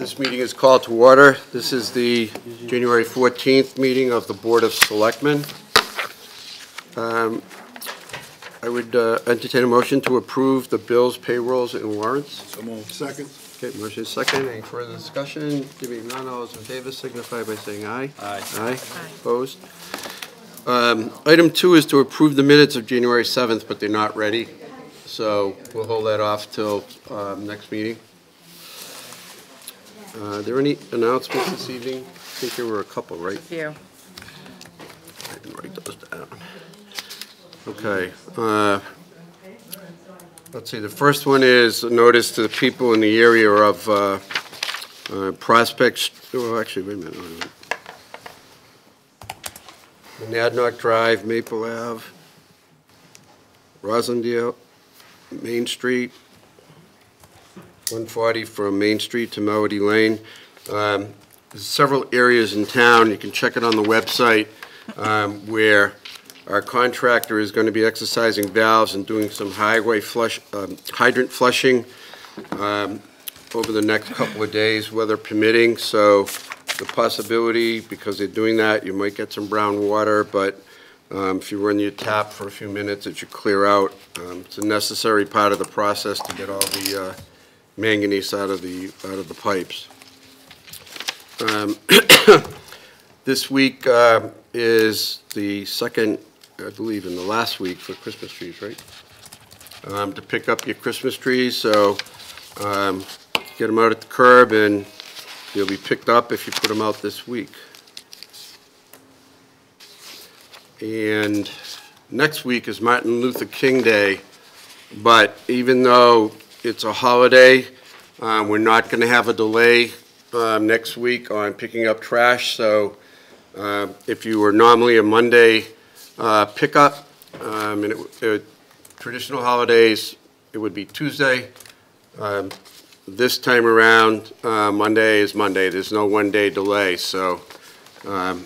This meeting is called to order. This is the January 14th meeting of the Board of Selectmen. Um, I would uh, entertain a motion to approve the bills, payrolls, and warrants. So moved. Second. Okay, motion is second. Any further discussion? Giving none, all those in favor signify by saying aye. Aye. Aye. Opposed? Um, Item two is to approve the minutes of January 7th, but they're not ready, so we'll hold that off till um, next meeting. Uh, Are there any announcements this evening? I think there were a couple, right? A Few. I didn't write those down. Okay. uh, Let's see, the first one is a notice to the people in the area of uh, uh, Prospect, oh, actually, wait a minute. wait a minute. Monadnock Drive, Maple Ave, Rosendale, Main Street, 140 from Main Street to Melody Lane. Um, There's several areas in town, you can check it on the website, um, where our contractor is going to be exercising valves and doing some highway flush, um, hydrant flushing um, over the next couple of days, weather permitting. So the possibility, because they're doing that, you might get some brown water, but um, if you run your tap for a few minutes, it should clear out. Um, It's a necessary part of the process to get all the uh, manganese out of the, out of the pipes. Um, This week uh, is the second, I believe, in the last week for Christmas trees, right? Um, To pick up your Christmas trees, so um, get them out at the curb, and they'll be picked up if you put them out this week. And next week is Martin Luther King Day, but even though it's a holiday, um, we're not going to have a delay um, next week on picking up trash, so uh, if you were normally a Monday uh, pickup, um, and it- it- traditional holidays, it would be Tuesday. Um, This time around, uh, Monday is Monday, there's no one-day delay, so um,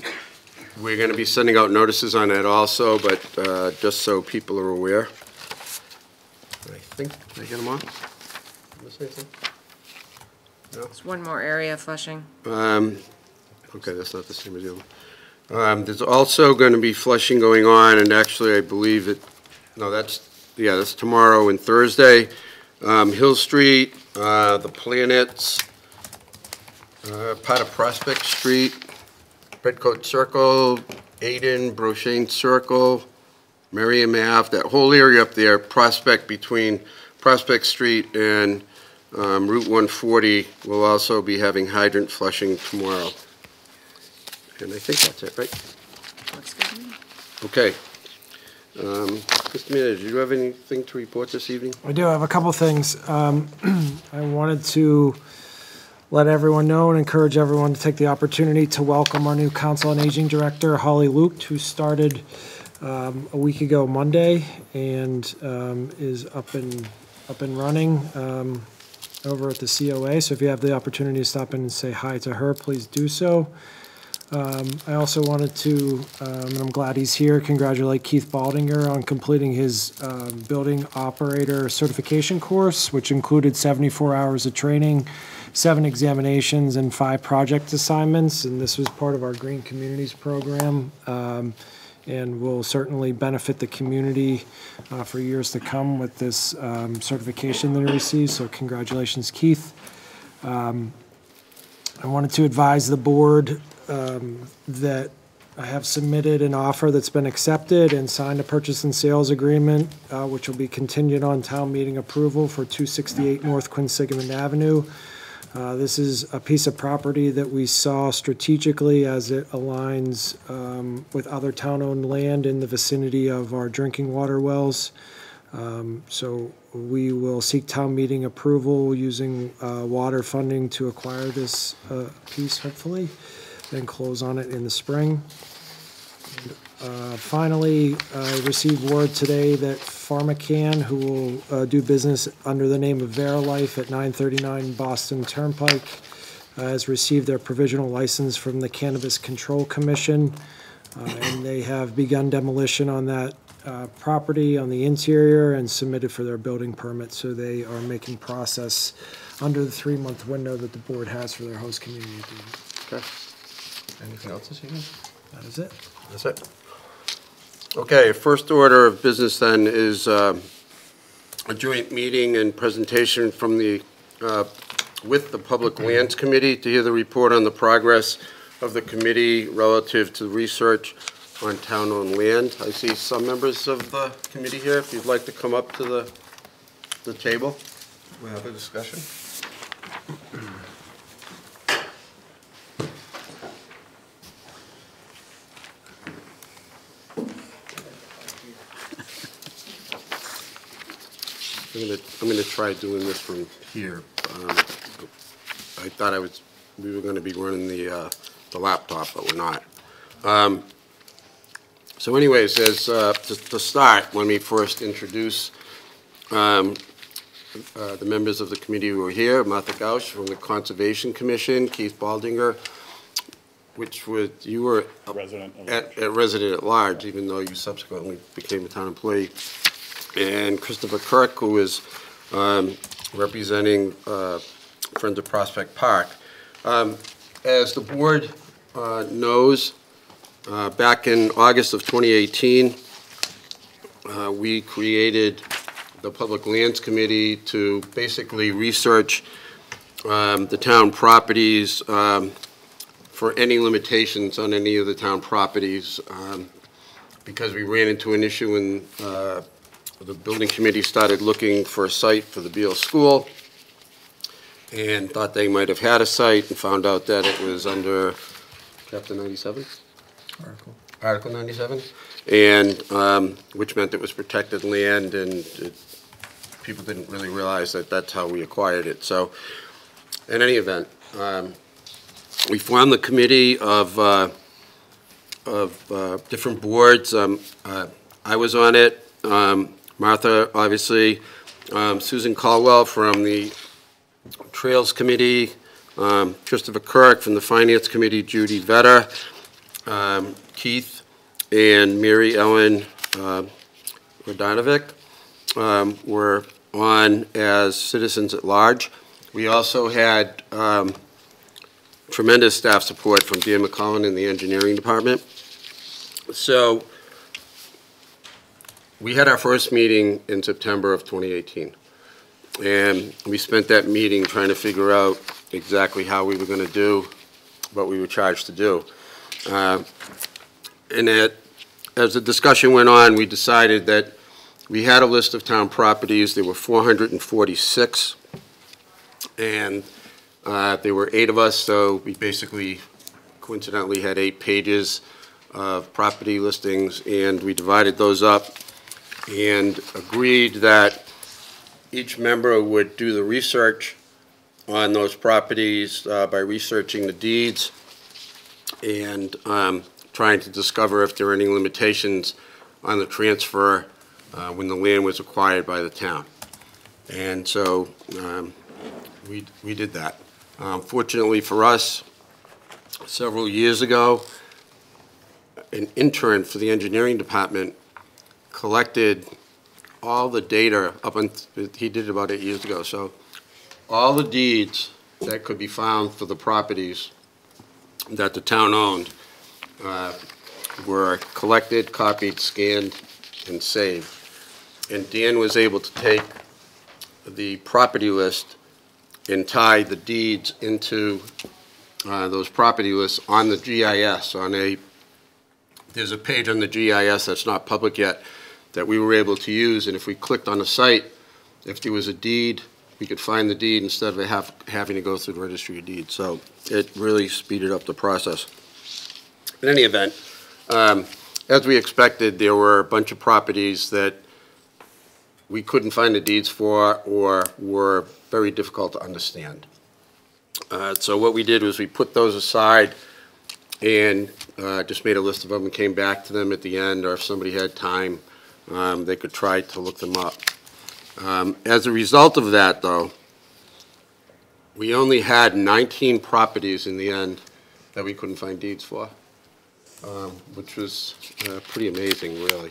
we're going to be sending out notices on that also, but uh, just so people are aware. I think, did I get them on? Did I say anything? There's one more area flushing. Um, Okay, that's not the same as the other. one. Um, There's also going to be flushing going on, and actually, I believe it, no, that's, yeah, that's tomorrow and Thursday. Um, Hill Street, uh, the Planets, uh, part of Prospect Street, Redcoat Circle, Aiden, Brochane Circle, Merriam Ave, that whole area up there, Prospect between Prospect Street and um, Route 140 will also be having hydrant flushing tomorrow. And I think that's it, right? Looks good to me. Okay. Um, Mr. Manager, do you have anything to report this evening? I do have a couple things. Um, I wanted to let everyone know and encourage everyone to take the opportunity to welcome our new Council on Aging Director, Holly Luke, who started um, a week ago Monday and um, is up and, up and running um, over at the COA. So if you have the opportunity to stop in and say hi to her, please do so. Um, I also wanted to, um, and I'm glad he's here, congratulate Keith Baldinger on completing his um, building operator certification course, which included 74 hours of training, seven examinations, and five project assignments. And this was part of our Green Communities program, and will certainly benefit the community uh, for years to come with this um, certification that he received. So congratulations, Keith. Um, I wanted to advise the board um, that I have submitted an offer that's been accepted and signed a purchase and sales agreement, uh, which will be contingent on town meeting approval for 268 North Quinsigamond Avenue. Uh, This is a piece of property that we saw strategically as it aligns um, with other town-owned land in the vicinity of our drinking water wells. Um, So we will seek town meeting approval using uh, water funding to acquire this uh, piece, hopefully, then close on it in the spring. Uh, Finally, I received word today that PharmaCann, who will uh, do business under the name of Verilife at 939 Boston Turnpike, uh, has received their provisional license from the Cannabis Control Commission, uh, and they have begun demolition on that uh, property on the interior and submitted for their building permit, so they are making process under the three-month window that the board has for their host community agreement. Okay. Anything else this evening? That is it. That's it. Okay, first order of business then is uh, a joint meeting and presentation from the, uh, with the Public Lands Committee to hear the report on the progress of the committee relative to research on town-owned land. I see some members of the committee here. If you'd like to come up to the, the table, we'll have a discussion. I'm gonna, I'm gonna try doing this from here. Um, I thought I was, we were gonna be running the, uh, the laptop, but we're not. Um, So anyways, as, uh, to, to start, let me first introduce, um, uh, the members of the committee who are here, Martha Gausch from the Conservation Commission, Keith Baldinger, which was, you were resident at, at resident at large, even though you subsequently became a town employee. And Christopher Kirk, who is um, representing uh, Friends of Prospect Park. Um, As the board uh, knows, uh, back in August of 2018, uh, we created the Public Lands Committee to basically research um, the town properties um, for any limitations on any of the town properties, um, because we ran into an issue in uh, the building committee started looking for a site for the Beal School, and thought they might have had a site, and found out that it was under chapter 97? Article. Article 97, and, um, which meant it was protected land, and it- people didn't really realize that that's how we acquired it. So, in any event, um, we formed the committee of, uh, of uh, different boards. Um, uh, I was on it, um, Martha, obviously, um, Susan Caldwell from the Trails Committee, um, Christopher Kirk from the Finance Committee, Judy Vetter, um, Keith and Mary Ellen uh, were on as citizens at large. We also had um, tremendous staff support from Dan McCollum in the engineering department. So we had our first meeting in September of 2018. And we spent that meeting trying to figure out exactly how we were going to do what we were charged to do. Uh, And that, as the discussion went on, we decided that we had a list of town properties, there were 446, and uh, there were eight of us, so we basically coincidentally had eight pages of property listings, and we divided those up and agreed that each member would do the research on those properties uh, by researching the deeds and um, trying to discover if there are any limitations on the transfer uh, when the land was acquired by the town. And so um, we we did that. Um, Fortunately for us, several years ago, an intern for the engineering department collected all the data up on, he did it about eight years ago, so all the deeds that could be found for the properties that the town owned uh, were collected, copied, scanned, and saved. And Dan was able to take the property list and tie the deeds into uh, those property lists on the GIS, on a, there's a page on the GIS that's not public yet, that we were able to use, and if we clicked on the site, if there was a deed, we could find the deed instead of have, having to go through the registry of deeds. So it really speeded up the process. In any event, um, as we expected, there were a bunch of properties that we couldn't find the deeds for or were very difficult to understand. Uh, So what we did was we put those aside and uh, just made a list of them and came back to them at the end, or if somebody had time, um, they could try to look them up. Um, As a result of that, though, we only had 19 properties in the end that we couldn't find deeds for, um, which was uh, pretty amazing, really.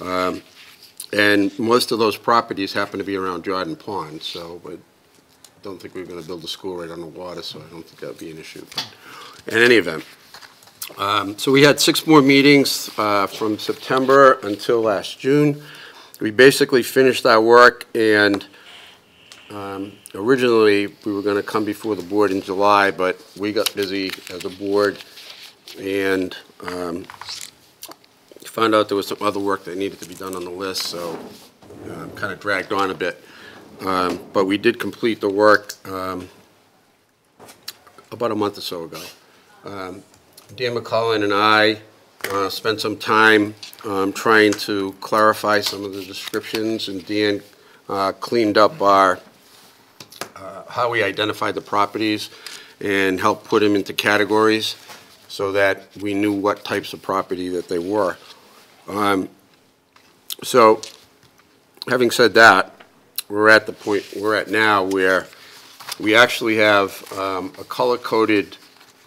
Um, And most of those properties happen to be around Jordan Pond, so I don't think we're going to build a school right on the water, so I don't think that'd be an issue. But In any event, um, so we had six more meetings uh, from September until last June. We basically finished our work, and um, originally, we were going to come before the board in July, but we got busy as a board, and um, found out there was some other work that needed to be done on the list, so kind of dragged on a bit. Um, But we did complete the work um, about a month or so ago. Um, Dan McCullen and I uh, spent some time um, trying to clarify some of the descriptions, and Dan uh, cleaned up our, uh, how we identified the properties and helped put them into categories so that we knew what types of property that they were. Um, So, having said that, we're at the point we're at now where we actually have um, a color-coded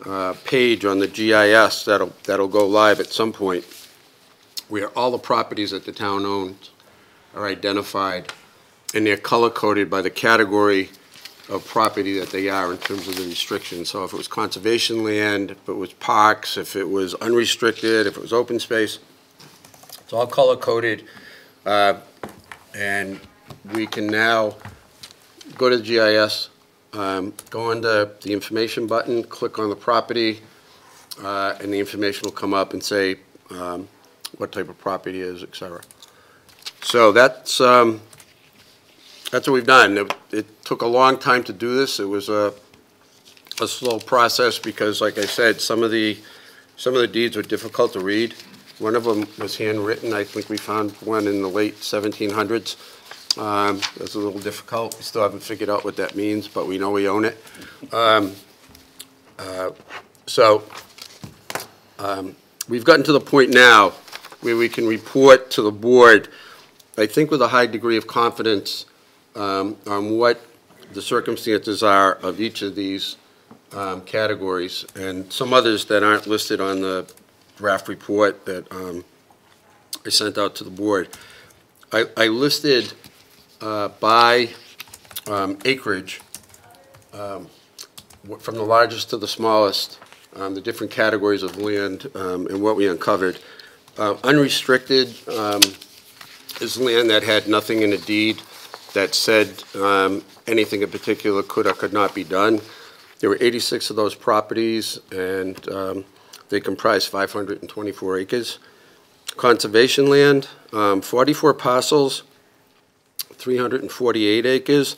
uh, page on the GIS that'll, that'll go live at some point, where all the properties that the town owns are identified, and they're color-coded by the category of property that they are in terms of the restrictions. So if it was conservation land, if it was parks, if it was unrestricted, if it was open space, it's all color-coded, uh, and we can now go to the GIS, um, go into the information button, click on the property, uh, and the information will come up and say um, what type of property it is, et cetera. So that's, um, that's what we've done. It- It took a long time to do this. It was a, a slow process because, like I said, some of the, some of the deeds were difficult to read. One of them was handwritten. I think we found one in the late 1700s. Um, was a little difficult. We still haven't figured out what that means, but we know we own it. Um, uh, So um, we've gotten to the point now where we can report to the board, I think with a high degree of confidence, um, on what the circumstances are of each of these um, categories, and some others that aren't listed on the draft report that um, I sent out to the board. I I listed uh, by um, acreage, um, from the largest to the smallest, um, the different categories of land um, and what we uncovered. Uh, Unrestricted um, is land that had nothing in a deed that said um, anything in particular could or could not be done. There were 86 of those properties, and they comprise 524 acres. Conservation land, um, 44 parcels, 348 acres.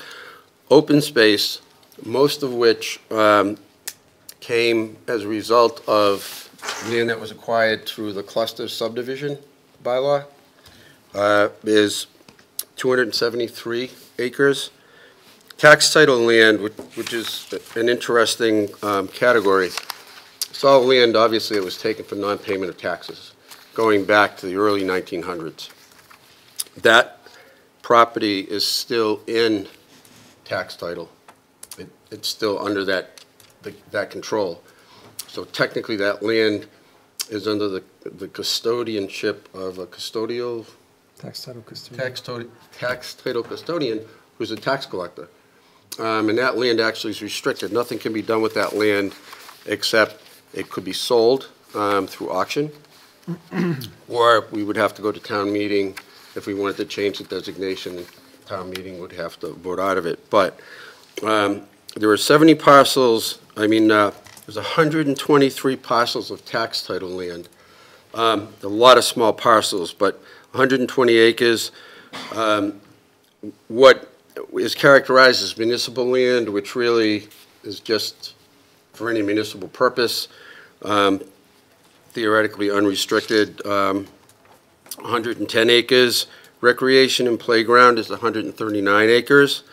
Open space, most of which um, came as a result of land that was acquired through the cluster subdivision bylaw, uh, is 273 acres. Tax title land, which- which is an interesting um, category. It's all land, obviously, it was taken for non-payment of taxes, going back to the early 1900s. That property is still in tax title. It- It's still under that, the- that control. So technically, that land is under the the custodianship of a custodial Tax title custodian. tax to- tax title custodian who's a tax collector. Um, And that land actually is restricted. Nothing can be done with that land except it could be sold um, through auction, or we would have to go to town meeting if we wanted to change the designation. Town meeting would have to vote out of it. But um, there were 70 parcels, I mean, uh, there's 123 parcels of tax title land. Um, A lot of small parcels, but 120 acres. Um, What is characterized as municipal land, which really is just for any municipal purpose, um, theoretically unrestricted, um, 110 acres. Recreation and playground is 139 acres.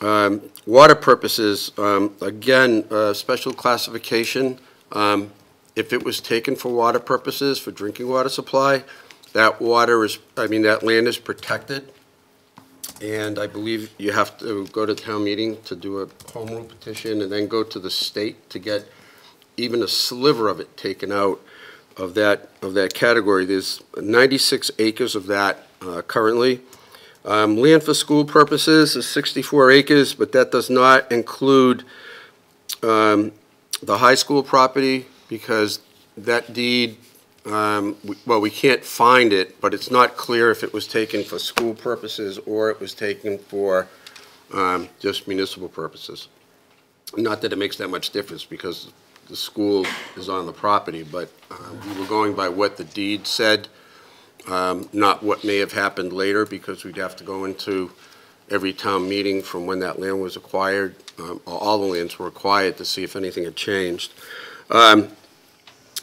Um, Water purposes, um, again, uh, special classification. Um, If it was taken for water purposes, for drinking water supply, that water is, I mean, that land is protected. And I believe you have to go to town meeting to do a home rule petition and then go to the state to get even a sliver of it taken out. Of that, of that category. There's 96 acres of that uh, currently. Um, Land for school purposes is 64 acres, but that does not include um, the high school property, because that deed, um, we- well, we can't find it, but it's not clear if it was taken for school purposes or it was taken for um, just municipal purposes. Not that it makes that much difference, because the school is on the property, but uh, we were going by what the deed said, um, not what may have happened later, because we'd have to go into every town meeting from when that land was acquired, um, all the lands were acquired, to see if anything had changed. Um,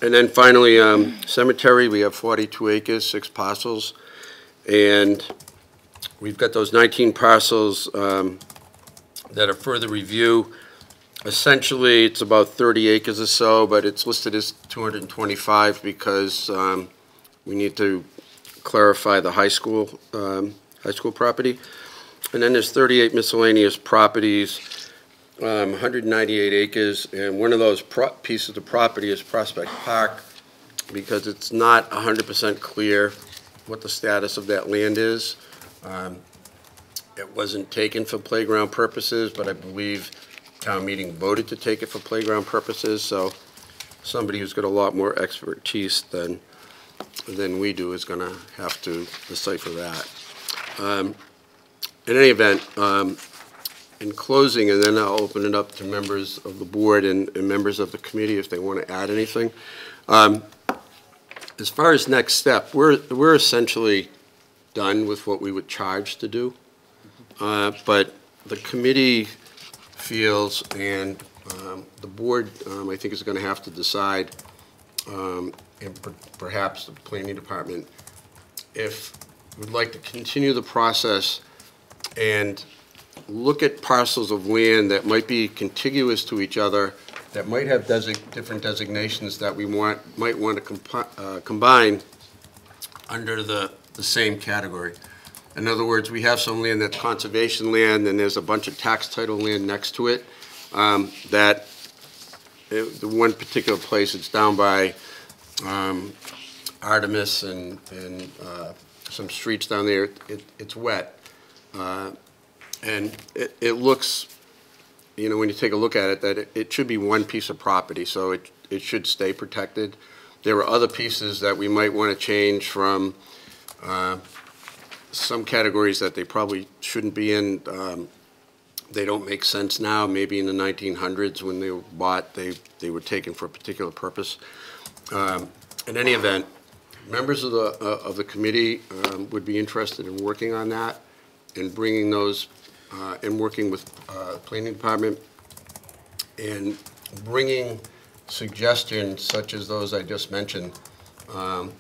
And then finally, um, cemetery, we have 42 acres, six parcels, and we've got those 19 parcels um, that are further review. Essentially, it's about 30 acres or so, but it's listed as 225 because um, we need to clarify the high school, um, high school property. And then there's 38 miscellaneous properties, um, 198 acres, and one of those pieces of property is Prospect Park, because it's not 100% clear what the status of that land is. Um, It wasn't taken for playground purposes, but I believe town meeting voted to take it for playground purposes, so somebody who's got a lot more expertise than, than we do is gonna have to decipher that. Um, In any event, um, in closing, and then I'll open it up to members of the board and, and members of the committee if they want to add anything. Um, As far as next step, we're, we're essentially done with what we would charge to do. Uh, But the committee feels, and um, the board, um, I think, is going to have to decide, um, and per- perhaps the planning department, if we'd like to continue the process and look at parcels of land that might be contiguous to each other, that might have different designations that we want, might want to uh, combine under the, the same category. In other words, we have some land that's conservation land, and there's a bunch of tax title land next to it, um, that, uh, the one particular place, it's down by um, Artemis and, and uh, some streets down there, it, it's wet. Uh, And it, it looks, you know, when you take a look at it, that it, it should be one piece of property, so it, it should stay protected. There are other pieces that we might want to change from, uh, some categories that they probably shouldn't be in. Um, They don't make sense now, maybe in the nineteen hundreds when they were bought, they, they were taken for a particular purpose. Um, In any event, members of the, uh, of the committee um, would be interested in working on that and bringing those, uh, and working with uh, planning department and bringing suggestions such as those I just mentioned um,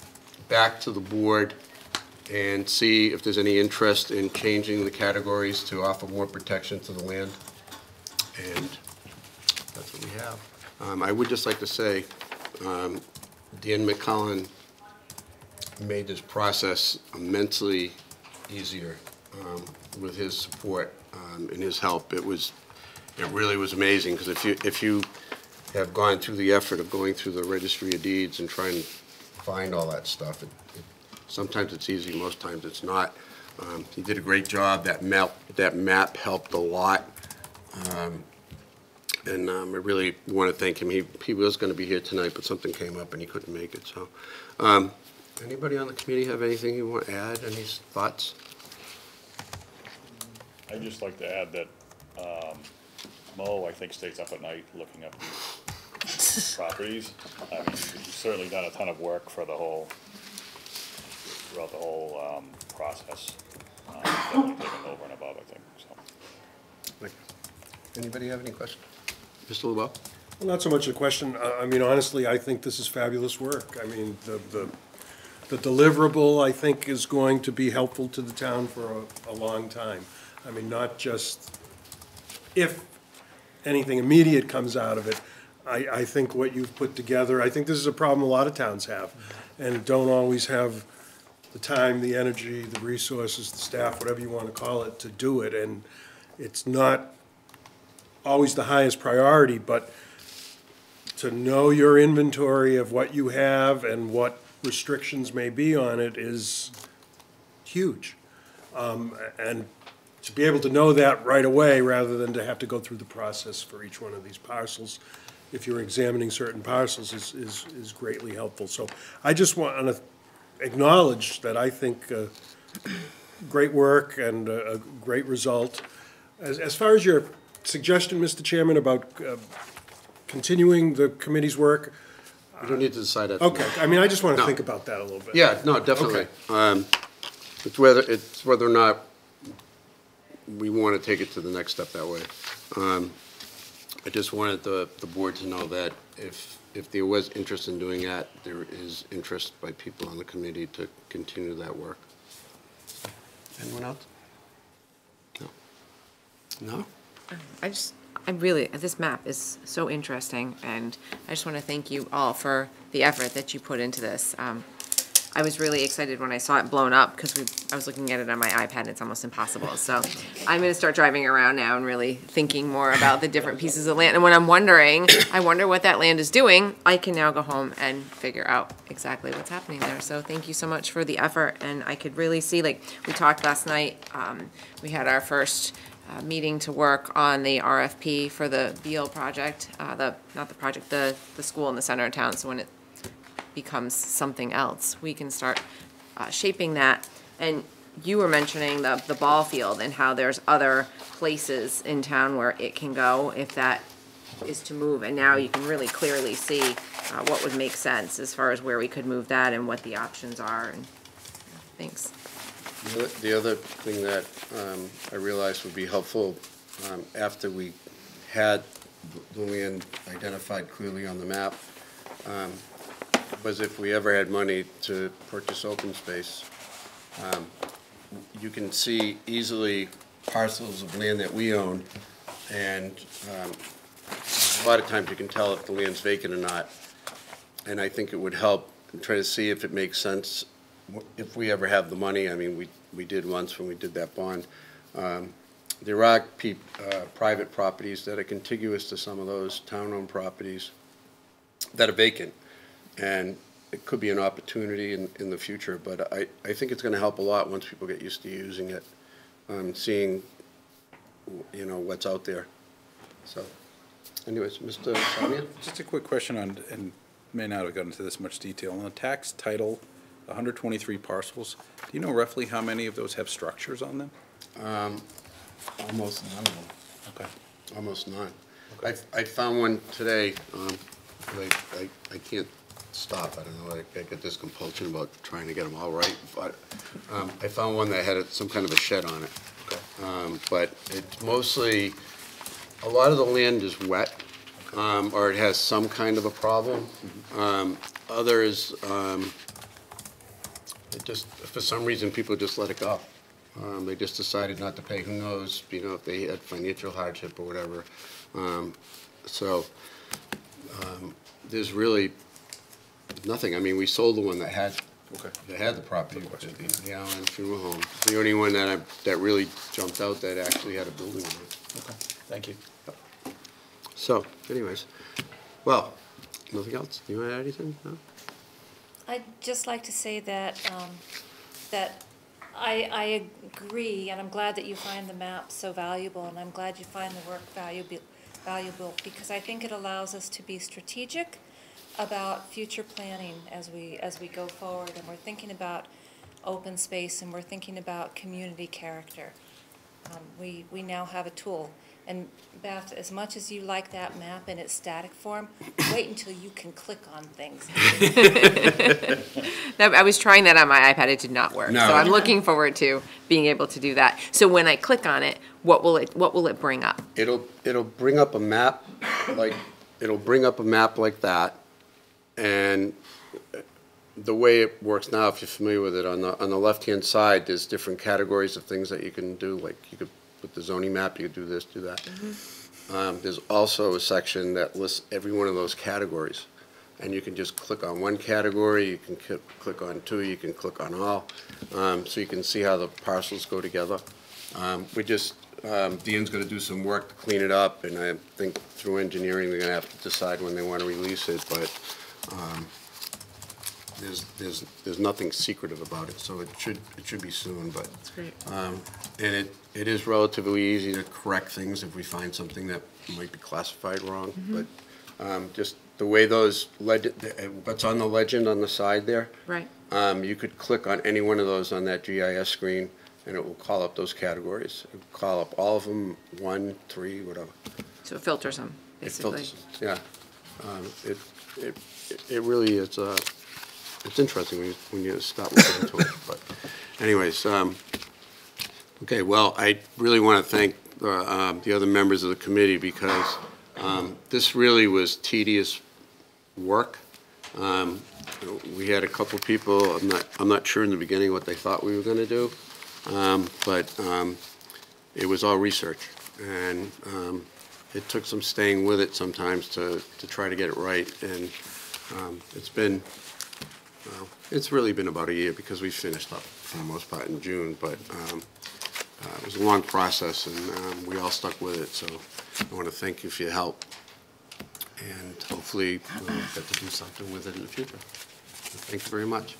back to the board and see if there's any interest in changing the categories to offer more protection to the land. And that's what we have. Um, I would just like to say, um, Dan McCullen made this process immensely easier um, with his support um, and his help. It was, it really was amazing, because if you, if you have gone through the effort of going through the registry of deeds and trying to find all that stuff, it, it- sometimes it's easy, most times it's not. Um, He did a great job, that map, that map helped a lot. Um, And um, I really want to thank him. He, he was going to be here tonight, but something came up and he couldn't make it, so. um, Anybody on the committee have anything you want to add, any thoughts? I'd just like to add that, um, Mo, I think, stays up at night looking up properties. I mean, he's certainly done a ton of work for the whole, throughout the whole, um, process. Um, Definitely taken over and above, I think, so. Anybody have any questions? Mr. LeBeau? Well, Not so much a question, I, I mean, honestly, I think this is fabulous work. I mean, the, the, the deliverable, I think, is going to be helpful to the town for a, a long time. I mean, not just if anything immediate comes out of it. I, I think what you've put together, I think this is a problem a lot of towns have, and don't always have the time, the energy, the resources, the staff, whatever you want to call it, to do it, and it's not always the highest priority, but to know your inventory of what you have and what restrictions may be on it is huge. Um, and to be able to know that right away, rather than to have to go through the process for each one of these parcels, if you're examining certain parcels, is, is, is greatly helpful. So I just want to acknowledge that I think, uh, great work and a, great result. As, as far as your suggestion, Mr. Chairman, about, uh, continuing the committee's work, We don't need to decide that. okay, I mean, I just want to No. think about that a little bit. Yeah, no, definitely. Um, It's whether, it's whether or not we want to take it to the next step that way. Um, I just wanted the, the board to know that if, if there was interest in doing that, there is interest by people on the committee to continue that work. Anyone else? No? No? I just, I really, this map is so interesting, and I just want to thank you all for the effort that you put into this. Um, I was really excited when I saw it blown up, because I was looking at it on my iPad, and it's almost impossible. So I'm gonna start driving around now and really thinking more about the different pieces of land. And when I'm wondering, I wonder what that land is doing, I can now go home and figure out exactly what's happening there. So thank you so much for the effort, and I could really see, like, we talked last night, um, we had our first uh, meeting to work on the RFP for the Beal project, uh, the, not the project, the, the school in the center of town, so when it becomes something else, we can start uh, shaping that. And you were mentioning the, the ball field and how there's other places in town where it can go if that is to move. And now you can really clearly see uh, what would make sense as far as where we could move that and what the options are, and, thanks. The other- The other thing that um, I realized would be helpful um, after we had land identified clearly on the map um, was if we ever had money to purchase open space, um, you can see easily parcels of land that we own, and um, a lot of times you can tell if the land's vacant or not. And I think it would help try to see if it makes sense if we ever have the money, I mean, we, we did once when we did that bond. Um, There are uh, private properties that are contiguous to some of those town-owned properties that are vacant. And it could be an opportunity in, in the future, but I, I think it's gonna help a lot once people get used to using it, um, seeing, you know, what's out there. So, anyways, Mr. Samia? Just a quick question on, and may not have gotten into this much detail, on the tax title, hundred twenty-three parcels, do you know roughly how many of those have structures on them? Um, Almost none of them. Okay. Almost none. I, I found one today, um, like, I, I can't stop, I don't know, I I get this compulsion about trying to get them all right, but, um, I found one that had a- some kind of a shed on it. Um, but it's mostly, a lot of the land is wet, um, or it has some kind of a problem. Um, others, um, it just, for some reason, people just let it go. Um, they just decided not to pay, who knows, you know, if they had financial hardship or whatever. Um, so, um, there's really nothing, I mean, we sold the one that had, Okay. that had the property, the, the Allen Funeral Home. The only one that I, that really jumped out that actually had a building on it. Okay, thank you. So, anyways, well, nothing else? Do You want to add anything? No? I'd just like to say that, um, that I, I agree, and I'm glad that you find the map so valuable, and I'm glad you find the work valuable, valuable, because I think it allows us to be strategic about future planning as we, as we go forward, and we're thinking about open space, and we're thinking about community character. Um, we, we now have a tool. And Beth, as much as you like that map in its static form, wait until you can click on things. That- I was trying that on my iPad, it did not work. No. So I'm looking forward to being able to do that. So when I click on it, what will it, what will it bring up? It'll, it'll bring up a map, like, it'll bring up a map like that, and the way it works now, if you're familiar with it, on the, on the left-hand side, there's different categories of things that you can do, like, you could, put the zoning map, you could do this, do that. Um, there's also a section that lists every one of those categories, and you can just click on one category, you can click on two, you can click on all, um, so you can see how the parcels go together. Um, we just um, Dean's gonna do some work to clean it up, and I think through engineering, they're gonna have to decide when they wanna release it, but, um, there's, there's, there's nothing secretive about it, so it should, it should be soon, but. That's great. Um, And it, it is relatively easy to correct things if we find something that might be classified wrong, but um, just the way those leg, what's on the legend on the side there, Right, um, you could click on any one of those on that GIS screen, and it will call up those categories. It will Call up all of them, one, three, whatever. so it filters them, It basically. filters, yeah. Um, It, it, it really is, uh, it's interesting when you, when you start looking into it, but anyways, um, okay, well, I really want to thank, uh, um, the other members of the committee because, um, this really was tedious work. Um, we had a couple people, I'm not, I'm not sure in the beginning what they thought we were gonna do, um, but, um, it was all research. And, um, it took some staying with it sometimes to, to try to get it right, and, um, it's been, well, it's really been about a year because we finished up for the most part in June, but, um, uh, it was a long process and, um, we all stuck with it, so I wanna thank you for your help. And hopefully we'll get to do something with it in the future. Thank you very much.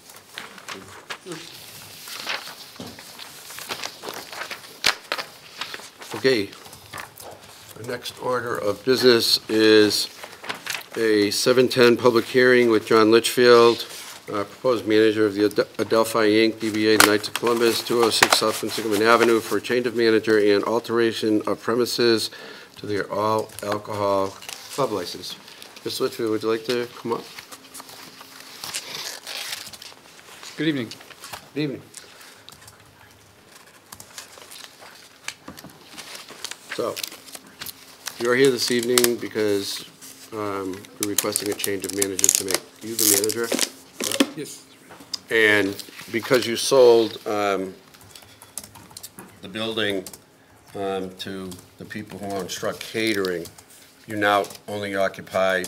Okay, the next order of business is a 7:10 public hearing with John Litchfield, uh, proposed manager of the Ad- Adelphi Inc., DBA Knights of Columbus, 206 South Quinsigamond Avenue, for a change of manager and alteration of premises to their all-alcohol club license. Mr. Litchfield, would you like to come up? Good evening. Good evening. So, you're here this evening because um, you're requesting a change of manager to make you the manager. Yes. And because you sold um, the building um, to the people who own Struck Catering, you now only occupy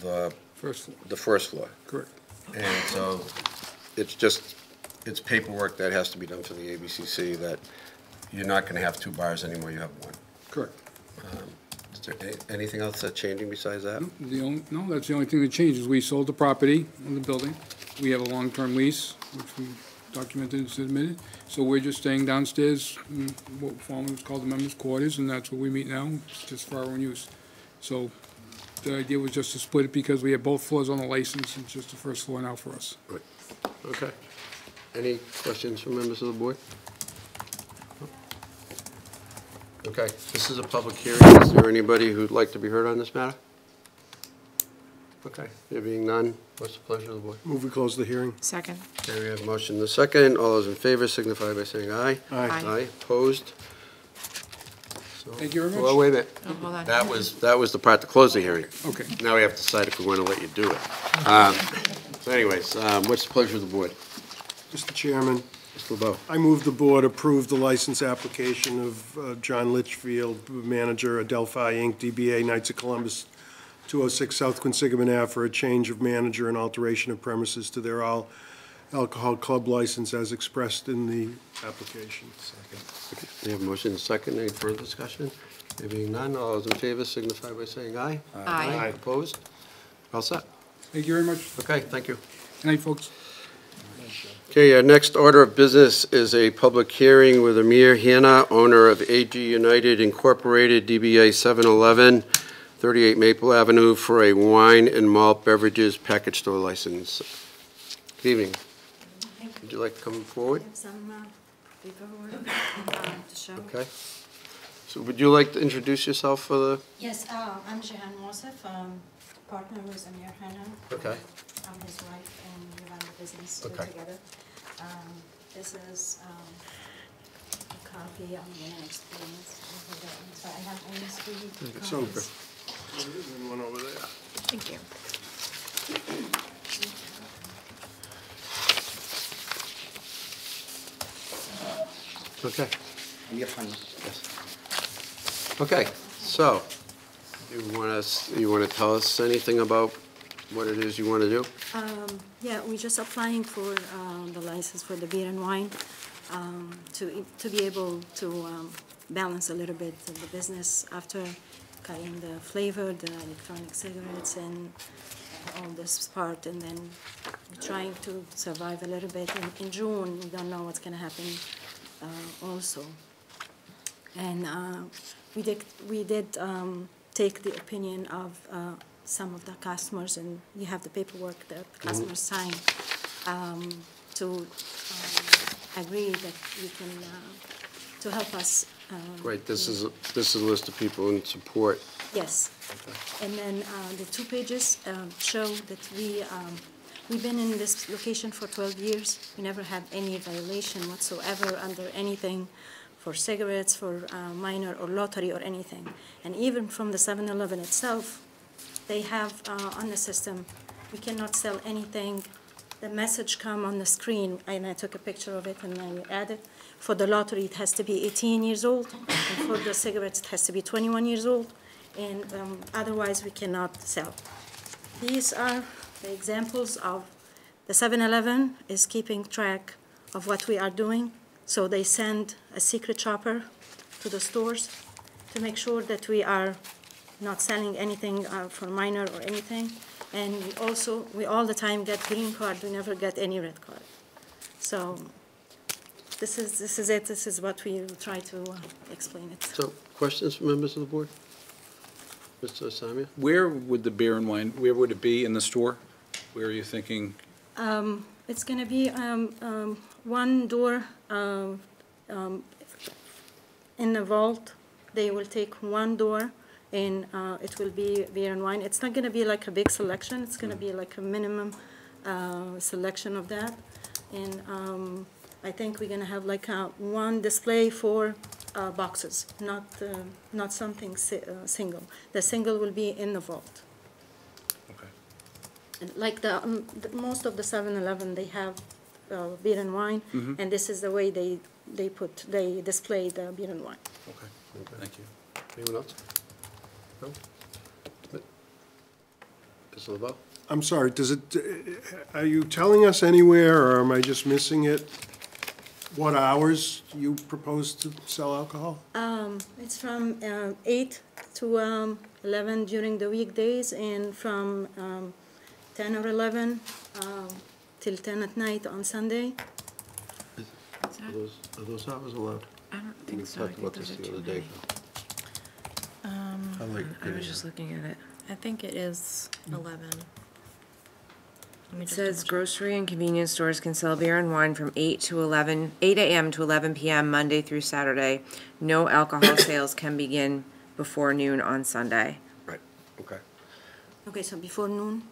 the, First floor, the first floor. correct. And so it's just, it's paperwork that has to be done for the ABCC that you're not going to have two bars anymore, you have one. Correct. Is there a- anything else that's changing besides that? The only, no, that's the only thing that changes. We sold the property in the building. We have a long-term lease, which we documented and submitted. So we're just staying downstairs, in what formerly was called the members' quarters, and that's where we meet now, It's just for our own use. So the idea was just to split it because we have both floors on the license, and it's just the first floor now for us. Right. Okay. Any questions from members of the board? Okay, this is a public hearing. Is there anybody who'd like to be heard on this matter? Okay, there being none, what's the pleasure of the board? Move we close the hearing. Second, Okay, we have a motion and a second. All those in favor signify by saying aye. Aye. Aye. Aye, opposed? So- Thank you very much. Well, wait a minute. oh, hold on. That was, that was the part to close the hearing. Okay. Now we have to decide if we want to let you do it. Um, So anyways, um, what's the pleasure of the board? Mr. Chairman, Mr. LeBeau? I move the board approve the license application of uh, John Litchfield, manager, Adelphi Inc., DBA Knights of Columbus, 206 South Quinsigamond Ave, for a change of manager and alteration of premises to their all alcohol club license as expressed in the application. Second. We have a motion and a second. Any further discussion? There being none, all those in favor signify by saying aye. Aye. Opposed? All set. Thank you very much. Okay, thank you. Good night, folks. Okay, our next order of business is a public hearing with Amir Hanna, owner of AG United Incorporated, DBA 711, 38 Maple Avenue, for a wine and malt beverages package store license. Good evening. Would you like to come forward? Have some uh, paperwork um, to show. Okay. So would you like to introduce yourself for the, Yes, uh, I'm Jehan Mosef, um, partner with Amir Hanna. Okay. I'm his wife, and we run the business Okay. together. Um, This is um, a copy, of the gonna explain it. So I have only three So, copies. There's one over there. Thank you. okay. And your Yes. Okay, so, you want us, you want to tell us anything about what it is you want to do? Um, Yeah, we're just applying for um, the license for the beer and wine, um, to, to be able to um, balance a little bit the business after cutting the flavor, the electronic cigarettes and all this part, and then trying to survive a little bit. In, in June, we don't know what's gonna happen, uh, also. And, uh, we did, we did, um, take the opinion of, uh, some of the customers, and you have the paperwork that the customers sign, um, to, um, agree that you can, uh, to help us, uh. Right, this is, a- this is a list of people in support. Yes. And then uh, the two pages um, show that we, um, we've been in this location for 12 years. We never had any violation whatsoever under anything for cigarettes, for uh, minor or lottery or anything. And even from the 7-Eleven itself, they have uh, on the system, we cannot sell anything. The message come on the screen, and I took a picture of it and I added. For the lottery, it has to be 18 years old, and for the cigarettes, it has to be 21 years old, and um, otherwise, we cannot sell. These are the examples of, the 7-Eleven is keeping track of what we are doing, so they send a secret shopper to the stores to make sure that we are not selling anything uh, for minor or anything. And we also, we all the time get green card, we never get any red card. So this is, this is it, this is what we try to uh, explain it. So, questions from members of the board? Mr. Samia? Where would the beer and wine, where would it be in the store? Where are you thinking? Um, It's gonna be um, um, one door um, um, in the vault. They will take one door, and uh, it will be beer and wine. It's not gonna be like a big selection, it's gonna be like a minimum uh, selection of that. And um, I think we're gonna have like a one display for uh, boxes, not, uh, not something si- uh, single. The single will be in the vault. Okay. And Like the, um, the- most of the 7-Eleven, they have uh, beer and wine, and this is the way they, they put, they display the beer and wine. Okay, thank you. Anyone else? No? Mr. LeBeau? I'm sorry, does it, are you telling us anywhere, or am I just missing it? What hours you propose to sell alcohol? Um, It's from uh, 8 to um, 11 during the weekdays, and from um, 10 or 11 um, till 10 at night on Sunday. Are those, are those hours allowed? I don't We think so. I talked about this the other day. many. I like I was just looking at it. I think it is eleven. Let me It just says double grocery and convenience stores can sell beer and wine from eight to eleven, eight AM to eleven PM, Monday through Saturday. No alcohol sales can begin before noon on Sunday. Right, okay. Okay, so before noon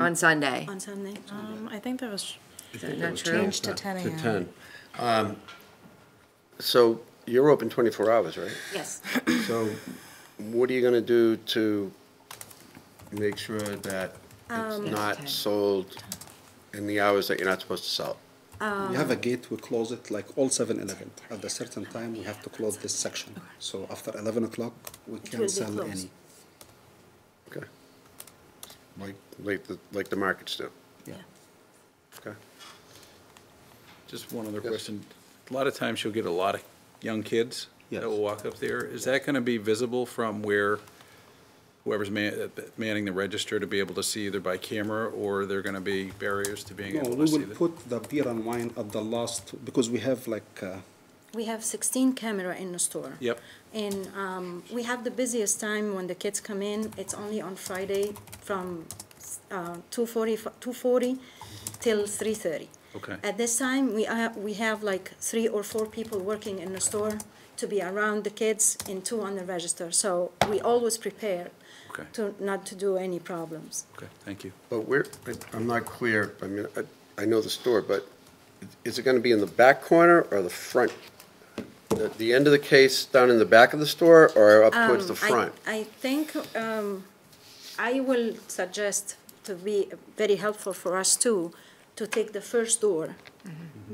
On Sunday. on Sunday? Um, I think that was Is that not true? changed to ten a.m. To AM. 10. Um, So you're open 24 hours, right? Yes. So what are you going to do to make sure that Um, it's not Ten. sold in the hours that you're not supposed to sell? We have a gate, we close it like all 7-Eleven. At a certain time, we have to close this section. So after 11 o'clock, we will can't sell closed. any. Okay. Like, like the, like the markets do? Yeah. Okay. Just one other Yes. question. A lot of times you'll get a lot of young kids that will walk up there. Is that gonna be visible from where whoever's man, manning the register to be able to see either by camera or there are there gonna be barriers to being No, able we to see will that? put the beer and wine at the last, because we have like, uh, We have 16 camera in the store. Yep. And um, we have the busiest time when the kids come in. It's only on Friday from uh, 2:40 f- 2:40 till 3:30. Okay. At this time, we have, we have like three or four people working in the store to be around the kids and two on the register. So we always prepare Okay. to, not to do any problems. Okay, thank you. But where, I- I'm not clear, I mean, I, I know the store, but is it gonna be in the back corner or the front? The, the end of the case down in the back of the store or up towards the Um, I- front? I think um, I will suggest to be very helpful for us too, to take the first door,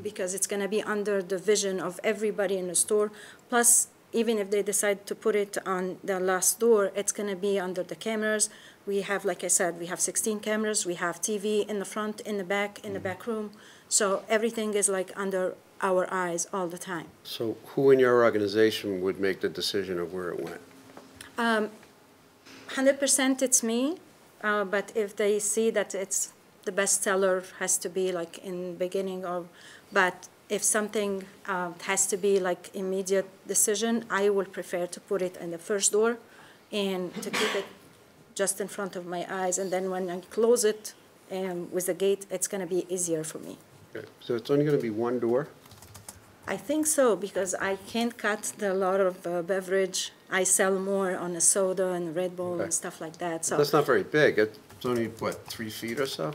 because it's gonna be under the vision of everybody in the store. Plus, even if they decide to put it on the last door, it's gonna be under the cameras. We have, like I said, we have sixteen cameras, we have TV in the front, in the back, in the back room. So everything is like under our eyes all the time. So who in your organization would make the decision of where it went? Hundred percent it's me, uh, but if they see that it's, the bestseller has to be like in beginning of, but if something, uh, has to be like immediate decision, I will prefer to put it in the first door and to keep it just in front of my eyes, and then when I close it, um, with the gate, it's gonna be easier for me. Okay, So it's only gonna be one door? I think so, because I can't cut the lot of uh, beverage. I sell more on a soda and Red Bull Okay. and stuff like that, so. That's not very big. It's only, what, three feet or so?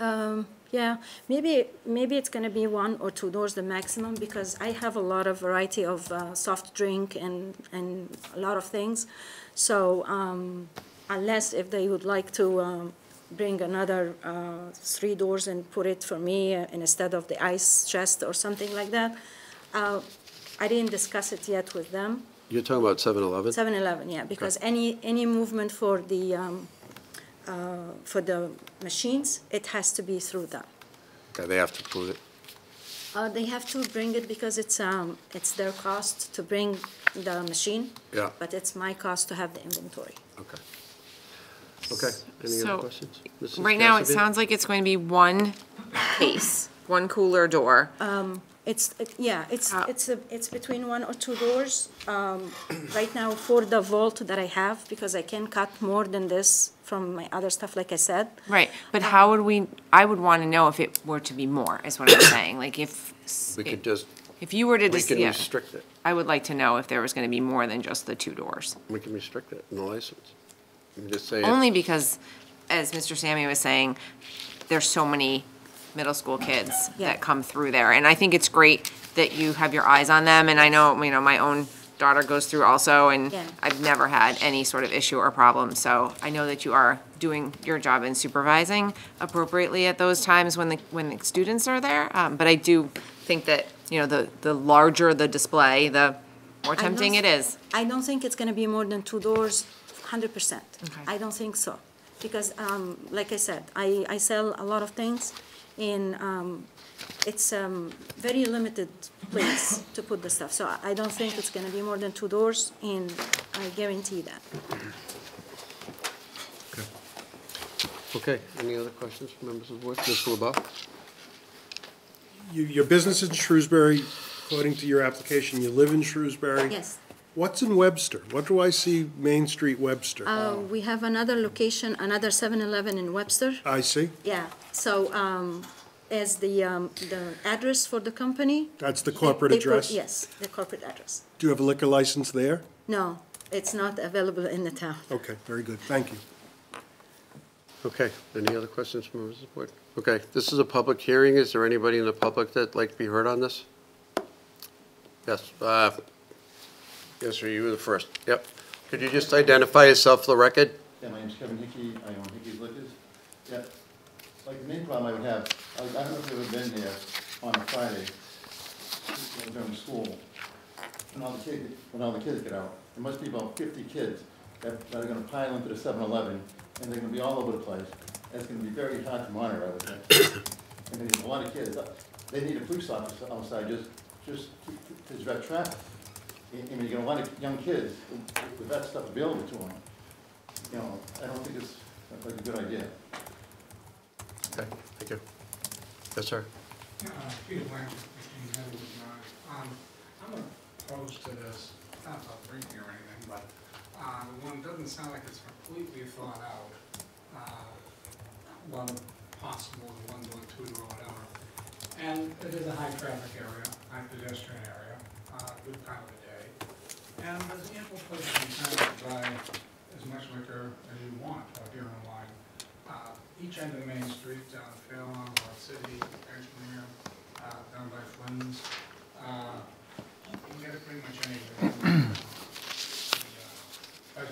Um, yeah, maybe, maybe it's gonna be one or two doors the maximum, because I have a lot of variety of, uh, soft drink and, and a lot of things. So, um, unless if they would like to, um, bring another, uh, three doors and put it for me uh, instead of the ice chest or something like that, uh, I didn't discuss it yet with them. You're talking about 7-Eleven? 7-Eleven, yeah, because any, any movement for the, um, uh, for the machines, it has to be through them. Okay, they have to prove it. Uh, they have to bring it because it's, um, it's their cost to bring the machine. Yeah. But it's my cost to have the inventory. Okay. Okay, any So, other questions? Mrs. Right now, it Cassidy? sounds like it's going to be one case, one cooler door. It's, it- yeah, it's, How- it's, a- it's between one or two doors. Um, right now, for the vault that I have, because I can cut more than this from my other stuff, like I said. Right, but how would we, I would want to know if it were to be more, is what I'm saying, like if. We could just, If you were to, we dis- can yeah, restrict it. I would like to know if there was going to be more than just the two doors. We can restrict it in the license. We can just say, it. Only because, as Mr. Samia was saying, there's so many middle school kids Yeah. that come through there. And I think it's great that you have your eyes on them, and I know, you know, my own daughter goes through also, and Yeah. I've never had any sort of issue or problem. So I know that you are doing your job in supervising appropriately at those times when the, when the students are there. Um, But I do think that, you know, the, the larger the display, the more tempting it is. I don't think it's gonna be more than two doors, hundred percent. Okay. I don't think so. Because, um, like I said, I, I sell a lot of things, and, um, it's, um, very limited place to put the stuff. So I- I don't think it's gonna be more than two doors, and I guarantee that. okay, any other questions from members of the board? Mr. LeBeau? You- Your business is in Shrewsbury, according to your application, you live in Shrewsbury? Yes. What's in Webster? What do I see Main Street Webster? Uh, we have another location, another 7-Eleven in Webster. I see. Yeah, so, um, as the, um, the address for the company. That's the corporate they put- address? Yes, the corporate address. Do you have a liquor license there? No, it's not available in the town. Okay, very good, thank you. Okay, any other questions from members of the board? Okay, this is a public hearing. Is there anybody in the public that'd like to be heard on this? Yes, uh, yes, sir, you were the first. Yep. Could you just identify yourself for the record? Yeah, my name's Kevin Hickey, I own Hickey's Liquors. Yeah, like the main problem I would have, I don't know if you've ever been here on a Friday during school, when all the kids, when all the kids get out. There must be about fifty kids that that are gonna pile into the 7-Eleven, and they're gonna be all over the place. And it's gonna be very hard to monitor, I would think. Mean, there's a lot of kids, they need a police officer outside just, just to- to direct traffic. I I mean, you got a lot of young kids with that stuff available to them you know, I don't think it's like a good idea. Okay, thank you. Yes, sir. Uh, Peter Blanchard, fifteen Heatherwood Drive. Um, I'm opposed to this, not about drinking or anything, but, uh, one, doesn't sound like it's completely thought out. Uh, Well, possible, one door, two door, whatever. And it is a high traffic area, high pedestrian area, uh, good time of the day. And there's ample place in town to buy as much liquor as you want, or beer and wine. Uh, Each end of the Main Street, down Fairlawn, North City, Edgemere, uh, down by Flynn's, uh, you can get it pretty much anywhere. Uh,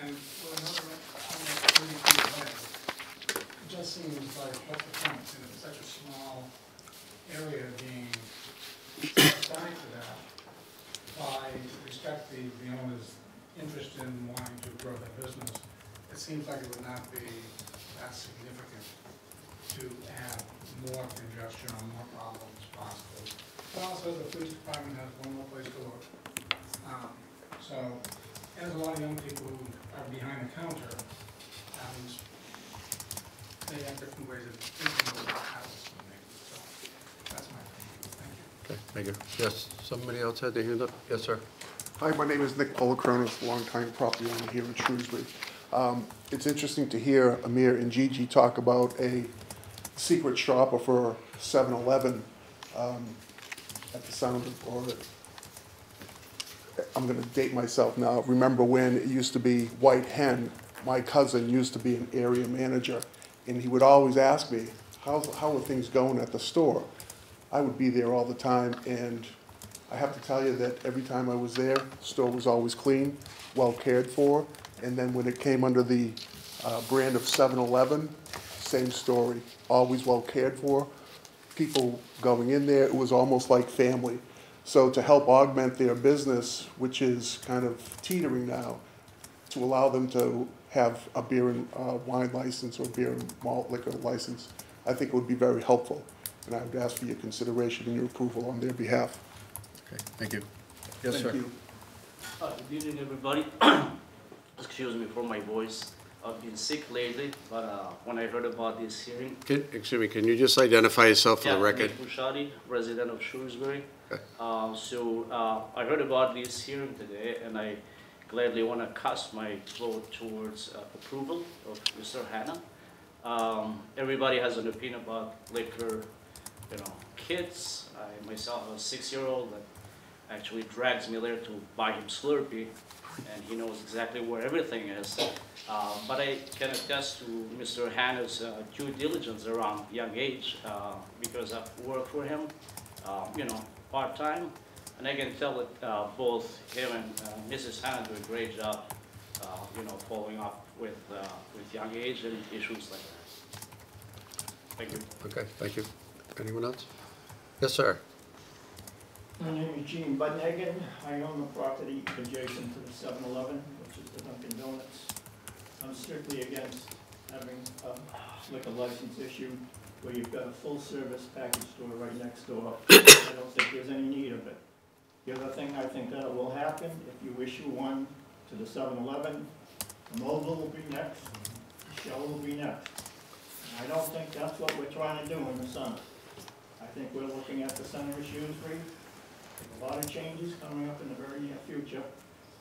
And with another, almost thirty feet away, it just seems like, what's the point, in such a small area being set to that, by respect the, the owner's interest in wanting to grow their business, it seems like it would not be that significant to have more congestion or more problems possible But also the police department has one more place to look. Um, So, there's a lot of young people who are behind the counter, and they have different ways of thinking about houses. So, that's my opinion. Thank you. Okay, thank you. Yes, somebody else had their hand up? Yes, sir. Hi, my name is Nick Polacronis, longtime property owner here in Shrewsbury. Um, It's interesting to hear Amir and Gigi talk about a secret shopper for 7-Eleven um, at the sound of, or, I'm gonna date myself now. Remember when it used to be White Hen? My cousin used to be an area manager, and he would always ask me, how's, how are things going at the store? I would be there all the time, and I have to tell you that every time I was there, the store was always clean, well cared for. And then when it came under the uh, brand of 7-Eleven, same story, always well cared for. People going in there, it was almost like family. So to help augment their business, which is kind of teetering now, to allow them to have a beer and uh, wine license or beer and malt liquor license, I think it would be very helpful. And I would ask for your consideration and your approval on their behalf. Okay, thank you. Yes, sir. Thank you. Uh, Good evening, everybody. Excuse me for my voice. I've been sick lately, but uh, when I heard about this hearing. Can- Excuse me, can you just identify yourself for the record? Nick Bushati, resident of Shrewsbury. Okay. Uh, So uh, I heard about this hearing today, and I gladly want to cast my vote towards uh, approval of Mr. Hanna. Um, Everybody has an opinion about liquor, you know, kids. I myself, have a six-year-old that actually drags me there to buy him Slurpee, and he knows exactly where everything is. Uh, But I can attest to Mr. Hanna's uh, due diligence around young age, uh, because I've worked for him, uh, you know, part-time, and I can tell that uh, both him and uh, Mrs. Hanna do a great job, you know, following up with, with young age and issues like that. Thank you. Okay, thank you. Anyone else? Yes, sir. My name is Gene Budnagan. I own the property adjacent to the 7-Eleven, which is the Dunkin' Donuts. I'm strictly against having a liquor license issue where you've got a full-service package store right next door. I don't think there's any need of it. The other thing I think that will happen, if you issue one to the 7-Eleven, the Mobil will be next, Shell will be next. And I don't think that's what we're trying to do in the summer. I think we're looking at the center of Shrewsbury, a lot of changes coming up in the very near future.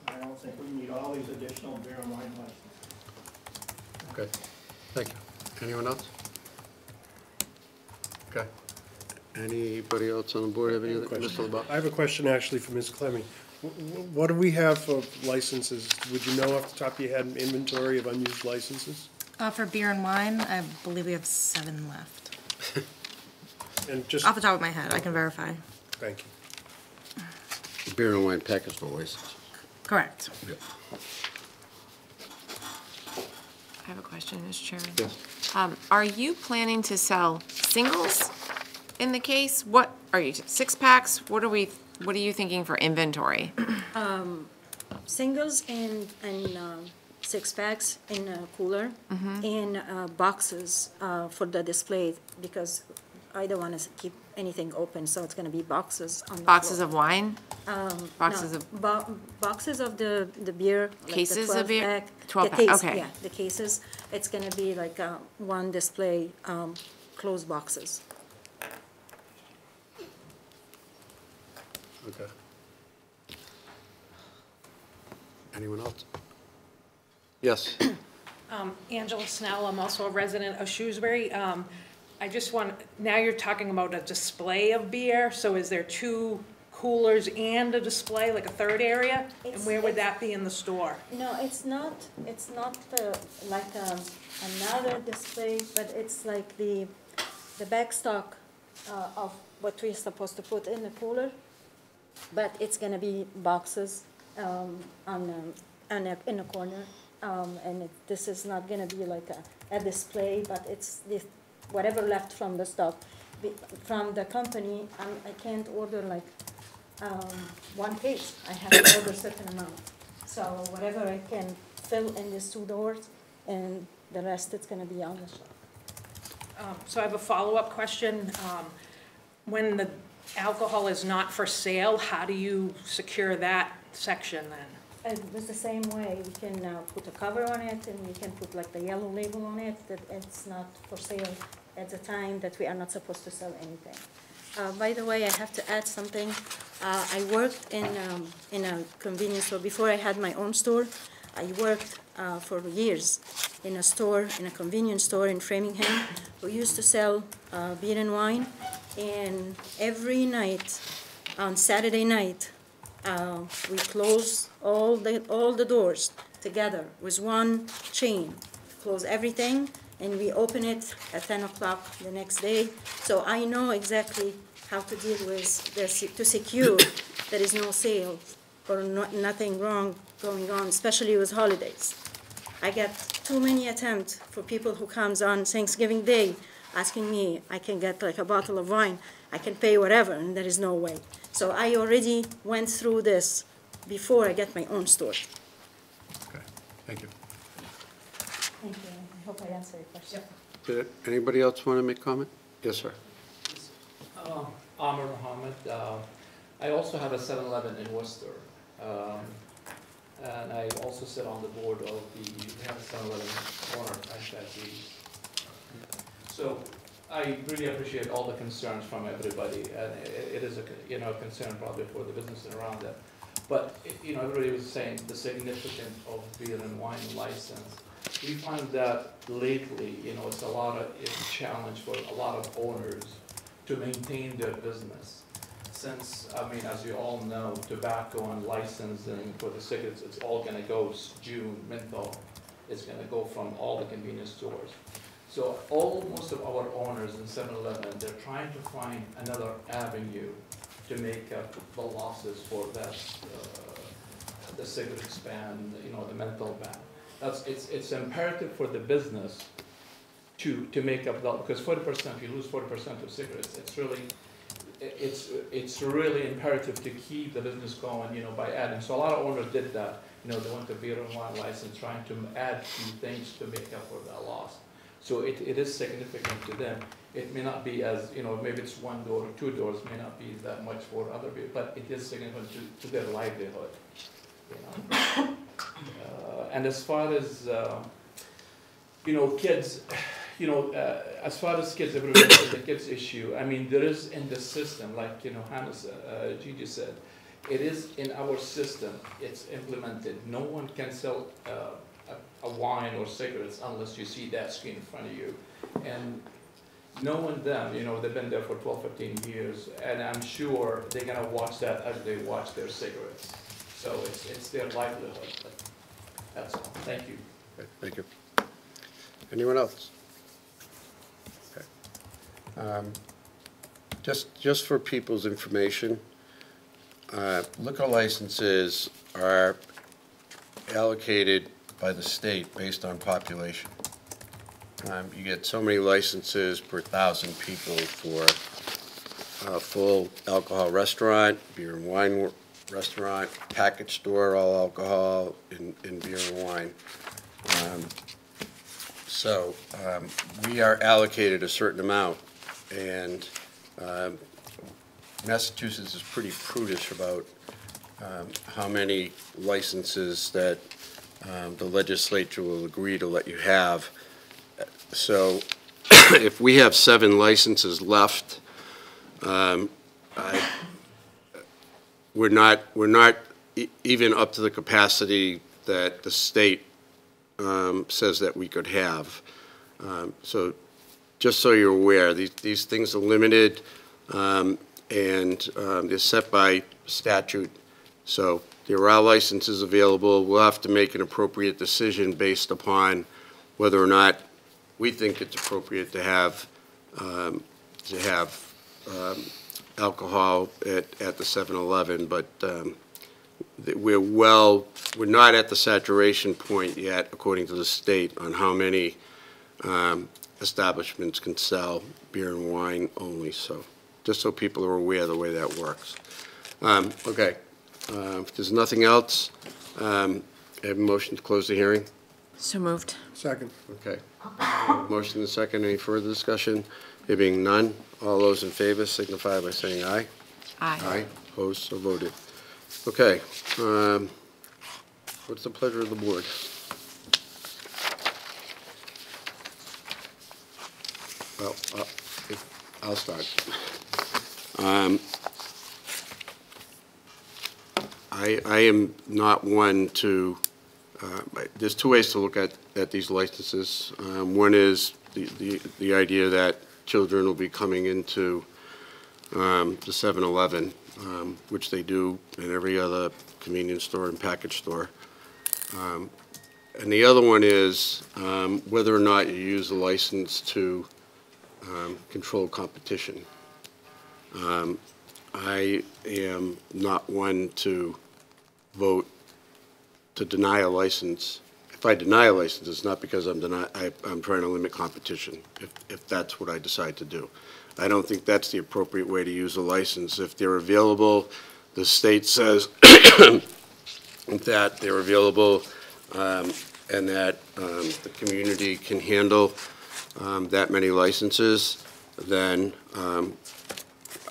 I don't think we need all these additional beer and wine licenses. Okay, thank you. Anyone else? Okay. Anybody else on the board have any other, Mr. LeBlanc? I have a question actually for Ms. Clemming. Wh- wh- What do we have for licenses? Would you know off the top of your head an inventory of unused licenses? Uh, for beer and wine, I believe we have seven left. And just, Off the top of my head, I can verify. thank you. Beer and wine package store license. Correct. I have a question, Mr. Chairman. Yes. Um, Are you planning to sell singles in the case? What, are you, six packs? What are we, what are you thinking for inventory? Singles and, and um, six packs in a cooler, and uh, boxes uh, for the display, because I don't want to keep anything open, so it's gonna be boxes on the Boxes floor. of wine? Um, boxes no, of- bo- Boxes of the, the beer. like the Cases of 12 beer? pack. 12 The pack, case, okay. Yeah, the cases. It's gonna be like uh, one display, um, closed boxes. Okay. Anyone else? Yes. Um, Angela Snell, I'm also a resident of Shrewsbury. Um, I just want, now you're talking about a display of beer, so is there two coolers and a display, like a third area? And It's- where would that be in the store? No, it's not, it's not uh, like um, another display, but it's like the, the back stock uh, of what we're supposed to put in the cooler. But it's gonna be boxes um, on, um, on a, in a corner. Um, And it- this is not gonna be like a, a display, but it's the, whatever left from the stock. From the company, I can't order like um, one case. I have to order certain amount. So whatever I can fill in these two doors, and the rest it's gonna be on the shelf. Um, So I have a follow-up question. Um, When the alcohol is not for sale, how do you secure that section then? It was the same way, we can uh, put a cover on it, and we can put like the yellow label on it, that it's not for sale at the time, that we are not supposed to sell anything. Uh, By the way, I have to add something. Uh, I worked in, um, in a convenience store, before I had my own store, I worked uh, for years in a store, in a convenience store in Framingham. We used to sell uh, beer and wine, and every night, on Saturday night, uh, we close all the, all the doors together with one chain. Close everything, and we open it at ten o'clock the next day. So I know exactly how to deal with to secure there is no sale or no, nothing wrong going on, especially with holidays. I get too many attempts for people who comes on Thanksgiving Day asking me, I can get like a bottle of wine, I can pay whatever, and there is no way. So I already went through this before I get my own store. Okay, thank you. Thank you, I hope I answered your question. Did anybody else want to make comment? Yes, sir. Uh, Amr Mohammed. Uh, I also have a 7-Eleven in Worcester. Um, and I also sit on the board of the, we have a 7-Eleven owner franchisee. So I really appreciate all the concerns from everybody, and i- it is a, you know, a concern probably for the business around it. But, you know, everybody was saying the significance of beer and wine license. We find that lately, you know, it's a lot of, it's a challenge for a lot of owners to maintain their business. Since, I mean, as you all know, tobacco and licensing for the cigarettes, it's all gonna go, s- June, menthol, is gonna go from all the convenience stores. So all, most of our owners in 7-Eleven, they're trying to find another avenue to make up the losses for that, uh, the cigarettes ban, you know, the menthol ban. That's, it's, it's imperative for the business to, to make up the, because forty percent, if you lose forty percent of cigarettes, it's really, it's, it's really imperative to keep the business going, you know, by adding. So a lot of owners did that, you know, they went to beer and wine license, trying to add few things to make up for that loss. So it, it is significant to them. It may not be as, you know, maybe it's one door or two doors, may not be that much for other people, but it is significant to, to their livelihood, you know. Uh, And as far as, uh, you know, kids, you know, uh, as far as kids, the kids issue, I mean, there is in the system, like, you know, Hanna, s- uh, Gigi said, it is in our system, it's implemented. No one can sell uh, a- wine or cigarettes unless you see that screen in front of you. And knowing them, you know, they've been there for 12, 15 years, and I'm sure they're gonna watch that as they watch their cigarettes. So it's, it's their livelihood, that's all. Thank you. Okay, Thank you. Anyone else? Um, Just, just for people's information, uh, liquor licenses are allocated by the state based on population. Um, You get so many licenses per thousand people for a full alcohol restaurant, beer and wine restaurant, package store, all alcohol, and beer and wine. Um, So um, we are allocated a certain amount, and um, Massachusetts is pretty prudish about um, how many licenses that um, the legislature will agree to let you have. So if we have seven licenses left, um, I, we're not, we're not e- even up to the capacity that the state um, says that we could have. Um, So just so you're aware, these, these things are limited, um, and um, they're set by statute. So there are licenses available. We'll have to make an appropriate decision based upon whether or not we think it's appropriate to have, um, to have um, alcohol at, at the 7-Eleven, but um, we're well, we're not at the saturation point yet, according to the state, on how many um, establishments can sell beer and wine only, so, just so people are aware of the way that works. Um, Okay, Uh, if there's nothing else, um, I have a motion to close the hearing? So moved. Second. Okay. Motion and second, any further discussion? There being none, all those in favor signify by saying aye. Aye. Aye, opposed, so voted. Okay, um, what's the pleasure of the board? Well, uh, if- I'll start. Um, I, I am not one to, uh, there's two ways to look at, at these licenses. Um, One is the, the, the idea that children will be coming into um, the 7-Eleven, um, which they do in every other convenience store and package store. Um, And the other one is um, whether or not you use a license to um, control competition. Um, I am not one to vote to deny a license. If I deny a license, it's not because I'm deny, I, I'm trying to limit competition, if, if that's what I decide to do. I don't think that's the appropriate way to use a license. If they're available, the state says that they're available, um, and that, um, the community can handle, um, that many licenses, then, um,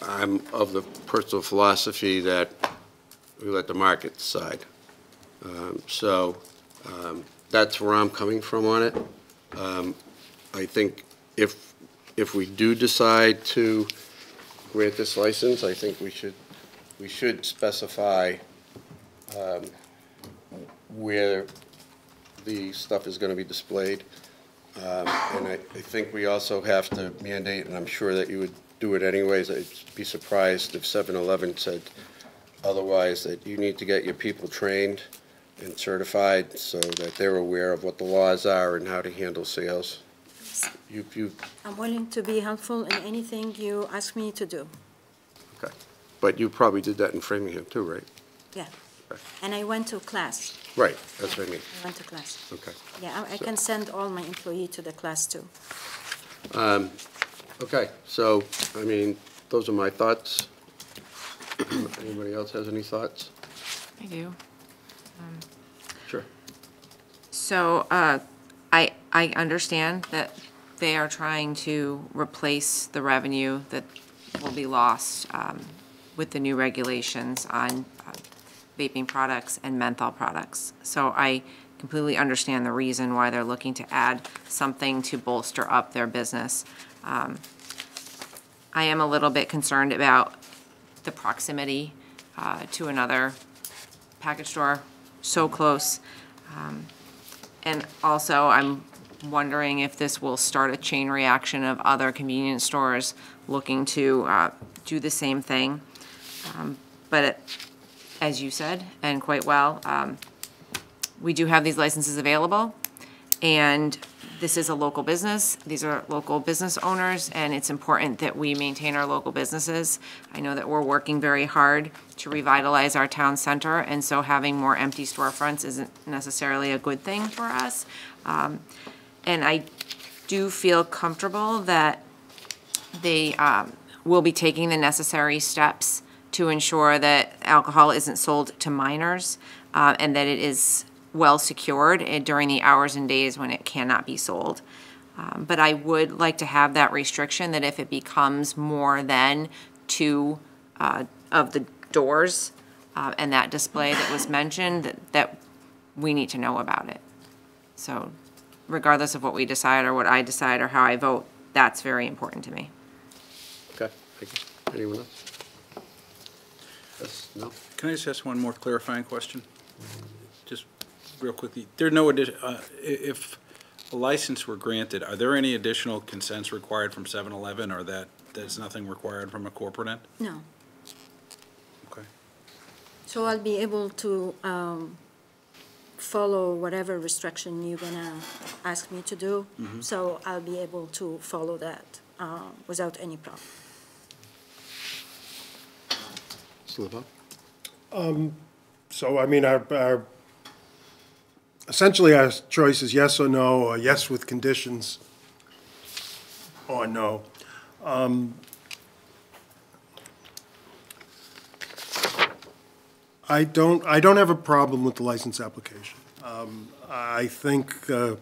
I'm of the personal philosophy that we let the market decide. Um, So um, that's where I'm coming from on it. Um, I think if, if we do decide to grant this license, I think we should, we should specify um, where the stuff is going to be displayed. Um, And I, I think we also have to mandate, and I'm sure that you would do it anyways, I'd be surprised if 7-Eleven said otherwise, that you need to get your people trained and certified so that they're aware of what the laws are and how to handle sales. You, you, I'm willing to be helpful in anything you ask me to do. okay. But you probably did that in Framingham too, right? Yeah. Right. And I went to class. Right, that's what I mean. I went to class. Okay. Yeah, I- I can send all my employee to the class too. Um, Okay, so, I mean, those are my thoughts. Anybody else has any thoughts? I do. Um, Sure. So, uh, I, I understand that they are trying to replace the revenue that will be lost, um, with the new regulations on uh, vaping products and menthol products. So I completely understand the reason why they're looking to add something to bolster up their business. Um, I am a little bit concerned about the proximity, uh, to another package store, so close. Um, And also, I'm wondering if this will start a chain reaction of other convenience stores looking to uh, do the same thing. Um, But it- as you said, and quite well, um, we do have these licenses available, and this is a local business. These are local business owners, and it's important that we maintain our local businesses. I know that we're working very hard to revitalize our town center, and so having more empty storefronts isn't necessarily a good thing for us. Um, And I do feel comfortable that they um, will be taking the necessary steps to ensure that alcohol isn't sold to minors uh, and that it is well secured eh, during the hours and days when it cannot be sold. Um, But I would like to have that restriction that if it becomes more than two uh, of the doors uh, and that display that was mentioned, that, that we need to know about it. So regardless of what we decide or what I decide or how I vote, that's very important to me. Okay, thank you. Anyone else? Yes, no? Can I just ask one more clarifying question? Just real quickly, there are no addition, uh, if a license were granted, are there any additional consents required from 7-Eleven, or that, there's nothing required from a corporate end? No. Okay. So I'll be able to um, follow whatever restriction you're gonna ask me to do. Mhm. So I'll be able to follow that uh, without any problem. Slip up? Um, So, I mean, our, our, essentially, our choice is yes or no, or yes with conditions, or no. Um, I don't, I don't have a problem with the license application. Um, I think uh,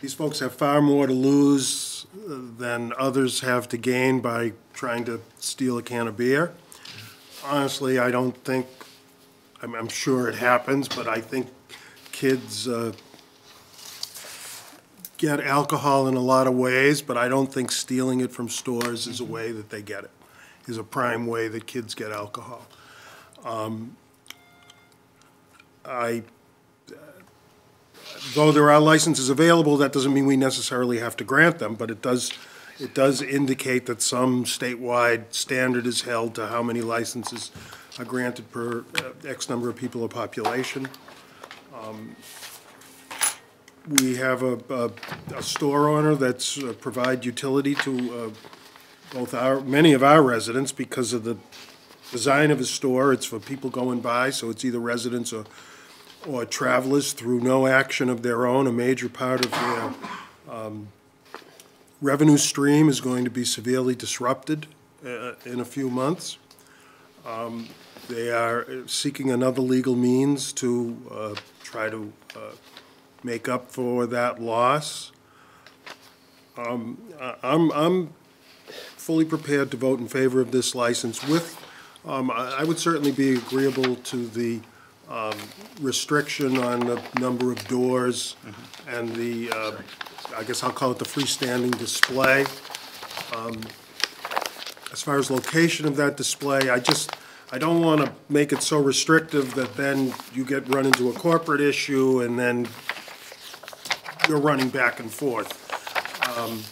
these folks have far more to lose uh, than others have to gain by trying to steal a can of beer. honestly, I don't think, I'm, I'm sure it happens, but I think kids, uh, get alcohol in a lot of ways, but I don't think stealing it from stores is a way that they get it, is a prime way that kids get alcohol. Um, I, though there are licenses available, that doesn't mean we necessarily have to grant them, but it does, it does indicate that some statewide standard is held to how many licenses are granted per uh, X number of people or population. Um, We have a, a, a store owner that's uh, provide utility to uh, both our, many of our residents because of the design of his store. It's for people going by, so it's either residents or, or travelers through no action of their own. A major part of their um, revenue stream is going to be severely disrupted uh, in a few months. They are seeking another legal means to uh, try to uh, make up for that loss. Um, I'm, I'm fully prepared to vote in favor of this license with, um, I I would certainly be agreeable to the um, restriction on the number of doors and the, uh, I guess I'll call it the freestanding display. Um, As far as location of that display, I just, I don't want to make it so restrictive that then you get, run into a corporate issue and then you're running back and forth. Um,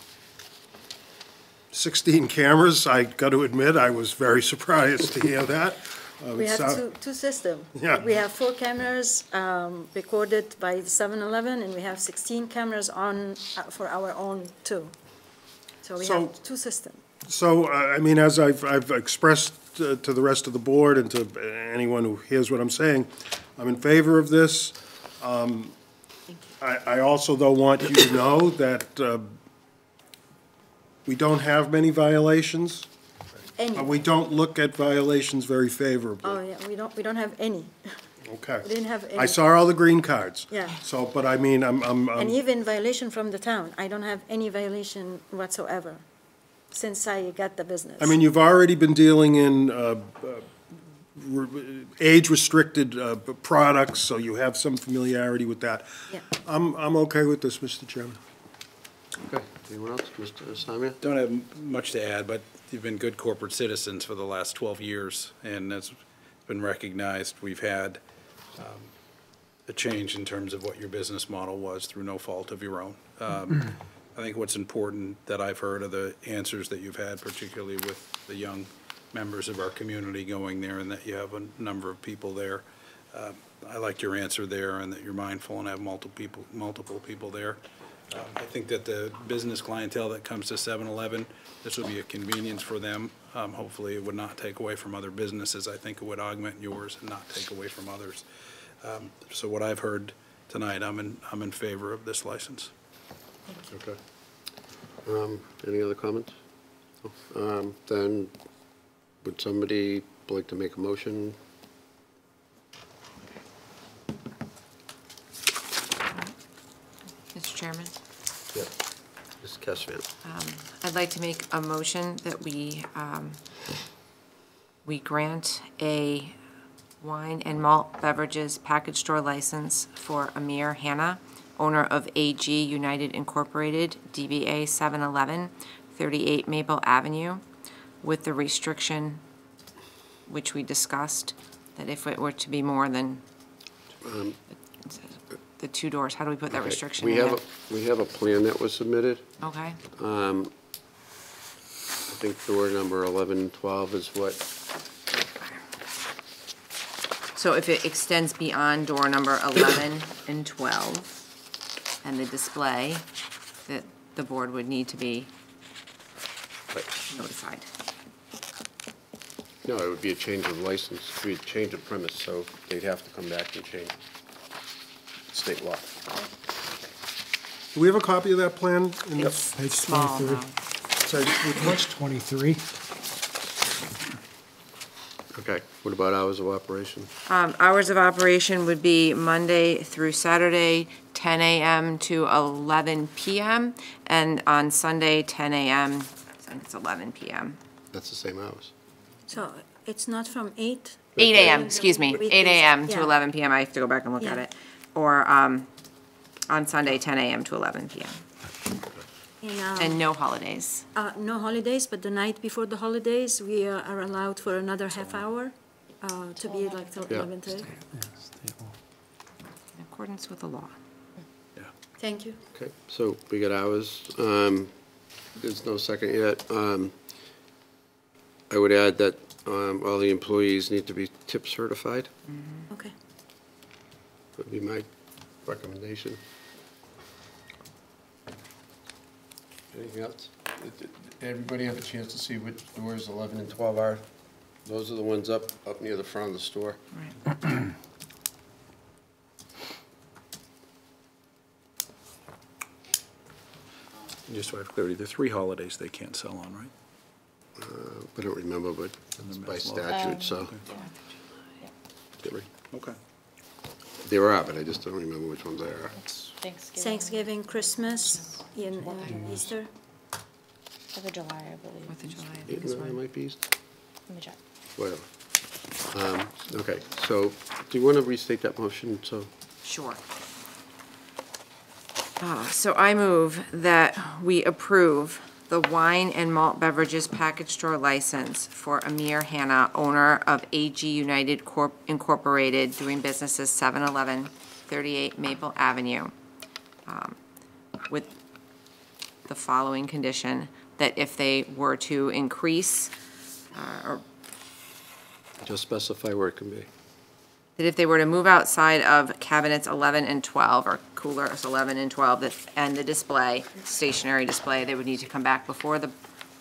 16 cameras, I got to admit, I was very surprised to hear that. Uh, We have two, two systems. Yeah. We have four cameras um, recorded by the 7-Eleven, and we have 16 cameras on, uh, for our own too. So we So- have two systems. So, uh, I mean, as I've, I've expressed uh, to the rest of the board and to anyone who hears what I'm saying, I'm in favor of this. Um, I, I also, though, want you to know that uh, we don't have many violations. Any. Uh, We don't look at violations very favorably, Oh, yeah, we don't, we don't have any. okay? We didn't have any. I saw all the green cards. Yeah. So, but I mean, I'm, I'm, And I'm- even violation from the town. I don't have any violation whatsoever since I got the business. I mean, you've already been dealing in uh, uh, re- age-restricted uh, products, so you have some familiarity with that. Yeah. I'm, I'm okay with this, Mr. Chairman. Okay, anyone else? Mr. Samia? Don't have much to add, but you've been good corporate citizens for the last 12 years, and that's been recognized. We've had um, a change in terms of what your business model was through no fault of your own. Um, I think what's important that I've heard are the answers that you've had, particularly with the young members of our community going there, and that you have a number of people there. Uh, I liked your answer there, and that you're mindful and have multiple people, multiple people there. Um, I think that the business clientele that comes to 7-Eleven, this will be a convenience for them. Um, Hopefully, it would not take away from other businesses. I think it would augment yours and not take away from others. Um, So what I've heard tonight, I'm in, I'm in favor of this license. Okay. Um, Any other comments? No? Um, Then, would somebody like to make a motion? Mr. Chairman, Yeah. Ms. Casavant? um, I'd like to make a motion that we, um, we grant a wine and malt beverages package store license for Amir Hanna, owner of AG United Incorporated, DBA 711, 38 Maple Avenue, with the restriction, which we discussed, that if it were to be more than Um, the two doors, how do we put that restriction We in have, there? a we have a plan that was submitted. Okay, Um, I think door number 1112 is what, so if it extends beyond door number 11 and 12, and the display, that the board would need to be notified. no, it would be a change of license, it would be a change of premise, so they'd have to come back and change state law. Do we have a copy of that plan? in the- It's Page small, 23. though. Sorry, Page 23. Okay, what about hours of operation? Um, Hours of operation would be Monday through Saturday, 10 a.m. to 11 p.m., and on Sunday, 10 a.m., I think it's 11 p.m. That's the same hours. So It's not from eight? Eight AM, excuse me, eight AM to yeah. eleven PM, I have to go back and look at Yeah. it. Or, um, on Sunday, ten AM to eleven PM, And, um, and no holidays. Uh, no holidays, but the night before the holidays, we uh, are allowed for another half hour, uh, to be like till Yeah. eleven thirty. In accordance with the law. Thank you. Okay, so we got hours. Um, There's no second yet. Um, I would add that um, all the employees need to be tip certified. Okay. Would be my recommendation. Anything else? Did- did Everybody have a chance to see which doors 11 and 12 are? Those are the ones up, up near the front of the store. Right. Just so I have clarity, there are three holidays they can't sell on, right? Uh, I don't remember, but it's by Mass law. statute, so Um, Three, okay. There are, but I just don't remember which ones they are. Thanksgiving. Thanksgiving, Christmas, and uh, Easter. Fourth of July, I believe. Fourth of July, I It think is one. might be Easter. Let me check. whatever. Um, Okay, so do you want to restate that motion, so? Sure. Ah, So I move that we approve the wine and malt beverages package store license for Amir Hanna, owner of AG United Corp. Incorporated, doing business as 7-Eleven, 38 Maple Avenue, um, with the following condition, that if they were to increase, uh, or Just specify where it can be. That if they were to move outside of cabinets 11 and 12, or coolers 11 and 12, that, and the display, stationary display, they would need to come back before the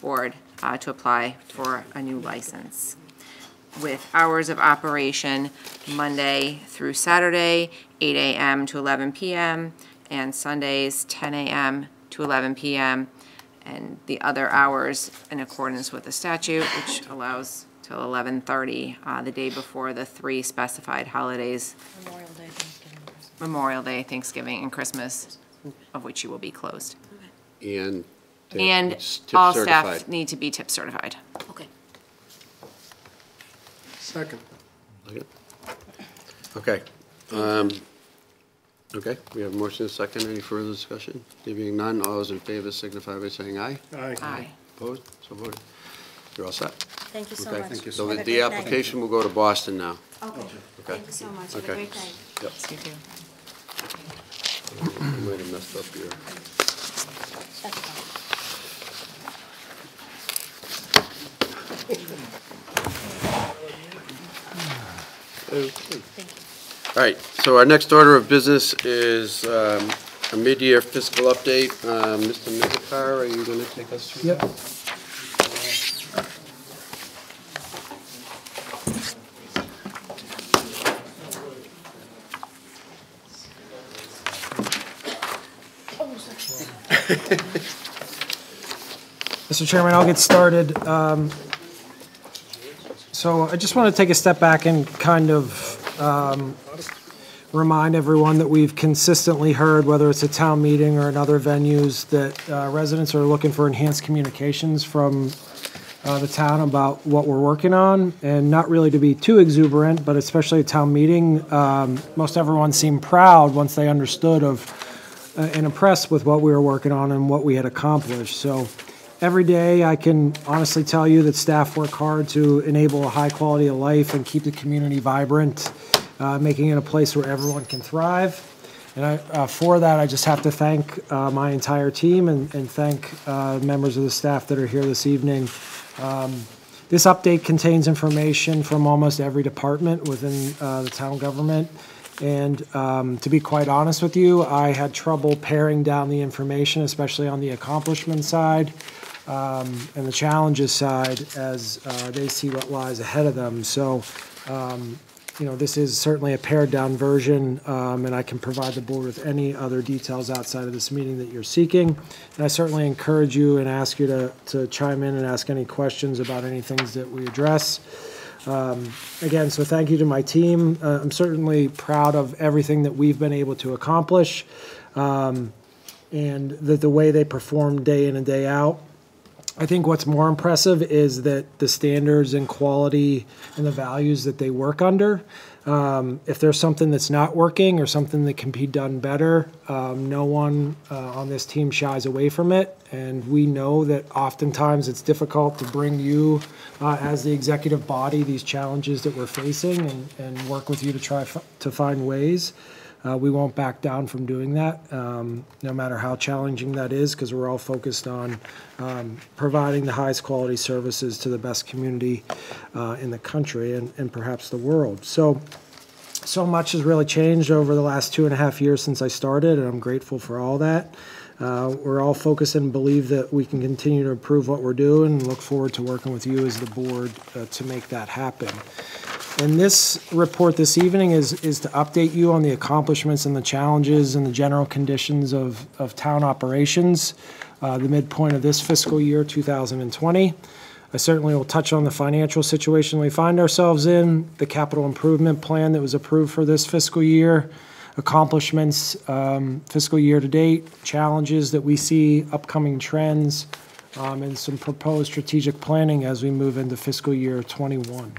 board uh, to apply for a new license. With hours of operation Monday through Saturday, 8 AM to 11 PM, and Sundays, 10 AM to 11 PM, and the other hours in accordance with the statute, which allows till 11:30, uh, the day before the three specified holidays, Memorial Day, Thanksgiving, Memorial Day, Thanksgiving, and Christmas, of which you will be closed. And. that And tip all certified. staff need to be tip certified. Okay. Second. Okay. Okay. um, Okay, we have a motion and a second. Any further discussion? There being none, all those in favor signify by saying aye. Aye. Aye. Opposed? So voted. You're all set. Thank you so Okay. much. So Have the a the great night. application will go to Boston now. Okay, Okay. thank you so much. Have a Okay. great night. Yep. You too. I might have messed up your. That's fine. All right, so our next order of business is um, a mid-year fiscal update. Um, Mr. Mizikar, are you going to take us through? Yep. Mr. Chairman, I'll get started. Um, So I just want to take a step back and kind of um, remind everyone that we've consistently heard, whether it's a town meeting or in other venues, that uh, residents are looking for enhanced communications from uh, the town about what we're working on, and not really to be too exuberant, but especially at town meeting, um, most everyone seemed proud once they understood of and impressed with what we were working on and what we had accomplished. So every day, I can honestly tell you that staff work hard to enable a high quality of life and keep the community vibrant, uh, making it a place where everyone can thrive. And I, uh, for that, I just have to thank uh, my entire team and, and thank uh, members of the staff that are here this evening. Um, This update contains information from almost every department within uh, the town government. And um, to be quite honest with you, I had trouble paring down the information, especially on the accomplishment side um, and the challenges side, as uh, they see what lies ahead of them. So, um, you know, this is certainly a pared-down version, um, and I can provide the board with any other details outside of this meeting that you're seeking. And I certainly encourage you and ask you to to chime in and ask any questions about any things that we address. Um, Again, so thank you to my team. Uh, I'm certainly proud of everything that we've been able to accomplish, um, and the the way they perform day in and day out. I think what's more impressive is that the standards and quality and the values that they work under. Um, if there's something that's not working or something that can be done better, um, no one uh, on this team shies away from it. And we know that oftentimes it's difficult to bring you, uh, as the executive body, these challenges that we're facing and, and work with you to try to find ways. Uh, we won't back down from doing that, um, no matter how challenging that is, because we're all focused on um, providing the highest quality services to the best community uh, in the country and, and perhaps the world. So, so much has really changed over the last two and a half years since I started, and I'm grateful for all that. Uh, we're all focused and believe that we can continue to improve what we're doing and look forward to working with you as the board uh, to make that happen. And this report this evening is, is to update you on the accomplishments and the challenges and the general conditions of, of town operations, uh, the midpoint of this fiscal year, 2020. I certainly will touch on the financial situation we find ourselves in, the capital improvement plan that was approved for this fiscal year, accomplishments um, fiscal year to date, challenges that we see, upcoming trends, um, and some proposed strategic planning as we move into fiscal year 21.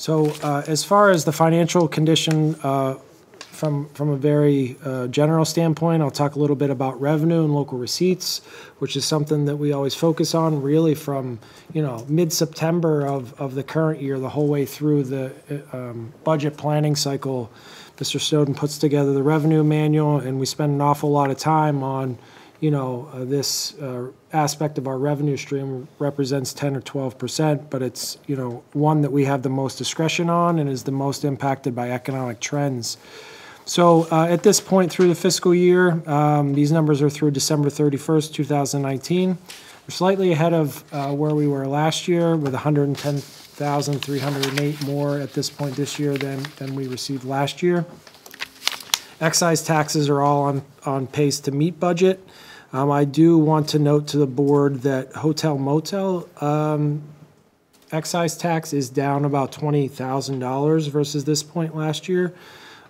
So uh, as far as the financial condition, uh, from, from a very uh, general standpoint, I'll talk a little bit about revenue and local receipts, which is something that we always focus on really from, you know, mid-September of, of the current year, the whole way through the uh, um, budget planning cycle. Mr. Snowden puts together the revenue manual, and we spend an awful lot of time on, you know, uh, this uh, aspect of our revenue stream represents 10 or 12 percent, but it's, you know, one that we have the most discretion on and is the most impacted by economic trends. So uh, at this point through the fiscal year, um, these numbers are through December 31st, 2019. We're slightly ahead of uh, where we were last year with 110,308 more at this point this year than, than we received last year. Excise taxes are all on, on pace to meet budget. Um, I do want to note to the board that hotel motel um, excise tax is down about $20,000 versus this point last year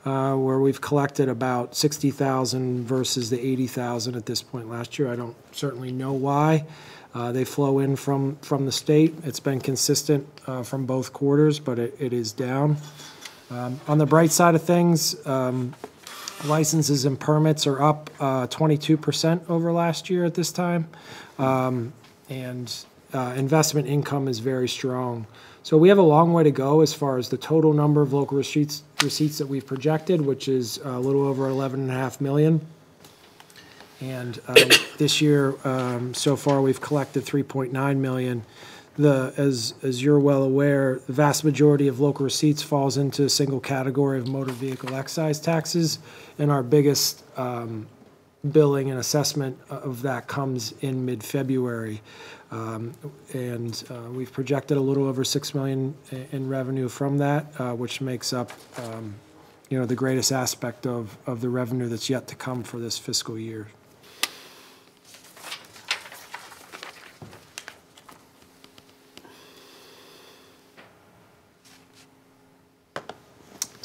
uh, where we've collected about 60,000 versus the 80,000 at this point last year. I don't certainly know why. Uh, They flow in from, from the state. It's been consistent uh, from both quarters, but it, it is down. Um, On the bright side of things, um, licenses and permits are up uh, 22% over last year at this time. Um, And uh, investment income is very strong. So we have a long way to go as far as the total number of local receipts, receipts that we've projected, which is a little over 11 and a half million. And um, this year, um, so far, we've collected 3.9 million. The, as, as you're well aware, the vast majority of local receipts falls into a single category of motor vehicle excise taxes, and our biggest um, billing and assessment of that comes in mid-February. Um, And uh, we've projected a little over 6 million in revenue from that, uh, which makes up, um, you know, the greatest aspect of, of the revenue that's yet to come for this fiscal year.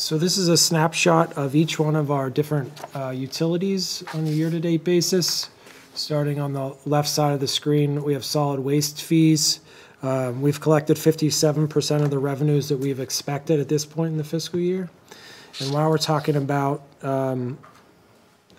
So this is a snapshot of each one of our different uh, utilities on a year-to-date basis. Starting on the left side of the screen, we have solid waste fees. Um, We've collected 57% of the revenues that we've expected at this point in the fiscal year. And while we're talking about um,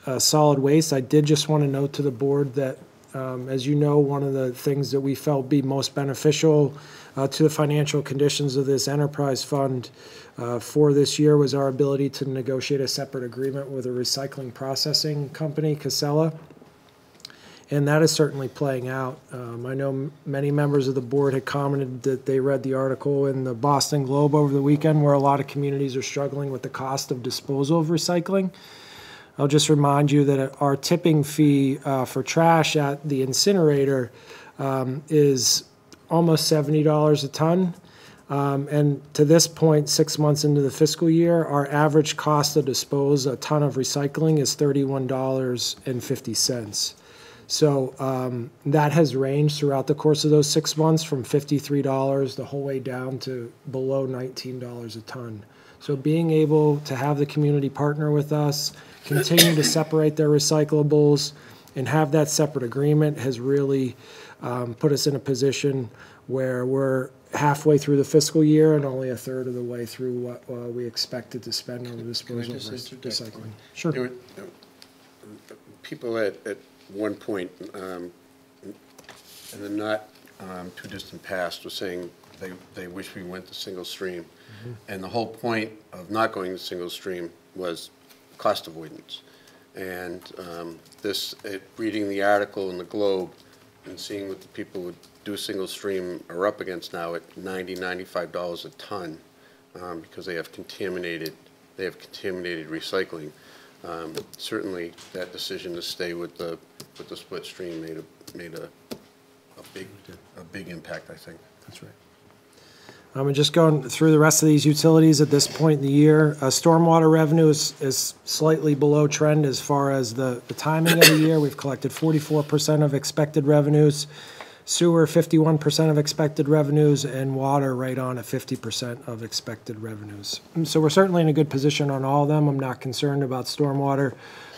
uh, solid waste, I did just want to note to the board that, um, as you know, one of the things that we felt be most beneficial uh, to the financial conditions of this enterprise fund uh, for this year was our ability to negotiate a separate agreement with a recycling processing company, Casella. And that is certainly playing out. Um, I know many members of the board had commented that they read the article in the Boston Globe over the weekend where a lot of communities are struggling with the cost of disposal of recycling. I'll just remind you that our tipping fee uh, for trash at the incinerator um, is almost $70 a ton. Um, And to this point, six months into the fiscal year, our average cost to dispose a ton of recycling is $31.50. So um, that has ranged throughout the course of those six months from $53 the whole way down to below $19 a ton. So being able to have the community partner with us, continue to separate their recyclables, and have that separate agreement has really um, put us in a position where we're halfway through the fiscal year and only a third of the way through what uh, we expected to spend on the disposal versus recycling. Sure. There were, People at, at one point, um, in the not um, too distant past, were saying they, they wish we went to single stream. Mm-hmm. And the whole point of not going to single stream was cost avoidance. And um, this, it- reading the article in the Globe and seeing what the people who do single stream are up against now at 90, 95 dollars a ton, um, because they have contaminated, they have contaminated recycling. Um, Certainly, that decision to stay with the, with the split stream made a, made a, a big, a big impact, I think. That's right. Um, and just going through the rest of these utilities at this point in the year, uh, stormwater revenue is, is slightly below trend as far as the, the timing of the year. We've collected forty-four percent of expected revenues, sewer fifty-one percent of expected revenues, and water right on at fifty percent of expected revenues. And So we're certainly in a good position on all of them. I'm not concerned about stormwater.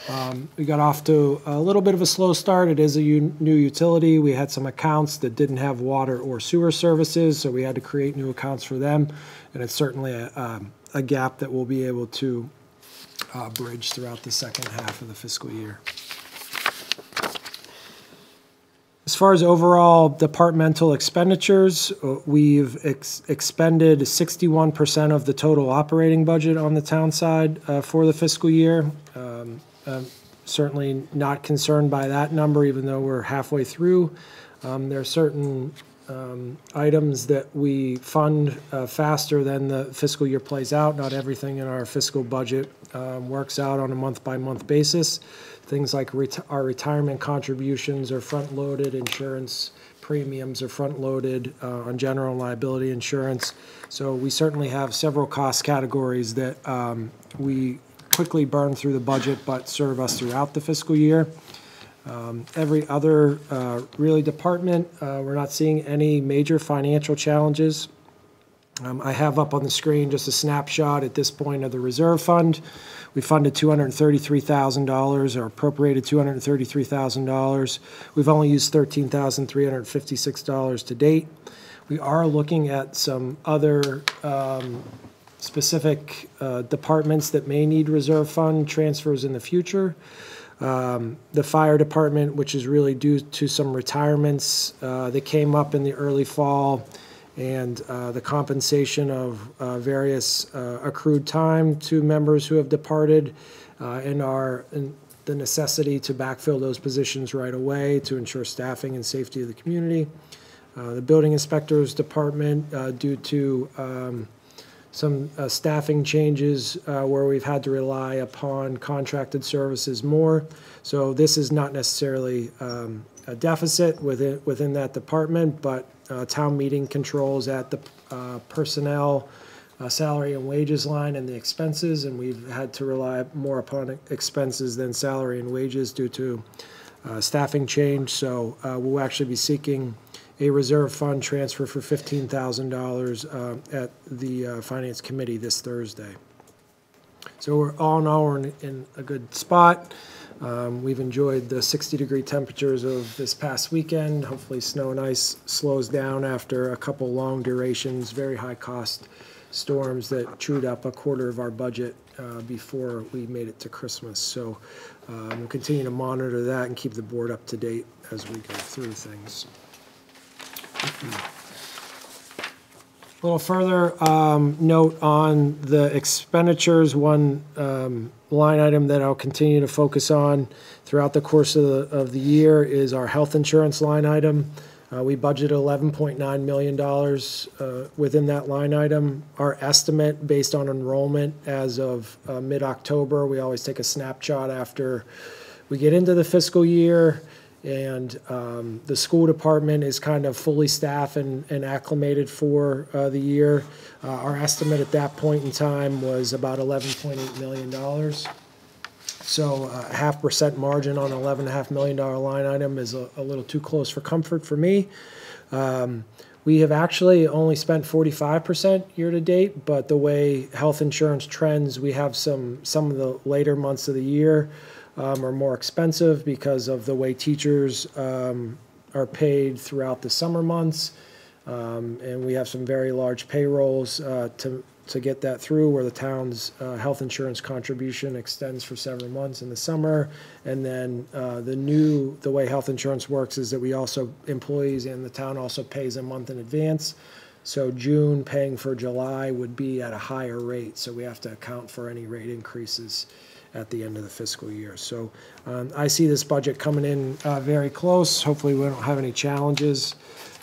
Um, We got off to a little bit of a slow start. It is a new utility. We had some accounts that didn't have water or sewer services, so we had to create new accounts for them. And it's certainly a, um, a gap that we'll be able to uh, bridge throughout the second half of the fiscal year. As far as overall departmental expenditures, uh, we've ex- expended 61% of the total operating budget on the town side uh, for the fiscal year. Um, Certainly not concerned by that number, even though we're halfway through. Um, There are certain um, items that we fund uh, faster than the fiscal year plays out. Not everything in our fiscal budget um, works out on a month-by-month basis. Things like reti- our retirement contributions are front-loaded, insurance premiums are front-loaded uh, on general liability insurance. So we certainly have several cost categories that um, we quickly burn through the budget but serve us throughout the fiscal year. Um, Every other, uh, really, department, uh, we're not seeing any major financial challenges. Um, I have up on the screen just a snapshot at this point of the reserve fund. We funded $233,000 or appropriated $233,000. We've only used $13,356 to date. We are looking at some other um, specific uh, departments that may need reserve fund transfers in the future. Um, The fire department, which is really due to some retirements uh, that came up in the early fall, and uh, the compensation of uh, various uh, accrued time to members who have departed, uh, and and the necessity to backfill those positions right away to ensure staffing and safety of the community. Uh, The building inspector's department, uh, due to um, some staffing changes where we've had to rely upon contracted services more. So this is not necessarily um, a deficit within, within that department, but uh, town meeting controls at the uh, personnel, uh, salary and wages line and the expenses, and we've had to rely more upon expenses than salary and wages due to uh, staffing change. So uh, we'll actually be seeking a reserve fund transfer for fifteen thousand dollars uh, at the Finance Committee this Thursday. So we're, all in all, we're in, in a good spot. Um, We've enjoyed the 60-degree temperatures of this past weekend. Hopefully, snow and ice slows down after a couple long durations, very high-cost storms that chewed up a quarter of our budget uh, before we made it to Christmas. So um, we'll continue to monitor that and keep the board up to date as we go through things. A little further um, note on the expenditures, one um, line item that I'll continue to focus on throughout the course of the, of the year is our health insurance line item. Uh, We budgeted $11.9 million uh, within that line item. Our estimate, based on enrollment as of uh, mid-October, we always take a snapshot after we get into the fiscal year, and um, the school department is kind of fully staffed and and acclimated for uh, the year. Uh, Our estimate at that point in time was about $11.8 million. So uh, a half percent margin on an $11.5 million line item is a a little too close for comfort for me. Um, We have actually only spent forty-five percent year-to-date, but the way health insurance trends, we have some, some of the later months of the year um, are more expensive because of the way teachers um, are paid throughout the summer months. Um, And we have some very large payrolls uh, to, to get that through, where the town's uh, health insurance contribution extends for several months in the summer. And then uh, the new, the way health insurance works is that we also, employees and the town also pays a month in advance. So June paying for July would be at a higher rate, so we have to account for any rate increases at the end of the fiscal year. So um, I see this budget coming in uh, very close. Hopefully, we don't have any challenges.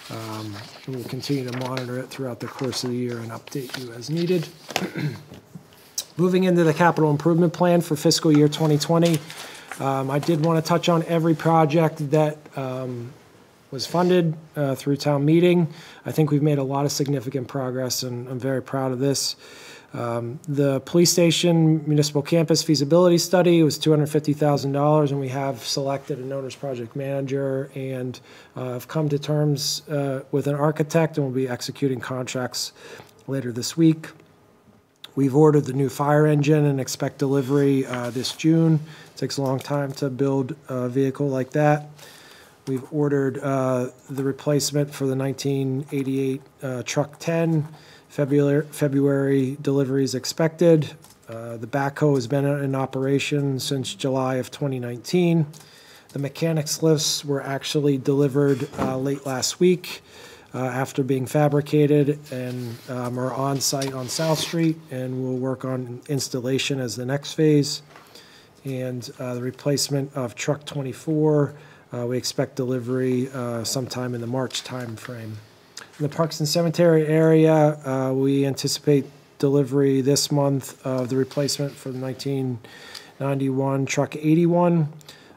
Um, We'll continue to monitor it throughout the course of the year and update you as needed. Moving into the capital improvement plan for fiscal year 2020, um, I did want to touch on every project that um, was funded uh, through town meeting. I think we've made a lot of significant progress, and I'm very proud of this. Um, The police station municipal campus feasibility study was $250,000, and we have selected an owner's project manager and uh, have come to terms uh, with an architect, and we'll be executing contracts later this week. We've ordered the new fire engine and expect delivery uh, this June. It takes a long time to build a vehicle like that. We've ordered uh, the replacement for the 1988 uh, Truck 10. February, February delivery is expected. Uh, The backhoe has been in operation since July of 2019. The mechanics lifts were actually delivered uh, late last week uh, after being fabricated and um, are on site on South Street, and we'll work on installation as the next phase. And uh, the replacement of Truck 24, uh, we expect delivery uh, sometime in the March timeframe. The Parks and Cemetery area, uh, we anticipate delivery this month of the replacement for the 1991 Truck 81.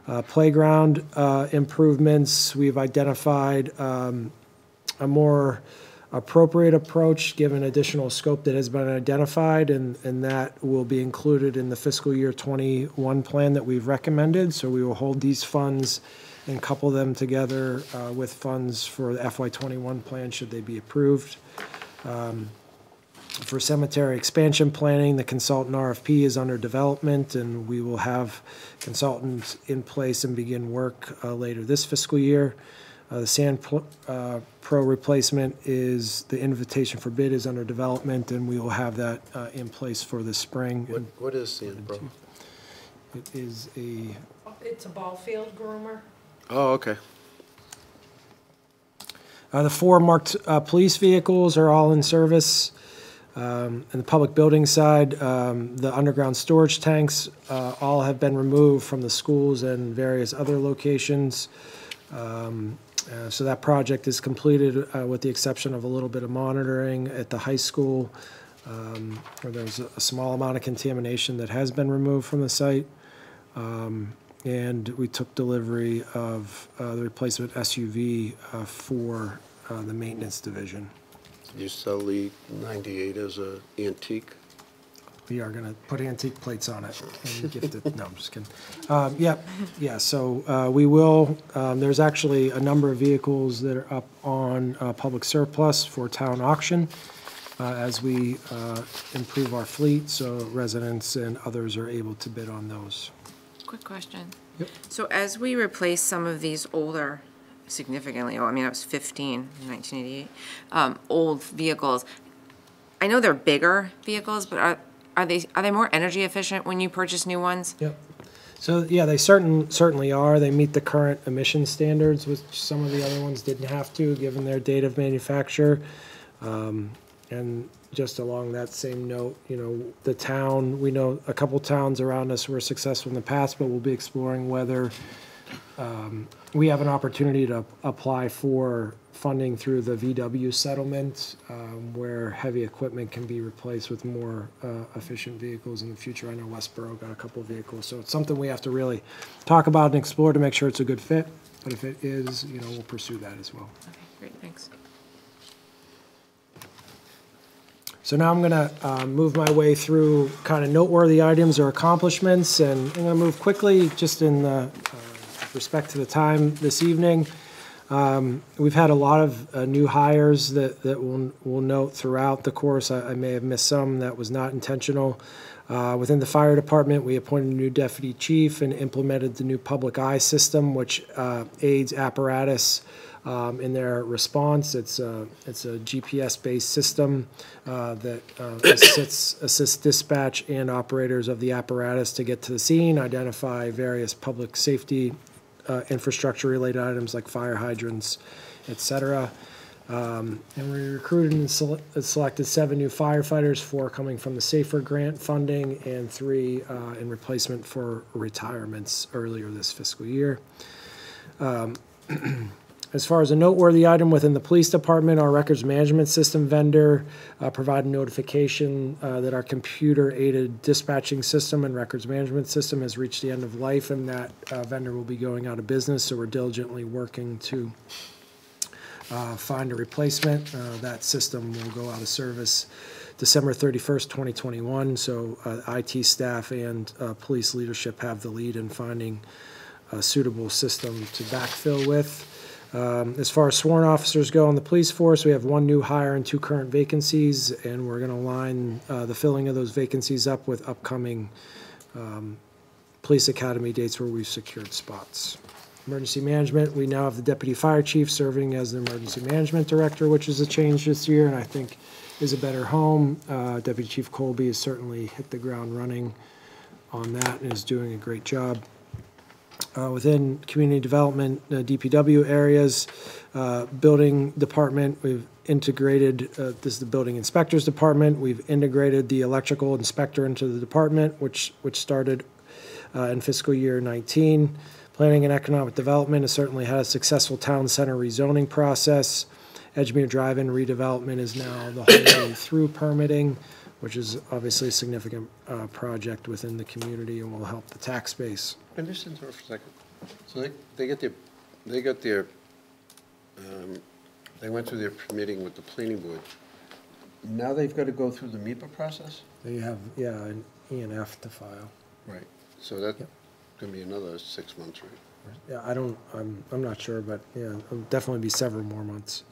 Uh, Playground uh, improvements, we've identified um, a more appropriate approach, given additional scope that has been identified, and, and that will be included in the fiscal year 21 plan that we've recommended. So we will hold these funds and couple them together uh, with funds for the FY '21 plan, should they be approved. Um, For cemetery expansion planning, the consultant RFP is under development, and we will have consultants in place and begin work uh, later this fiscal year. Uh, The Sand Pl- uh, Pro replacement is, the invitation for bid is under development, and we will have that uh, in place for the spring. What, what is Sand Pro? It is a, It's a ball field groomer. Oh, okay. Uh, The four marked uh, police vehicles are all in service. Um, In the public building side, um, the underground storage tanks uh, all have been removed from the schools and various other locations. Um, uh, So that project is completed uh, with the exception of a little bit of monitoring at the high school, um, where there's a a small amount of contamination that has been removed from the site. And we took delivery of uh, the replacement SUV uh, for uh, the maintenance division. Did you sell the 98 as a antique? We are gonna put antique plates on it and gift it, no, I'm just kidding. Um, yeah, yeah, so, uh, we will, um, there's actually a number of vehicles that are up on, uh, public surplus for town auction, uh, as we, uh, improve our fleet, so residents and others are able to bid on those. Quick question. Yep. So as we replace some of these older, significantly, well, I mean, I was 15 in 1988, um, old vehicles, I know they're bigger vehicles, but are, are they, are they more energy efficient when you purchase new ones? Yep. So, yeah, they certain, certainly are. They meet the current emission standards, which some of the other ones didn't have to, given their date of manufacture. Um, And just along that same note, you know, the town, we know a couple towns around us were successful in the past, but we'll be exploring whether um, we have an opportunity to apply for funding through the VW settlement, um, where heavy equipment can be replaced with more uh, efficient vehicles in the future. I know Westboro got a couple vehicles, so it's something we have to really talk about and explore to make sure it's a good fit. But if it is, you know, we'll pursue that as well. Okay, great, thanks. So now I'm going to move my way through kind of noteworthy items or accomplishments, and I'm going to move quickly, just in the, uh, respect to the time this evening. Um, We've had a lot of uh, new hires that, that we'll, we'll note throughout the course. I I may have missed some, that was not intentional. Uh, Within the fire department, we appointed a new deputy chief and implemented the new public eye system, which uh, aids apparatus um, in their response. It's a, it's a GPS-based system uh, that uh, assists, assists dispatch and operators of the apparatus to get to the scene, identify various public safety uh, infrastructure-related items like fire hydrants, et cetera. Um, And we recruited and sele- selected seven new firefighters, four coming from the SAFER grant funding and three uh, in replacement for retirements earlier this fiscal year. Um, As far as a noteworthy item within the police department, our records management system vendor uh, provided notification uh, that our computer-aided dispatching system and records management system has reached the end of life, and that uh, vendor will be going out of business, so we're diligently working to uh, find a replacement. Uh, That system will go out of service December 31st, 2021, so uh, IT staff and police leadership have the lead in finding a suitable system to backfill with. Um, As far as sworn officers go in the police force, we have one new hire and two current vacancies, and we're going to line uh, the filling of those vacancies up with upcoming um, police academy dates where we've secured spots. Emergency management, we now have the deputy fire chief serving as the emergency management director, which is a change this year, and I think is a better home. Uh, Deputy Chief Colby has certainly hit the ground running on that and is doing a great job. Uh, Within community development, uh, DPW areas, uh, building department, we've integrated, uh, this is the building inspectors department, we've integrated the electrical inspector into the department, which, which started uh, in fiscal year 19. Planning and economic development has certainly had a successful town center rezoning process. Edgemere Drive-In redevelopment is now the whole way through permitting, which is obviously a significant uh, project within the community and will help the tax base. Can I just interrupt for a second? So they, they get their, they got their, um, they went through their permitting with the planning board. Now they've got to go through the MEPA process? They have, yeah, an E and F to file. Right. So that's gonna be another six months, right? Yeah, I don't, I'm, I'm not sure, but yeah, it'll definitely be several more months.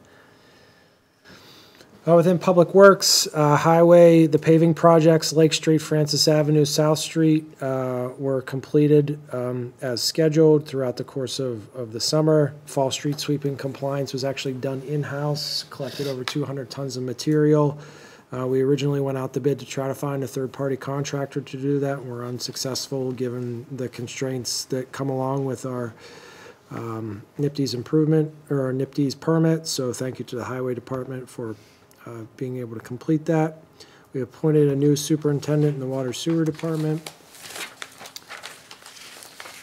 Uh, Within Public Works, uh, Highway, the paving projects, Lake Street, Francis Avenue, South Street, uh, were completed um, as scheduled throughout the course of, of the summer. Fall street sweeping compliance was actually done in-house, collected over 200 tons of material. Uh, We originally went out the bid to try to find a third-party contractor to do that, and We're unsuccessful, given the constraints that come along with our um, NPDES improvement, or our NPDES permit, so thank you to the Highway Department for uh, being able to complete that. We appointed a new superintendent in the Water Sewer Department.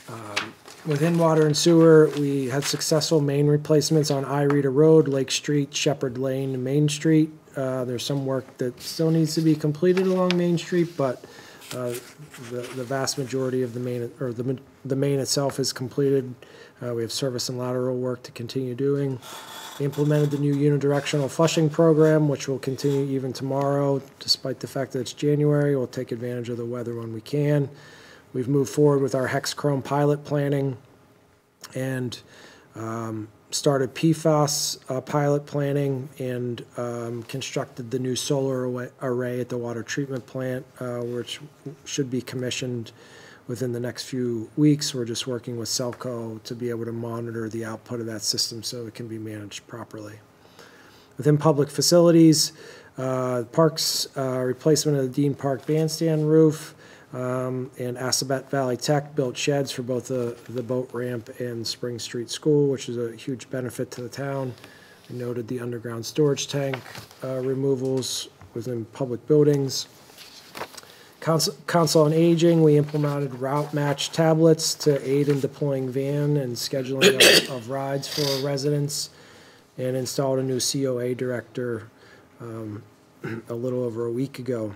Um, Within Water and Sewer, we had successful main replacements on Ireta Road, Lake Street, Shepherd Lane, Main Street. Uh, There's some work that still needs to be completed along Main Street, but uh, the the vast majority of the main, or the, the main itself is completed. Uh, We have service and lateral work to continue doing. Implemented the new unidirectional flushing program, which will continue even tomorrow, despite the fact that it's January. We'll take advantage of the weather when we can. We've moved forward with our hex chrome pilot planning and um, started PFAS uh, pilot planning and um, constructed the new solar array- array at the water treatment plant, uh, which should be commissioned within the next few weeks. We're just working with SELCO to be able to monitor the output of that system so it can be managed properly. Within public facilities, uh, parks, uh, replacement of the Dean Park Bandstand roof, um, and Assabet Valley Tech built sheds for both the, the boat ramp and Spring Street School, which is a huge benefit to the town. I noted the underground storage tank uh, removals within public buildings. Council, Council on Aging, we implemented RouteMatch tablets to aid in deploying van and scheduling of, of rides for residents, and installed a new COA director um, a little over a week ago.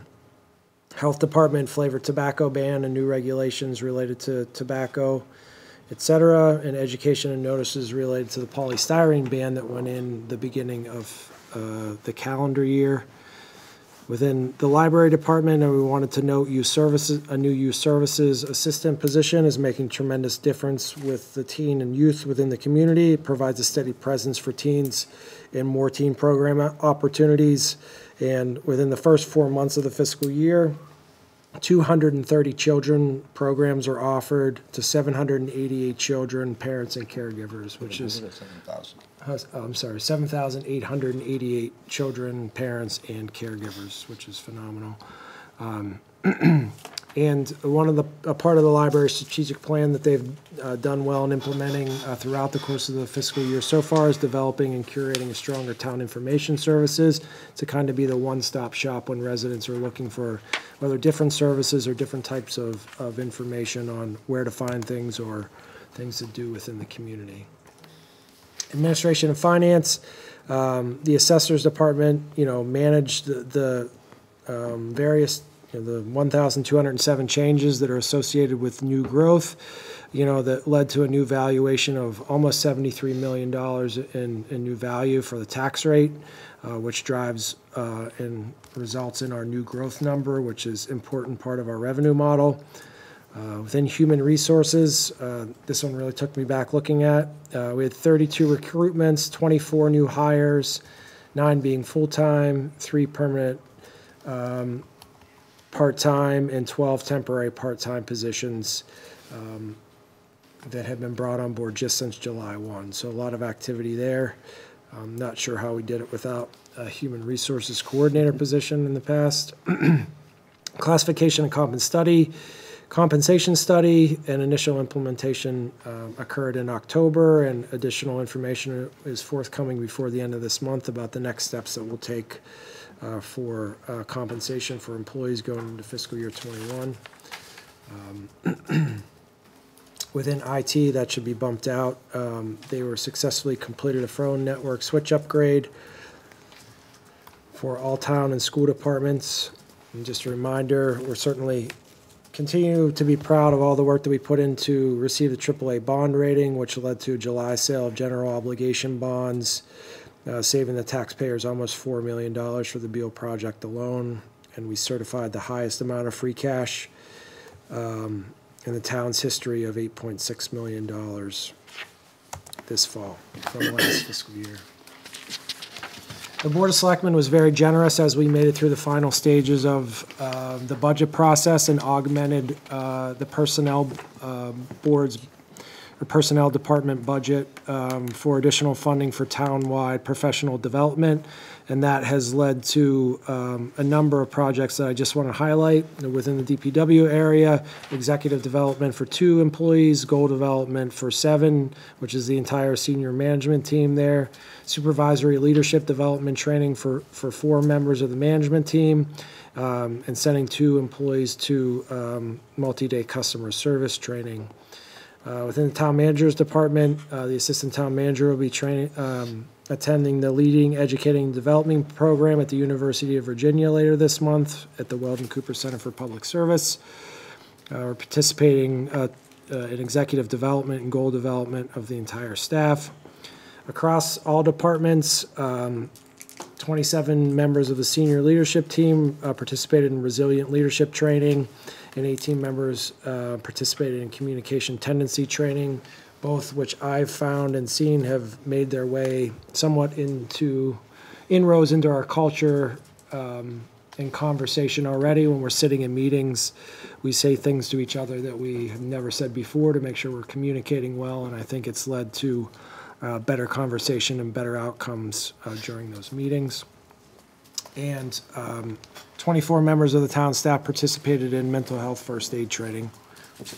Health Department flavored tobacco ban and new regulations related to tobacco, et cetera, and education and notices related to the polystyrene ban that went in the beginning of uh, the calendar year. Within the library department, and we wanted to note youth services, a new youth services assistant position is making tremendous difference with the teen and youth within the community. It provides a steady presence for teens and more teen program opportunities. And within the first four months of the fiscal year, 230 children programs are offered to 788 children, parents, and caregivers, which is, uh, I'm sorry, 7,888 children, parents, and caregivers, which is phenomenal. Um, And one of the, a part of the library strategic plan that they've uh, done well in implementing uh, throughout the course of the fiscal year so far is developing and curating a stronger town information services to kind of be the one-stop shop when residents are looking for whether different services or different types of, of information on where to find things or things to do within the community. Administration and Finance, um, the Assessors Department, you know, managed the, the um, various, you know, the 1,207 changes that are associated with new growth, you know, that led to a new valuation of almost $73 million in, in new value for the tax rate, uh, which drives uh, and results in our new growth number, which is important part of our revenue model. Uh, Within human resources, uh, this one really took me back looking at. Uh, We had 32 recruitments, 24 new hires, nine being full-time, three permanent um, part-time, and 12 temporary part-time positions um, that have been brought on board just since July 1. So a lot of activity there. I'm not sure how we did it without a human resources coordinator position in the past. Classification and comp and study, compensation study and initial implementation um, occurred in October, and additional information is forthcoming before the end of this month about the next steps that we'll take uh, for uh, compensation for employees going into fiscal year '21. Um, Within IT, that should be bumped out. Um, They were successfully completed a phone network switch upgrade for all town and school departments. And just a reminder, we're certainly continue to be proud of all the work that we put in to receive the AAA bond rating, which led to July sale of general obligation bonds, uh, saving the taxpayers almost $4 million for the Beal project alone. And we certified the highest amount of free cash um, in the town's history of $8.6 million this fall from last fiscal year. The Board of Selectmen was very generous as we made it through the final stages of uh, the budget process and augmented uh, the Personnel uh, Board's, or Personnel Department budget um, for additional funding for townwide professional development. And that has led to um, a number of projects that I just want to highlight within the DPW area. Executive development for two employees, goal development for seven, which is the entire senior management team there. Supervisory leadership development training for, for four members of the management team. um, and sending two employees to um, multi-day customer service training. Uh, Within the town manager's department, uh, the assistant town manager will be training, um, attending the Leading Educating Development Program at the University of Virginia later this month at the Weldon Cooper Center for Public Service. Uh, We're participating uh, uh, in executive development and goal development of the entire staff. Across all departments, um, 27 members of the senior leadership team uh, participated in resilient leadership training, and 18 members uh, participated in communication tendency training, both which I've found and seen have made their way somewhat into inroads into our culture um, and conversation already. When we're sitting in meetings, we say things to each other that we have never said before to make sure we're communicating well, and I think it's led to uh, better conversation and better outcomes uh, during those meetings. And um, 24 members of the town staff participated in mental health first aid training,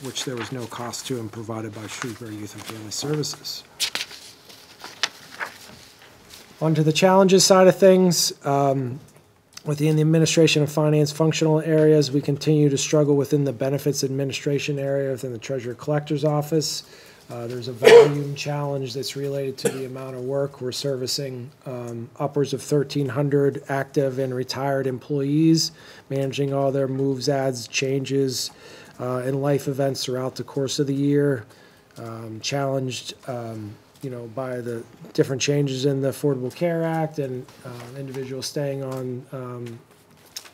which- there was no cost to and provided by Shrewsbury Youth and Family Services. On to the challenges side of things. um, Within the administration and finance functional areas, we continue to struggle within the benefits administration area within the treasurer collector's office. Uh, There's a volume challenge that's related to the amount of work. We're servicing um, upwards of 1,300 active and retired employees, managing all their moves, ads, changes, uh, and life events throughout the course of the year. Um, Challenged, um, you know, by the different changes in the Affordable Care Act and uh, individuals staying on um,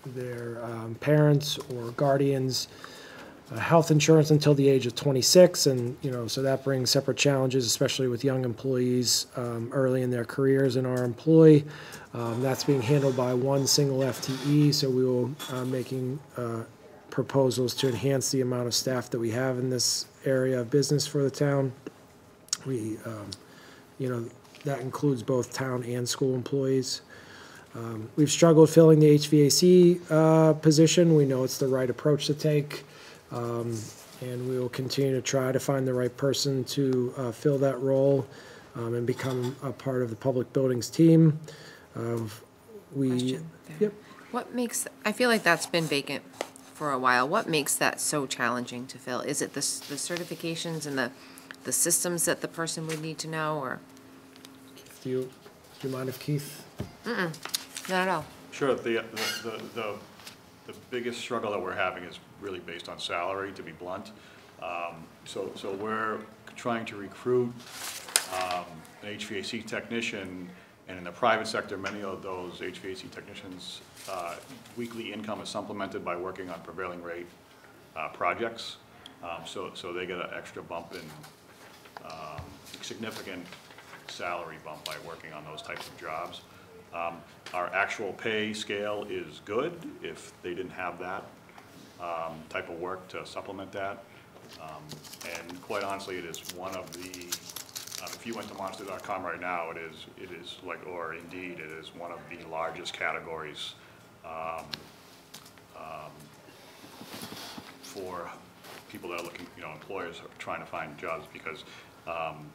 their um, parents or guardians' uh, health insurance until the age of 26, and, you know, so that brings separate challenges, especially with young employees um, early in their careers in our employ. Um, That's being handled by one single FTE, so we will, uh, making, uh, proposals to enhance the amount of staff that we have in this area of business for the town. We, um, you know, that includes both town and school employees. Um, We've struggled filling the HVAC uh, position. We know it's the right approach to take. Um, And we will continue to try to find the right person to uh, fill that role um, and become a part of the public buildings team. Um, We, Question there. yep. What makes, I feel like that's been vacant for a while. What makes that so challenging to fill? Is it the, s- the certifications and the, the systems that the person would need to know, or? do you, do you mind if Keith? Not at all. Sure, the, the, the, the biggest struggle that we're having is really based on salary, to be blunt. Um, So, so we're trying to recruit um, an HVAC technician, and in the private sector, many of those HVAC technicians' uh, weekly income is supplemented by working on prevailing rate uh, projects. Um, So, so they get an extra bump in, um, significant salary bump by working on those types of jobs. Um, Our actual pay scale is good if they didn't have that um, type of work to supplement that. Um, And quite honestly, it is one of the, um, if you went to monster.com right now, it is, it is like, or Indeed, it is one of the largest categories um, um, for people that are looking, you know, employers are trying to find jobs because, um,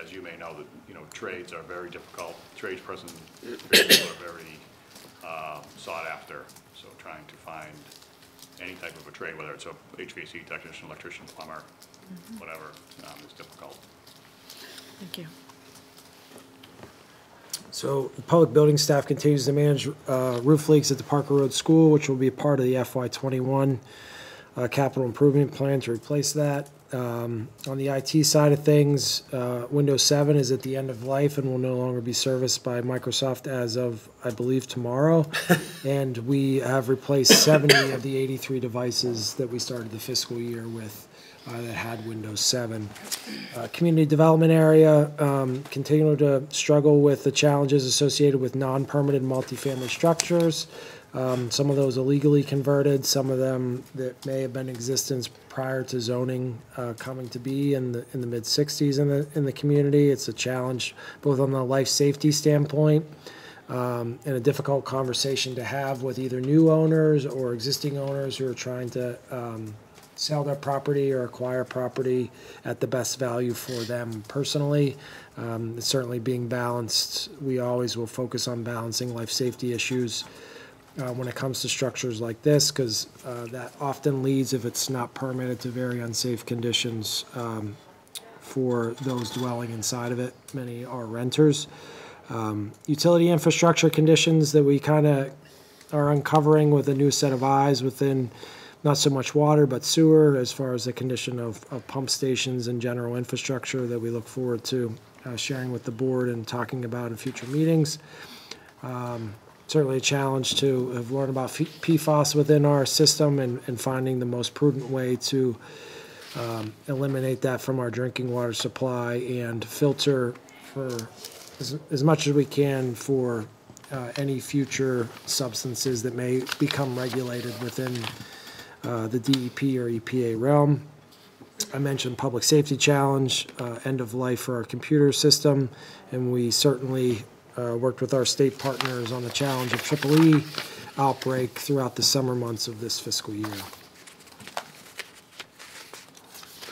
as you may know, that, you know, trades are very difficult. Tradesperson, people are very um, sought after, so trying to find any type of a trade, whether it's a HVAC technician, electrician, plumber, whatever, um, is difficult. Thank you. So the public building staff continues to manage uh, roof leaks at the Parker Road School, which will be a part of the FY twenty-one uh, capital improvement plan to replace that. Um, On the IT side of things, uh, Windows seven is at the end of life and will no longer be serviced by Microsoft as of, I believe, tomorrow. And we have replaced seventy of the eighty-three devices that we started the fiscal year with uh, that had Windows 7. Uh, Community development area, um, continue to struggle with the challenges associated with non-permitted multifamily structures. Um, Some of those illegally converted, some of them that may have been in existence prior to zoning uh, coming to be in the, in the mid-60s in the, in the community. It's a challenge both on the life safety standpoint um, and a difficult conversation to have with either new owners or existing owners who are trying to um, sell their property or acquire property at the best value for them personally. Um, certainly being balanced. We always will focus on balancing life safety issues uh, when it comes to structures like this, because that often leads, if it's not permitted, to very unsafe conditions um, for those dwelling inside of it. Many are renters. Um, Utility infrastructure conditions that we kind of are uncovering with a new set of eyes within not so much water, but sewer, as far as the condition of, of pump stations and general infrastructure that we look forward to uh, sharing with the board and talking about in future meetings. Um, Certainly a challenge to have learned about PFAS within our system and, and finding the most prudent way to um, eliminate that from our drinking water supply and filter for as, as much as we can for uh, any future substances that may become regulated within uh, the DEP or EPA realm. I mentioned public safety challenge, uh, end of life for our computer system, and we certainly uh, worked with our state partners on the challenge of triple E outbreak throughout the summer months of this fiscal year.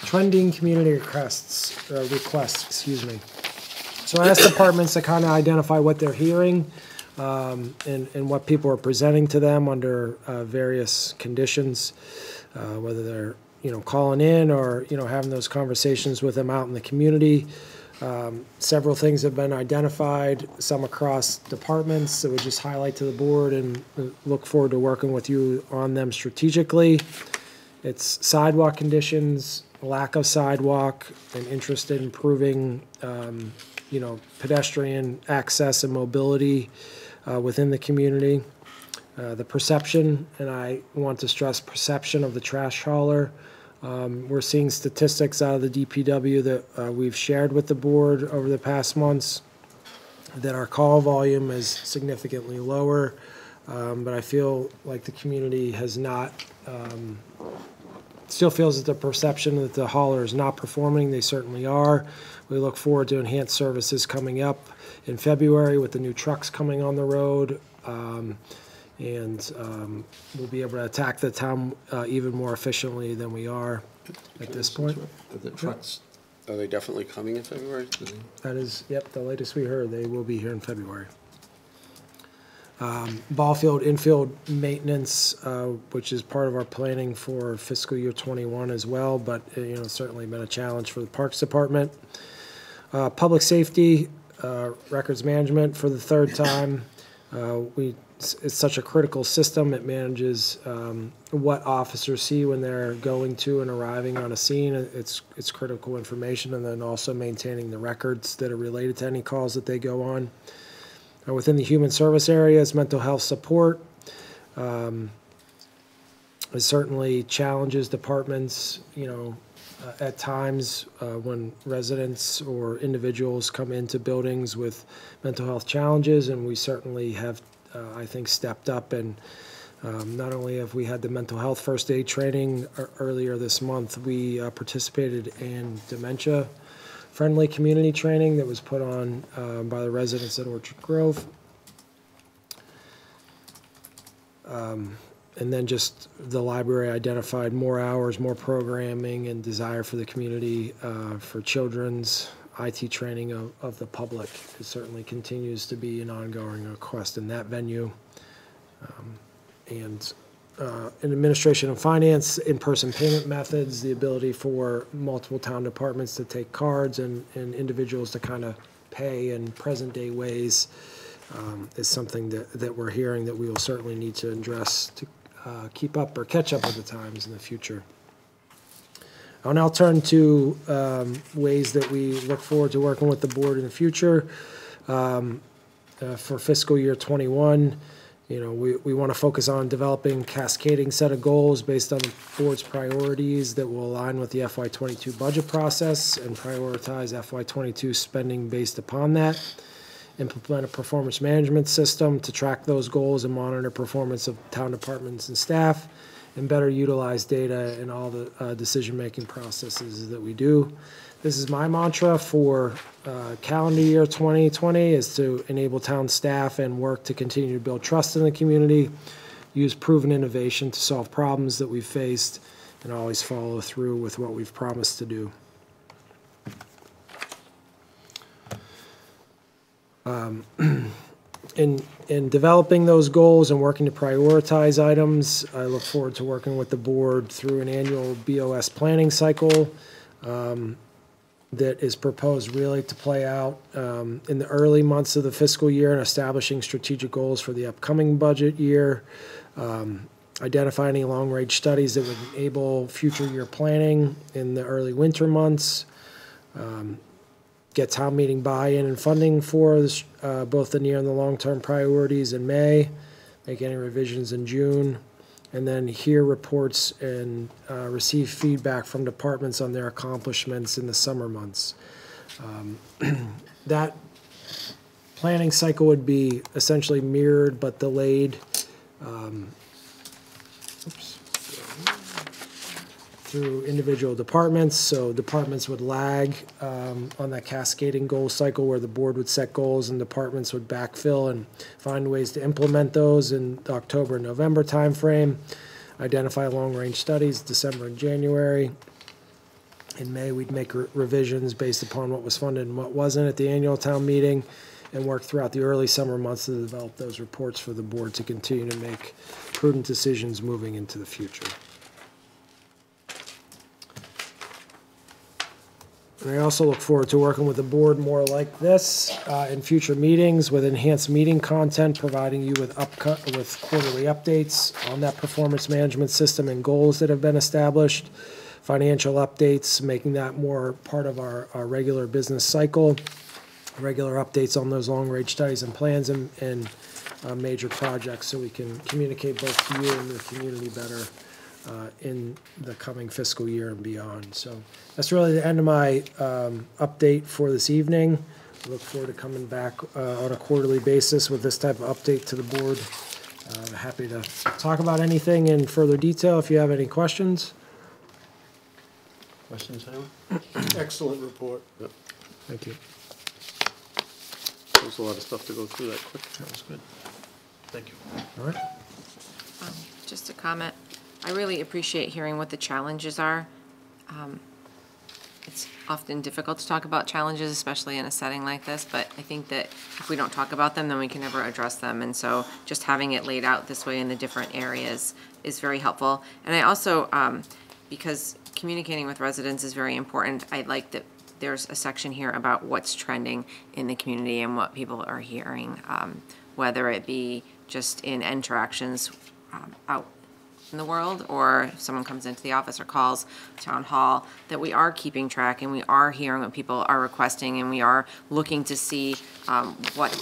Trending community requests, uh, requests, excuse me. So I asked departments to kind of identify what they're hearing um, and, and what people are presenting to them under uh, various conditions, uh, whether they're, you know, calling in or, you know, having those conversations with them out in the community. Um, Several things have been identified, some across departments that would just highlight to the board and look forward to working with you on them strategically. It's sidewalk conditions, lack of sidewalk, and interest in improving, um, you know, pedestrian access and mobility uh, within the community. Uh, The perception, and I want to stress perception of the trash hauler. Um, We're seeing statistics out of the DPW that uh, we've shared with the board over the past months, that our call volume is significantly lower Um, But I feel like the community has not, um, still feels that the perception that the hauler is not performing, they certainly are. We look forward to enhanced services coming up in February with the new trucks coming on the road. Um, And um, we'll be able to attack the town uh, even more efficiently than we are at this point. Are the trucks, are they definitely coming in February? That is, yep, the latest we heard, they will be here in February. Um, Ball field infield maintenance, uh, which is part of our planning for fiscal year '21 as well, but, uh, you know, certainly been a challenge for the Parks Department. Uh, Public safety, uh, records management for the third time. Uh, We, it's such a critical system, it manages um, what officers see when they're going to and arriving on a scene. It's, it's critical information, and then also maintaining the records that are related to any calls that they go on. Uh, Within the human service areas, mental health support um, it certainly challenges departments, you know, uh, at times uh, when residents or individuals come into buildings with mental health challenges, and we certainly have, uh, I think, stepped up and um, not only have we had the mental health first aid training earlier this month, we uh, participated in dementia friendly community training that was put on um, by the residents at Orchard Grove. Um, And then just the library identified more hours, more programming and desire for the community uh, for children's IT training of, of the public. It certainly continues to be an ongoing request in that venue. Um, And uh, in administration and finance, in-person payment methods, the ability for multiple town departments to take cards and, and individuals to kind of pay in present-day ways um, is something that, that we're hearing that we will certainly need to address to uh, keep up or catch up with the times in the future. I'll now turn to um, ways that we look forward to working with the board in the future. Um, uh, For fiscal year '21, you know, we, we want to focus on developing cascading set of goals based on the board's priorities that will align with the FY '22 budget process and prioritize FY '22 spending based upon that. Implement a performance management system to track those goals and monitor performance of town departments and staff, and better utilize data in all the uh, decision-making processes that we do. This is my mantra for uh, calendar year 2020, is to enable town staff and work to continue to build trust in the community, use proven innovation to solve problems that we've faced, and always follow through with what we've promised to do. Um, In, in developing those goals and working to prioritize items, I look forward to working with the board through an annual BOS planning cycle um, that is proposed really to play out um, in the early months of the fiscal year and establishing strategic goals for the upcoming budget year. Um, Identify any long-range studies that would enable future year planning in the early winter months. Um, get town meeting buy-in and funding for this, uh, both the near and the long-term priorities in May, make any revisions in June, and then hear reports and uh, receive feedback from departments on their accomplishments in the summer months. Um, That planning cycle would be essentially mirrored but delayed um, through individual departments, so departments would lag um, on that cascading goal cycle where the board would set goals and departments would backfill and find ways to implement those in October, November timeframe. Identify long-range studies, December and January. In May, we'd make re- revisions based upon what was funded and what wasn't at the annual town meeting, and work throughout the early summer months to develop those reports for the board to continue to make prudent decisions moving into the future. And I also look forward to working with the board more like this uh, in future meetings with enhanced meeting content, providing you with with quarterly updates on that performance management system and goals that have been established, financial updates, making that more part of our, our regular business cycle, regular updates on those long-range studies and plans and, and uh, major projects, so we can communicate both to you and the community better uh, in the coming fiscal year and beyond. So that's really the end of my um, update for this evening. I Look forward to coming back uh, on a quarterly basis with this type of update to the board I'm happy to talk about anything in further detail if you have any questions. Questions, anyone? Excellent report. Thank you. There's a lot of stuff to go through that quick. That was good. Thank you. All right. Um, Just a comment. I really appreciate hearing what the challenges are. Um, It's often difficult to talk about challenges, especially in a setting like this, but I think that if we don't talk about them, then we can never address them. And so just having it laid out this way in the different areas is very helpful. And I also, um, because communicating with residents is very important, I like that there's a section here about what's trending in the community and what people are hearing, um, whether it be just in interactions um, out in the world, or if someone comes into the office or calls town hall, that we are keeping track and we are hearing what people are requesting and we are looking to see um, what,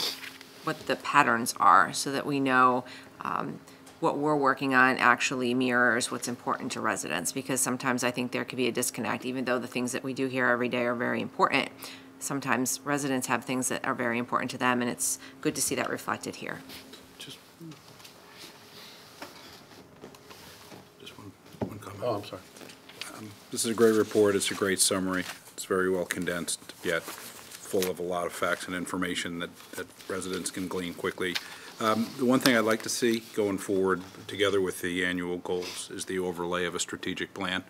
what the patterns are, so that we know um, what we're working on actually mirrors what's important to residents, because sometimes I think there could be a disconnect, even though the things that we do here every day are very important. Sometimes residents have things that are very important to them, and it's good to see that reflected here. Just one, one comment. Oh, I'm sorry. Um, This is a great report, it's a great summary, it's very well condensed, yet full of a lot of facts and information that, that residents can glean quickly. Um, The one thing I'd like to see going forward, together with the annual goals, is the overlay of a strategic plan,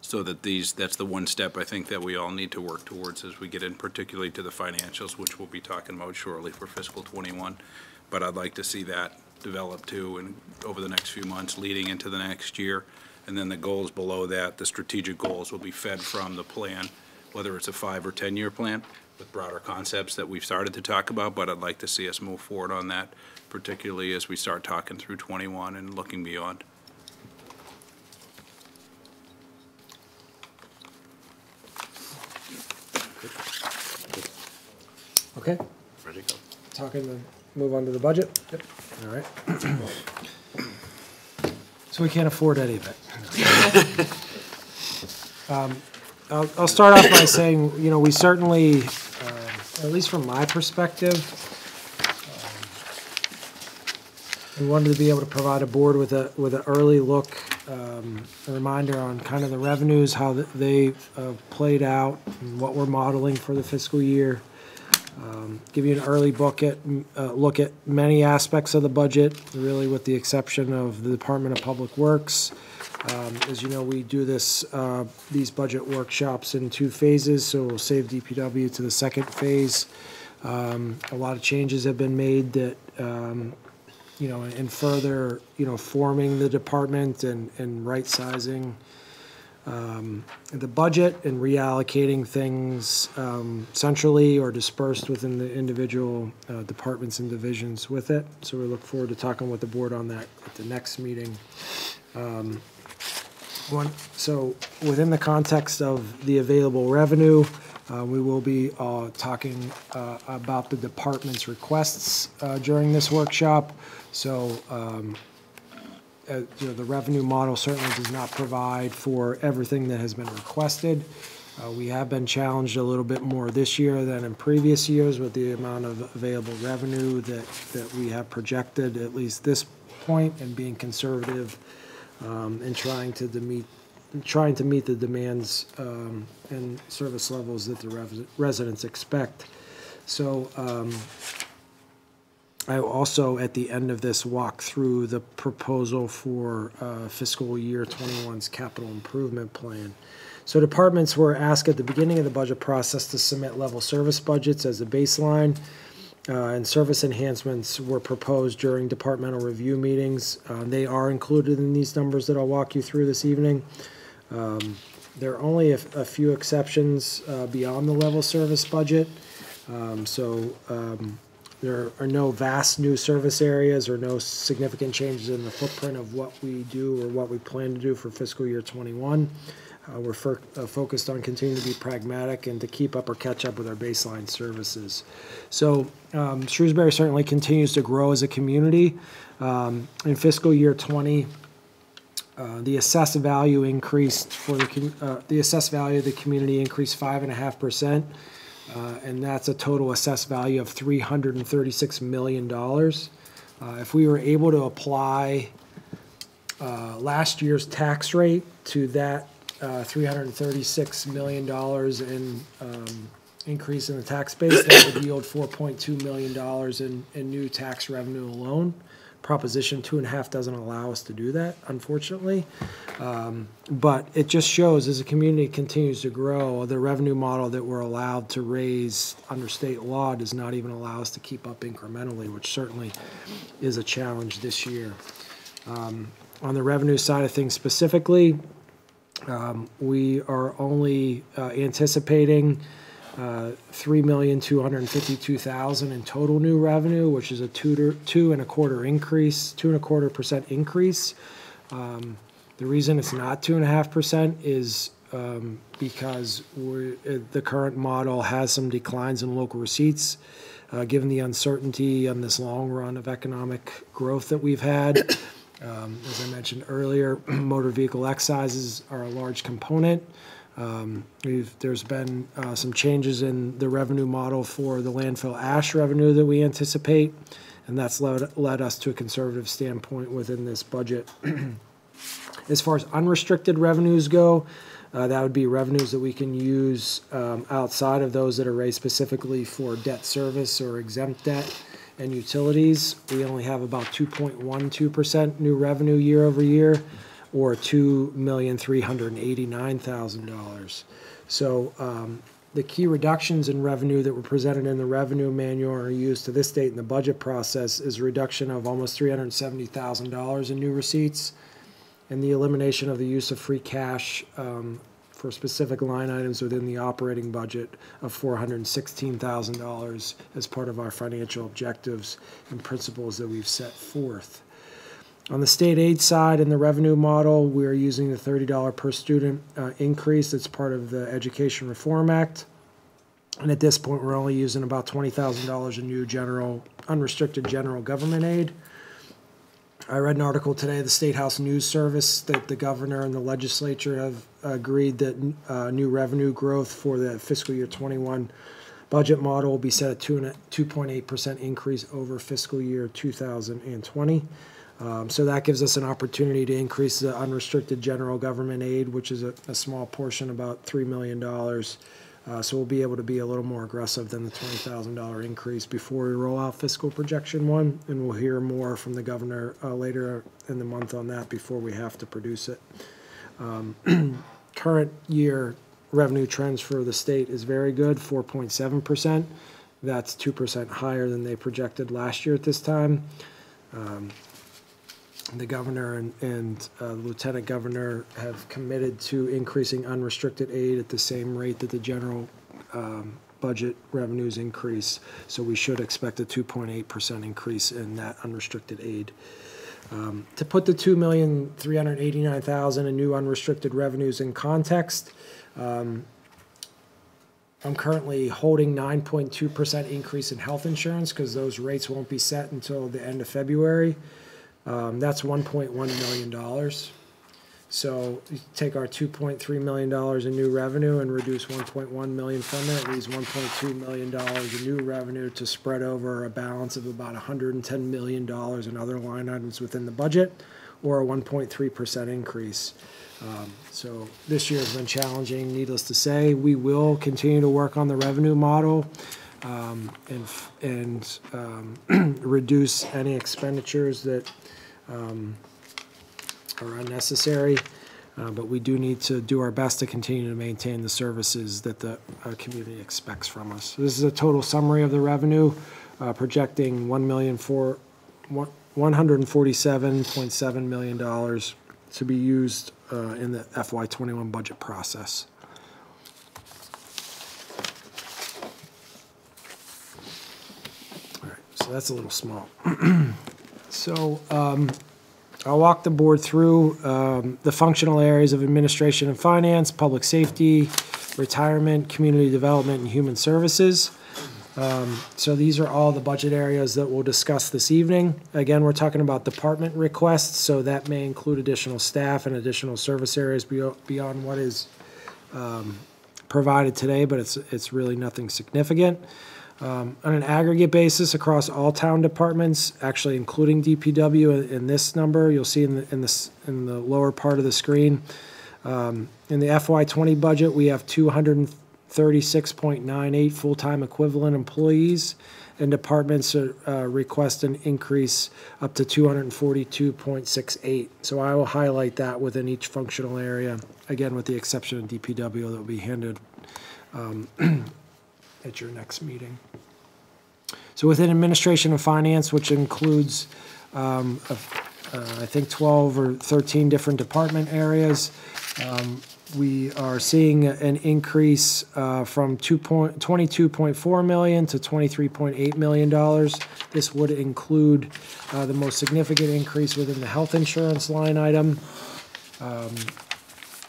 so that these, that's the one step I think that we all need to work towards as we get in particularly to the financials, which we'll be talking about shortly for fiscal '21. But I'd like to see that develop too, and over the next few months leading into the next year. And then the goals below that, the strategic goals, will be fed from the plan, whether it's a five or 10-year plan with broader concepts that we've started to talk about, but I'd like to see us move forward on that, particularly as we start talking through '21 and looking beyond. Okay, Ready to go. talking to, move on to the budget? Yep. All right. So we can't afford any of it. Um, I'll, I'll start off by saying, you know, we certainly, um, at least from my perspective, um, we wanted to be able to provide a board with a, with an early look, um, a reminder on kind of the revenues, how they uh, played out, and what we're modeling for the fiscal year. Um, Give you an early book at, uh, look at many aspects of the budget, really with the exception of the Department of Public Works. Um, As you know, we do this, uh, these budget workshops in two phases, so we'll save DPW to the second phase. Um, A lot of changes have been made that, um, you know, in further, you know, forming the department and, and right-sizing um, the budget and reallocating things um, centrally or dispersed within the individual uh, departments and divisions with it. So we look forward to talking with the board on that at the next meeting. Um, One, so within the context of the available revenue, uh, we will be uh, talking uh, about the department's requests uh, during this workshop. So um, uh, you know, the revenue model certainly does not provide for everything that has been requested. Uh, We have been challenged a little bit more this year than in previous years with the amount of available revenue that, that we have projected, at least this point, and being conservative um, and trying to meet, trying to meet the demands um, and service levels that the res- residents expect. So um, I also, at the end of this, walk through the proposal for uh, fiscal year 21's capital improvement plan. So departments were asked at the beginning of the budget process to submit level service budgets as a baseline, uh, and service enhancements were proposed during departmental review meetings. Uh, They are included in these numbers that I'll walk you through this evening. Um, There are only a a few exceptions uh, beyond the level service budget. Um, So um, there are no vast new service areas or no significant changes in the footprint of what we do or what we plan to do for fiscal year '21. Uh, We're fir- uh, focused on continuing to be pragmatic and to keep up or catch up with our baseline services. So um, Shrewsbury certainly continues to grow as a community. Um, In fiscal year '20, uh, the assessed value increased for the, uh, the assessed value of the community increased five and a half percent. Uh, and that's a total assessed value of three hundred and thirty-six million dollars. Uh, If we were able to apply uh, last year's tax rate to that uh, $336 million in um, increase in the tax base, that would yield $4.2 million in, in new tax revenue alone. Proposition two and a half doesn't allow us to do that, unfortunately. Um, But it just shows, as the community continues to grow, the revenue model that we're allowed to raise under state law does not even allow us to keep up incrementally, which certainly is a challenge this year. Um, On the revenue side of things specifically, um, we are only uh, anticipating uh, three million two hundred fifty-two thousand in total new revenue, which is a two, to- two and a quarter increase, two and a quarter percent increase. Um, The reason it's not two and a half percent is um, because uh, the current model has some declines in local receipts, uh, given the uncertainty on this long run of economic growth that we've had. Um, As I mentioned earlier, motor vehicle excises are a large component. Um, there's been uh, some changes in the revenue model for the landfill ash revenue that we anticipate, and that's led, led us to a conservative standpoint within this budget. As far as unrestricted revenues go, uh, that would be revenues that we can use um, outside of those that are raised specifically for debt service or exempt debt and utilities. We only have about 2.12% new revenue year over year, or $2,389,000. So um, the key reductions in revenue that were presented in the revenue manual are used to this date in the budget process is a reduction of almost $370,000 in new receipts and the elimination of the use of free cash um, for specific line items within the operating budget of $416,000 as part of our financial objectives and principles that we've set forth. On the state aid side, in the revenue model, we're using the $30 per student uh, increase that's part of the Education Reform Act. And at this point, we're only using about $20,000 in new general, unrestricted general government aid. I read an article today, the State House News Service, that the governor and the legislature have agreed that uh, new revenue growth for the fiscal year 21 budget model will be set at two and a- 2.8% increase over fiscal year 2020. Um, So that gives us an opportunity to increase the unrestricted general government aid, which is a, a small portion, about $3 million. Uh, So we'll be able to be a little more aggressive than the $20,000 increase before we roll out fiscal projection one. And we'll hear more from the governor uh, later in the month on that before we have to produce it. Um, Current year revenue trends for the state is very good, 4.7%. That's 2% higher than they projected last year at this time. Um, the governor and, and uh, lieutenant governor have committed to increasing unrestricted aid at the same rate that the general um, budget revenues increase. So we should expect a 2.8% increase in that unrestricted aid. Um, To put the two million, three hundred eighty-nine thousand in new unrestricted revenues in context, um, I'm currently holding nine point two percent increase in health insurance, because those rates won't be set until the end of February. Um, that's one point one million dollars. So take our two point three million dollars in new revenue and reduce 1.1 million from it, leaves one point two million dollars in new revenue to spread over a balance of about hundred and ten million dollars in other line items within the budget, or a one point three percent increase. Um, So this year has been challenging, needless to say. We will continue to work on the revenue model um, and, and um, reduce any expenditures that um, are unnecessary. Uh, But we do need to do our best to continue to maintain the services that the uh, community expects from us. This is a total summary of the revenue, uh, projecting one million four, one, hundred forty-seven point seven million dollars to be used uh, in the FY twenty-one budget process. All right, so that's a little small. So um, I'll walk the board through um, the functional areas of administration and finance, public safety, retirement, community development, and human services. Um, So these are all the budget areas that we'll discuss this evening. Again, we're talking about department requests, so that may include additional staff and additional service areas beyond what is provided today, but it's, it's really nothing significant. Um, On an aggregate basis across all town departments, actually including DPW in- this number, you'll see in the, in this, in the lower part of the screen. um, In the FY twenty budget, we have two hundred and thirty-six point nine eight full-time equivalent employees, and departments uh, request an increase up to two hundred and forty-two point six eight. So I will highlight that within each functional area, again, with the exception of DPW that will be handed um, at your next meeting. So within administration and finance, which includes, um, of, uh, I think, 12 or 13 different department areas, um, we are seeing an increase uh, from 2 point- 22.4 million to 23.8 million dollars. This would include uh, the most significant increase within the health insurance line item, um,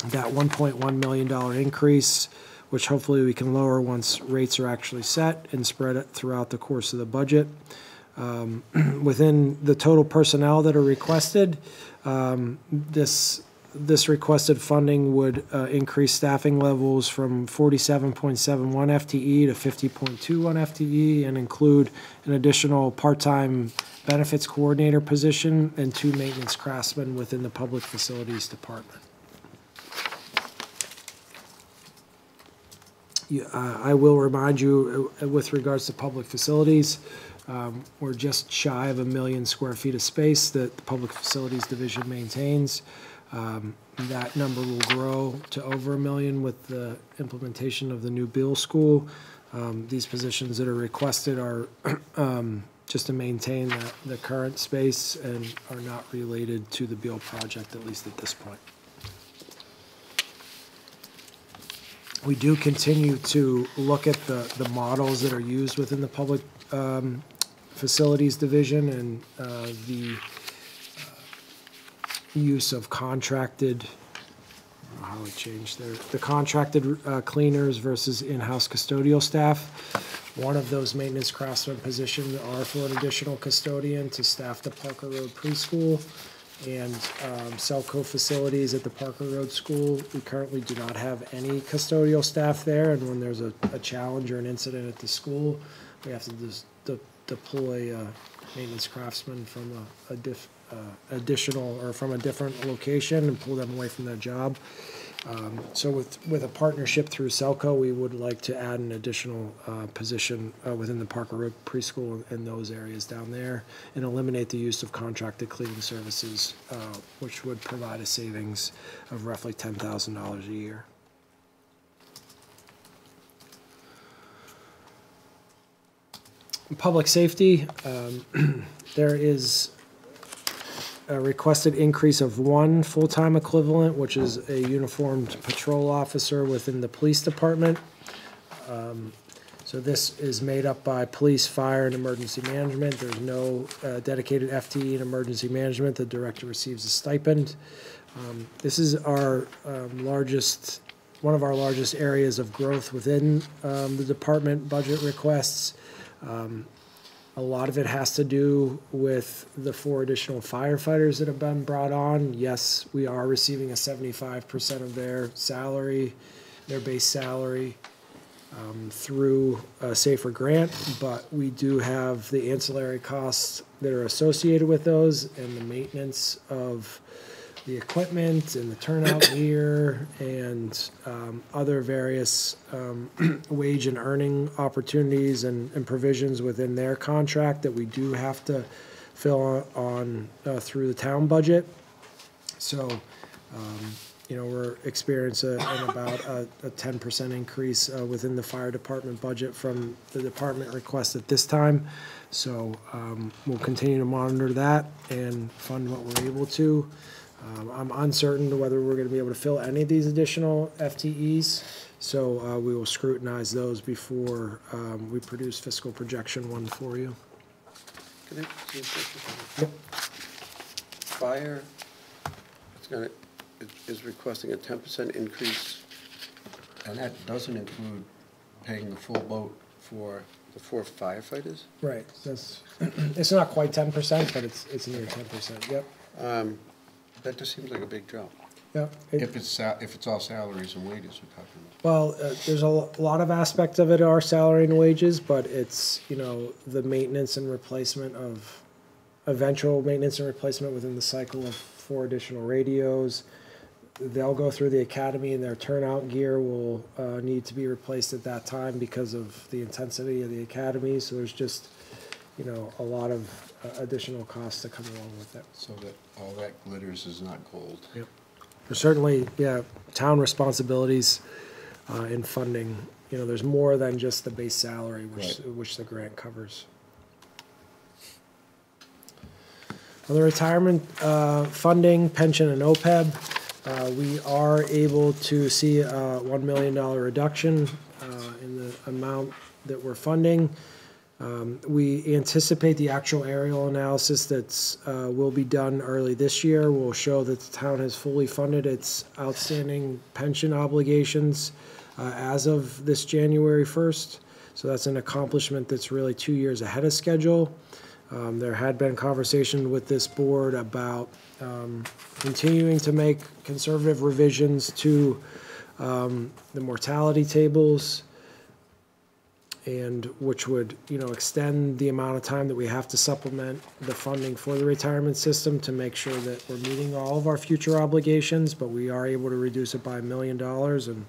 that $1.1 million increase, which hopefully we can lower once rates are actually set and spread it throughout the course of the budget. Um, Within the total personnel that are requested, um, this, this requested funding would uh, increase staffing levels from 47.71 FTE to 50.21 FTE and include an additional part-time benefits coordinator position and two maintenance craftsmen within the public facilities department. Uh, I will remind you, uh, with regards to public facilities, um, we're just shy of a million square feet of space that the Public Facilities Division maintains. Um, That number will grow to over a million with the implementation of the new Beal School. Um, These positions that are requested are um, just to maintain the, the current space and are not related to the Beal project, at least at this point. We do continue to look at the, the models that are used within the Public um, Facilities Division and uh, the uh, use of contracted, how it changed there, the contracted uh, cleaners versus in-house custodial staff. One of those maintenance craftsman positions are for an additional custodian to staff the Parker Road preschool and um, SELCO facilities at the Parker Road School. We currently do not have any custodial staff there, and when there's a, a challenge or an incident at the school, we have to just de- deploy uh, maintenance craftsmen from a, a diff, uh, additional, or from a different location and pull them away from their job. Um, So with, with a partnership through SELCO, we would like to add an additional uh, position uh, within the Parker Road preschool in those areas down there and eliminate the use of contracted cleaning services, uh, which would provide a savings of roughly $10,000 a year. Public safety, um, there is a requested increase of one full-time equivalent, which is a uniformed patrol officer within the police department. Um, So this is made up by police, fire, and emergency management. There's no uh, dedicated FTE in emergency management. The director receives a stipend. Um, This is our um, largest, one of our largest areas of growth within um, the department budget requests. Um, a lot of it has to do with the four additional firefighters that have been brought on. Yes, we are receiving a seventy-five percent of their salary, their base salary, um, through a safer grant, but we do have the ancillary costs that are associated with those and the maintenance of the equipment and the turnout gear and um, other various um, wage and earning opportunities and, and provisions within their contract that we do have to fill on uh, through the town budget. So, um, you know, we're experiencing about a, a ten percent increase uh, within the fire department budget from the department request at this time. So um, we'll continue to monitor that and fund what we're able to. Um, I'm uncertain whether we're gonna be able to fill any of these additional FTEs, so uh, we will scrutinize those before um, we produce fiscal projection one for you. Can I- Yep. Fire, it's gonna, is- is requesting a ten percent increase, and that doesn't include paying the full boat for the four firefighters? Right, that's, it's not quite ten percent, but it's, it's near ten percent, yep. Um, That just seems like a big jump. Yeah. it- If it's, sa- if it's all salaries and wages we're talking about. Well, uh, there's a lo- lot of aspects of it are salary and wages, but it's, you know, the maintenance and replacement of, eventual maintenance and replacement within the cycle of four additional radios. They'll go through the academy and their turnout gear will uh, need to be replaced at that time because of the intensity of the academy. So there's just, you know, a lot of uh, additional costs that come along with it. So that all that glitters is not gold. Yep. There's certainly, yeah, town responsibilities uh, in funding, you know, there's more than just the base salary, which, which the grant covers. On the retirement uh, funding, pension and OPEB, uh, we are able to see a $1 million reduction uh, in the amount that we're funding. Um, We anticipate the actuarial analysis that uh, will be done early this year will show that the town has fully funded its outstanding pension obligations uh, as of this January 1st. So that's an accomplishment that's really two years ahead of schedule. Um, There had been conversation with this board about um, continuing to make conservative revisions to um, the mortality tables and which would, you know, extend the amount of time that we have to supplement the funding for the retirement system to make sure that we're meeting all of our future obligations, but we are able to reduce it by a million dollars. And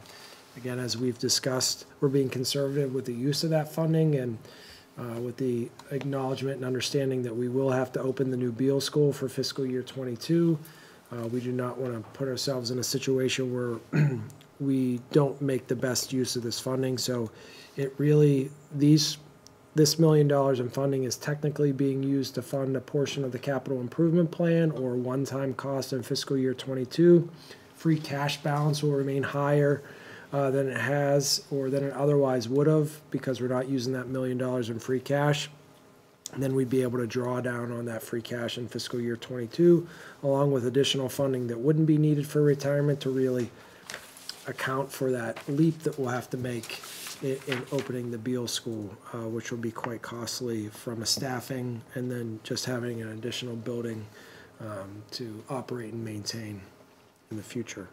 again, as we've discussed, we're being conservative with the use of that funding and uh, with the acknowledgement and understanding that we will have to open the new Beal School for fiscal year twenty-two. Uh, We do not want to put ourselves in a situation where we don't make the best use of this funding. So it really, these, this million dollars in funding is technically being used to fund a portion of the capital improvement plan or one-time cost in fiscal year twenty-two. Free cash balance will remain higher uh, than it has or than it otherwise would have because we're not using that million dollars in free cash. And then we'd be able to draw down on that free cash in fiscal year twenty-two, along with additional funding that wouldn't be needed for retirement to really account for that leap that we'll have to make in, in opening the Beal School, uh, which will be quite costly from a staffing and then just having an additional building um, to operate and maintain in the future.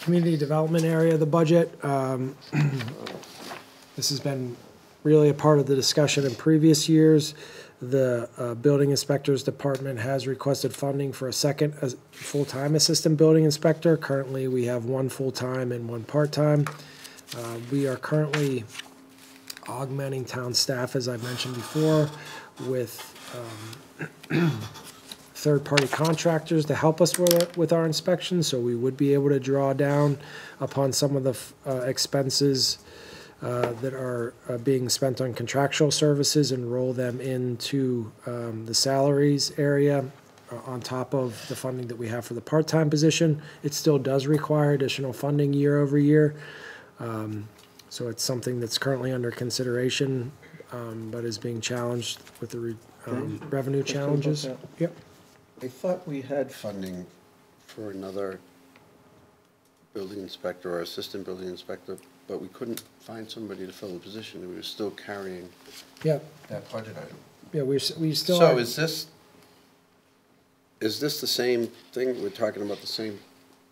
Community development area of the budget, um, this has been really a part of the discussion in previous years. The uh, building inspector's department has requested funding for a second full-time assistant building inspector. Currently, we have one full-time and one part-time. Uh, We are currently augmenting town staff, as I mentioned before, with um, third-party contractors to help us with, with our inspections, so we would be able to draw down upon some of the uh, expenses uh, that are uh, being spent on contractual services and roll them into um, the salaries area uh, on top of the funding that we have for the part-time position. It still does require additional funding year over year. Um, So it's something that's currently under consideration, um, but is being challenged with the re- um, revenue question challenges. Yep. I thought we had funding for another building inspector or assistant building inspector, but we couldn't find somebody to fill the position, and we were still carrying Yep. that budget item. Yeah, we, s- we still. So are- is this, is this the same thing, we're talking about the same?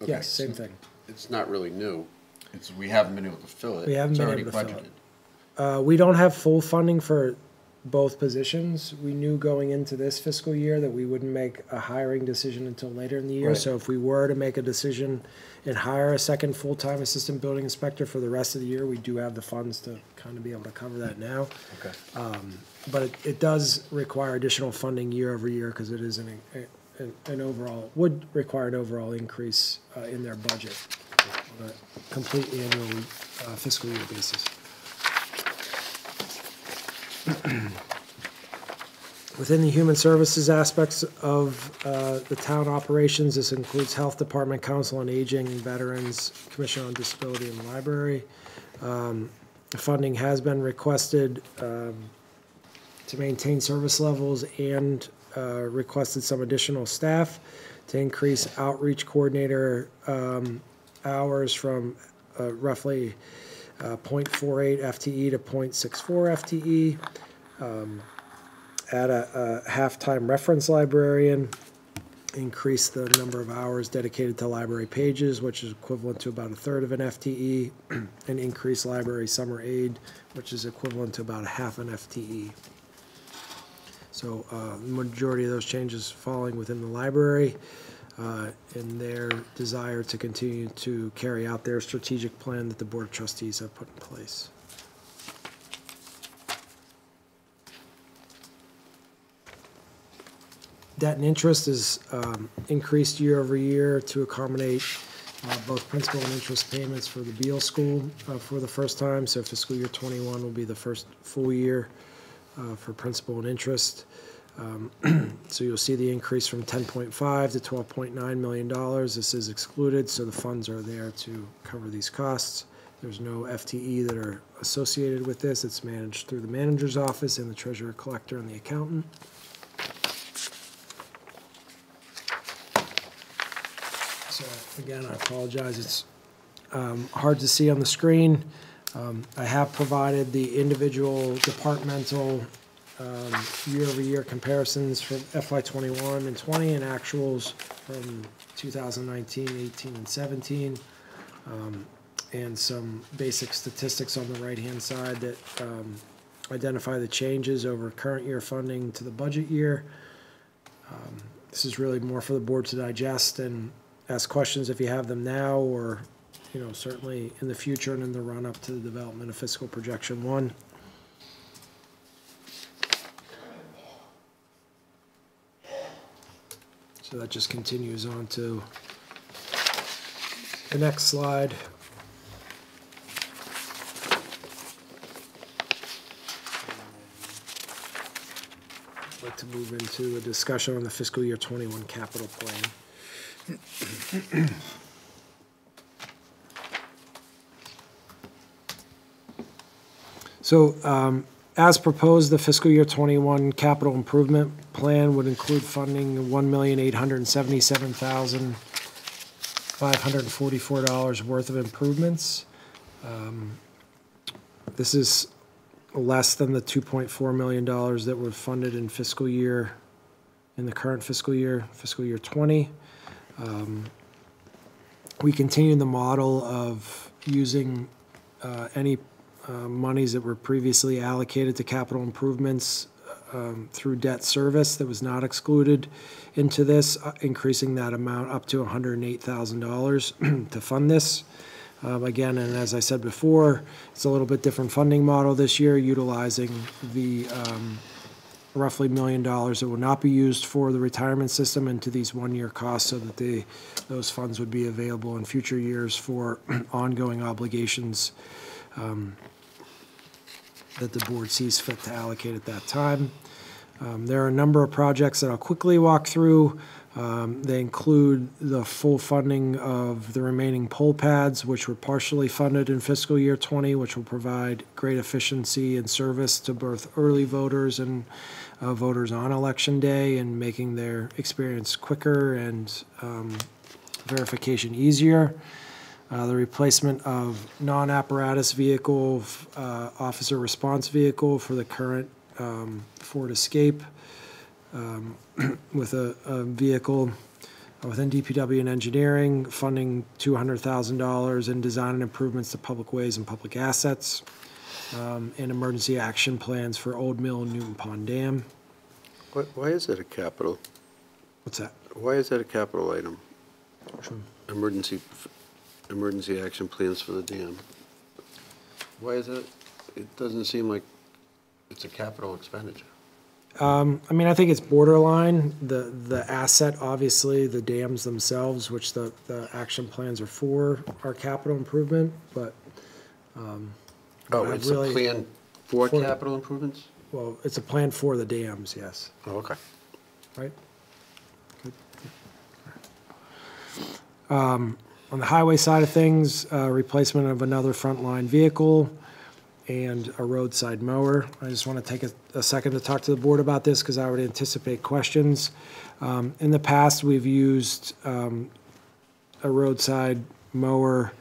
okay, Yes, same thing. It's not really new, it's, we haven't been able to fill it. We haven't It's been already able to fill it. budgeted. Uh, we don't have full funding for both positions. We knew going into this fiscal year that we wouldn't make a hiring decision until later in the year. Right. So if we were to make a decision and hire a second full-time assistant building inspector for the rest of the year, we do have the funds to kind of be able to cover that now. Okay. Um, But it, it does require additional funding year over year because it is an, an, an overall, would require an overall increase uh, in their budget on a complete annual uh, fiscal year basis. Within the human services aspects of uh, the town operations, this includes Health Department, Council on Aging, Veterans, Commission on Disability, and Library. Um, Funding has been requested um, to maintain service levels and uh, requested some additional staff to increase outreach coordinator um, hours from uh, roughly uh, .48 FTE to .64 FTE. Add a, a half-time reference librarian, increase the number of hours dedicated to library pages, which is equivalent to about a third of an FTE, and increase library summer aide, which is equivalent to about a half an FTE. So, uh, the majority of those changes falling within the library, uh, in their desire to continue to carry out their strategic plan that the Board of Trustees have put in place. Debt and interest is um, increased year over year to accommodate uh, both principal and interest payments for the Beal School uh, for the first time. So fiscal year '21 will be the first full year uh, for principal and interest. Um, So you'll see the increase from 10.5 to 12.9 million dollars. This is excluded, so the funds are there to cover these costs. There's no FTE that are associated with this. It's managed through the manager's office and the treasurer collector and the accountant. So again, I apologize, it's um, hard to see on the screen. Um, I have provided the individual departmental um, year-over-year comparisons from FY '21 and '20 and actuals from 2019, 18, and 17. um, And some basic statistics on the right-hand side that um, identify the changes over current year funding to the budget year. Um, This is really more for the board to digest and ask questions if you have them now, or, you know, certainly in the future and in the run-up to the development of fiscal projection one. So that just continues on to the next slide. I'd like to move into a discussion on the fiscal year 21 capital plan. So, um, as proposed, the fiscal year '21 capital improvement plan would include funding $1,877,544 worth of improvements. Um, This is less than the $2.4 million that were funded in fiscal year, in the current fiscal year, fiscal year '20. Um, We continue the model of using uh, any uh, monies that were previously allocated to capital improvements um, through debt service that was not excluded into this, uh, increasing that amount up to $108,000 to fund this. Um, Again, and as I said before, it's a little bit different funding model this year, utilizing the um, roughly million dollars that will not be used for the retirement system into these one-year costs so that they, those funds would be available in future years for ongoing obligations um, that the board sees fit to allocate at that time. Um, There are a number of projects that I'll quickly walk through. Um, They include the full funding of the remaining poll pads, which were partially funded in fiscal year '20, which will provide great efficiency and service to both early voters and uh, voters on election day and making their experience quicker and um, verification easier. Uh, The replacement of non-apparatus vehicle, uh, officer response vehicle for the current um, Ford Escape um, with a, a vehicle within DPW and engineering, funding $200,000 in design and improvements to public ways and public assets, um, and emergency action plans for Old Mill and Newton Pond Dam. Why, why is that a capital? What's that? Why is that a capital item? Emergency, emergency action plans for the dam. Why is it, it doesn't seem like it's a capital expenditure. Um, I mean, I think it's borderline. The, the asset, obviously, the dams themselves, which the, the action plans are for, are capital improvement, but, um. Oh, I it's a really- plan for For- capital improvements? Well, it's a plan for the dams, yes. Oh, okay. Right? Good. Um, On the highway side of things, uh, replacement of another frontline vehicle and a roadside mower. I just want to take a, a second to talk to the board about this because I would anticipate questions. Um, In the past, we've used um, a roadside mower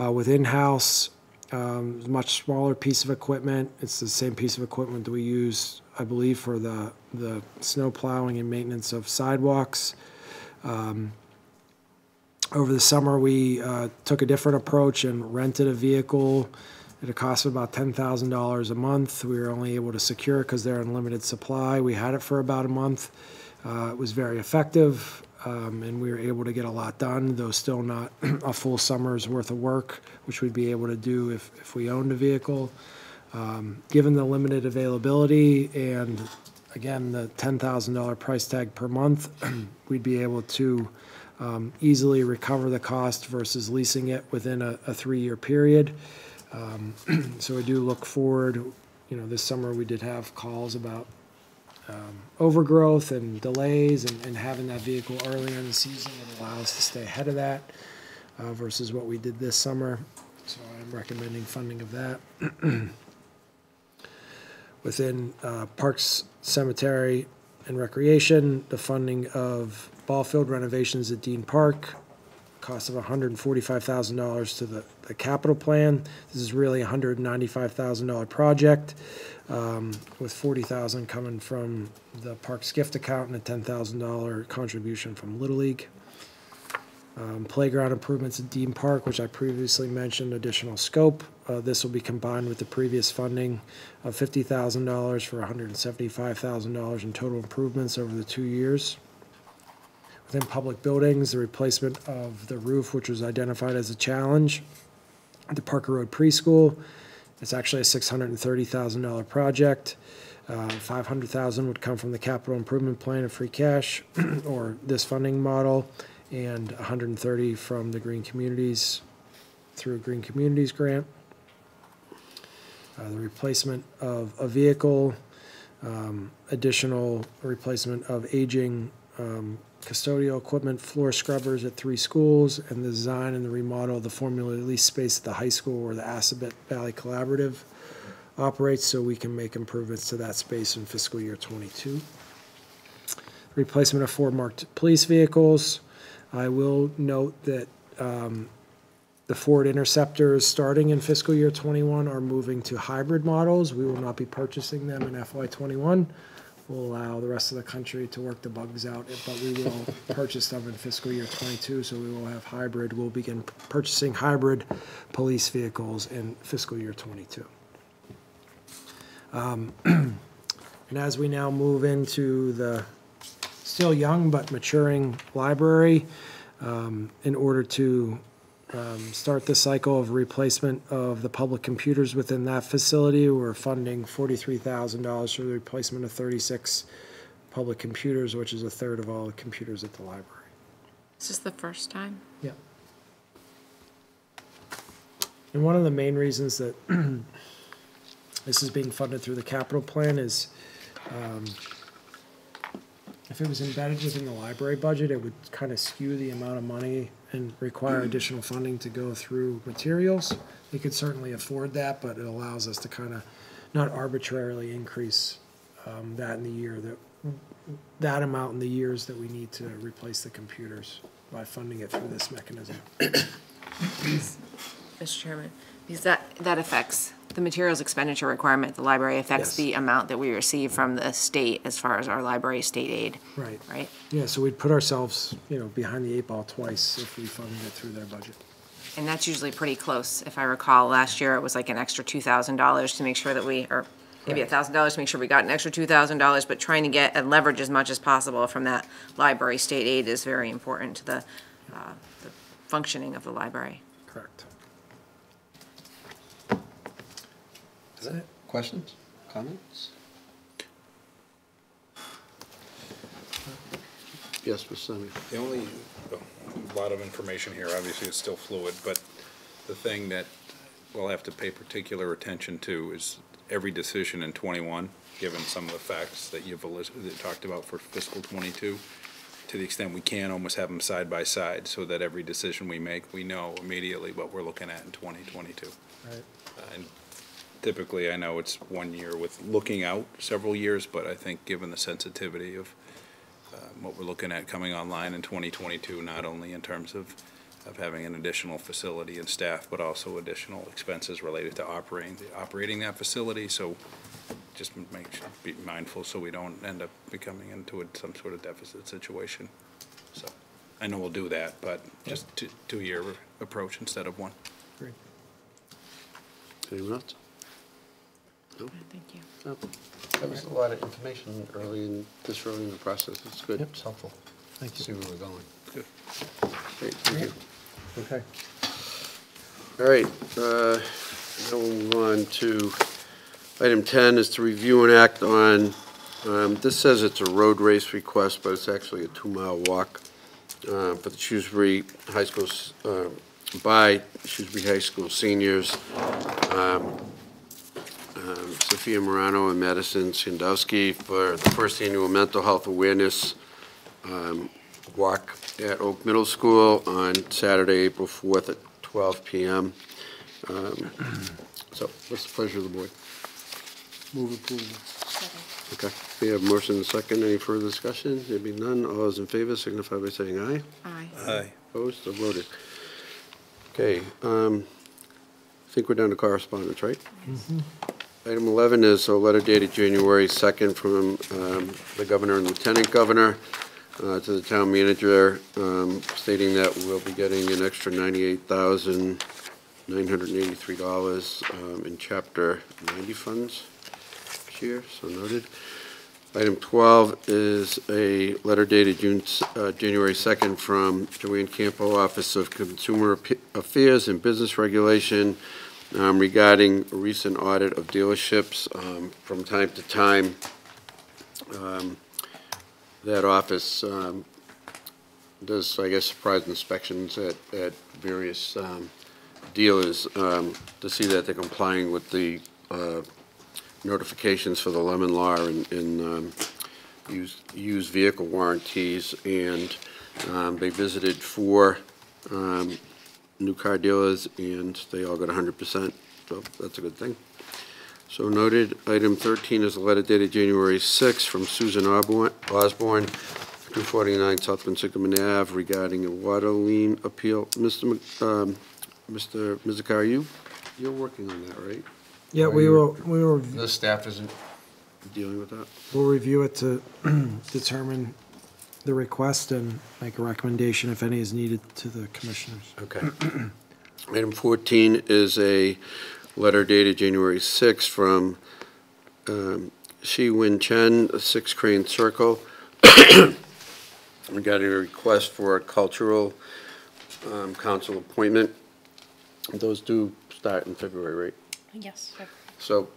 uh, with in-house, um, much smaller piece of equipment. It's the same piece of equipment that we use I believe, for the, the snow plowing and maintenance of sidewalks. Um, Over the summer, we uh, took a different approach and rented a vehicle at a cost of about ten thousand dollars a month. We were only able to secure it because they're in limited supply. We had it for about a month. Uh, It was very effective, um, and we were able to get a lot done, though still not a full summer's worth of work, which we'd be able to do if, if we owned a vehicle. Um, Given the limited availability and, again, the ten thousand dollar price tag per month, we'd be able to um, easily recover the cost versus leasing it within a, a three-year period. Um, So I do look forward, you know, this summer we did have calls about um, overgrowth and delays and, and having that vehicle earlier in the season would allow us to stay ahead of that uh, versus what we did this summer. So I'm recommending funding of that. Within uh, Parks, Cemetery, and Recreation, the funding of ball field renovations at Dean Park, cost of $145,000 to the, the capital plan. This is really a $195,000 project, um, with 40,000 coming from the Parks gift account and a $10,000 contribution from Little League. Um, Playground improvements at Dean Park, which I previously mentioned, additional scope. Uh, This will be combined with the previous funding of $50,000 for $175,000 in total improvements over the two years. Within public buildings, the replacement of the roof, which was identified as a challenge the Parker Road Preschool. It's actually a $630,000 project. Uh, 500,000 would come from the capital improvement plan of free cash or this funding model and 130 from the Green Communities through a Green Communities grant. Uh, the replacement of a vehicle, um, additional replacement of aging um, custodial equipment, floor scrubbers at three schools, and the design and the remodel of the formula lease space at the high school where the Assabet Valley Collaborative operates so we can make improvements to that space in fiscal year 22. Replacement of four marked police vehicles. I will note that um, the Ford Interceptors starting in fiscal year 21 are moving to hybrid models. We will not be purchasing them in FY21 will allow the rest of the country to work the bugs out, but we will purchase them in fiscal year 22, so we will have hybrid, we'll begin purchasing hybrid police vehicles in fiscal year 22. Um, and as we now move into the still young but maturing library, um, in order to um, start the cycle of replacement of the public computers within that facility, we're funding forty-three thousand dollars for the replacement of thirty-six public computers, which is a third of all the computers at the library. This Is the first time? Yeah. And one of the main reasons that this is being funded through the capital plan is, um, if it was embedded within the library budget, it would kind of skew the amount of money and require additional funding to go through materials. We could certainly afford that, but it allows us to kind of not arbitrarily increase um, that in the year that, that amount in the years that we need to replace the computers by funding it through this mechanism. Mr. Chairman, because that, that affects, the materials expenditure requirement, at the library affects Yes. the amount that we receive from the state as far as our library state aid, Right. right? Yeah, so we'd put ourselves, you know, behind the eight ball twice if we funded it through their budget. And that's usually pretty close. If I recall, last year it was like an extra two thousand dollars to make sure that we, or maybe a thousand dollars to make sure we got an extra two thousand dollars, but trying to get and leverage as much as possible from that library state aid is very important to the, uh, the functioning of the library. Correct. Is that it? Questions, comments? Yes, Mr. Samia. The only, a lot of information here, obviously it's still fluid, but the thing that we'll have to pay particular attention to is every decision in twenty-one, given some of the facts that you've that talked about for fiscal twenty-two, to the extent we can, almost have them side by side, so that every decision we make, we know immediately what we're looking at in twenty twenty-two. Right. And typically, I know it's one year with looking out several years, but I think given the sensitivity of uh, what we're looking at coming online in 2022, not only in terms of, of having an additional facility and staff, but also additional expenses related to operating, operating that facility. So just make, sure be mindful so we don't end up becoming into a- some sort of deficit situation. So, I know we'll do that, but just two, two-year approach instead of one. Great. Anyone else? No? Thank you. No. That was a lot of information early in, this early in the process. It's good. It's helpful. Thank you. See where we're going. Good. Great, thank you. Okay. All right, uh, now we'll move on to item 10 is to review and act on, um, this says it's a road race request, but it's actually a two-mile walk uh, for the Shrewsbury High School, uh, by Shrewsbury High School seniors. Um, um, Sophia Morano and Madison Sandowski for the first annual mental health awareness um, walk at Oak Middle School on Saturday, April 4th at 12 PM. Um, So what's the pleasure of the board? Move approval. Okay, we have motion and second. Any further discussion? There be none. All those in favor signify by saying aye. Aye. Aye. Opposed, so voted. Okay, um, I think we're down to correspondence, right? Item 11 is a letter dated January 2nd from um, the governor and lieutenant governor uh, to the town manager um, stating that we'll be getting an extra $98,983 um, in Chapter 90 funds this year, so noted. Item 12 is a letter dated June, uh, January 2nd from Joanne Campo, Office of Consumer Affairs and Business Regulation um, regarding a recent audit of dealerships. Um, From time to time, um, that office um, does, I guess, surprise inspections at, at various um, dealers um, to see that they're complying with the uh, notifications for the lemon law and, and used, used vehicle warranties, and they visited four um, new car dealers, and they all got hundred percent, so that's a good thing. So noted. Item thirteen is a letter dated January sixth from Susan Osborne, Osborne, two forty-nine South Quinsigamond Ave, regarding a water lien appeal. Mr. Mc- um, Mr. Mizikar, you, you're working on that, right? Yeah, we will, we will, The staff isn't dealing with that? we'll review it to determine the request and make a recommendation if any is needed to the commissioners. Okay. Item 14 is a letter dated January 6th from um, Shi Win Chen, 6 Crane Circle, we got a request for a cultural um, council appointment. Those do start in February, right? Yes. So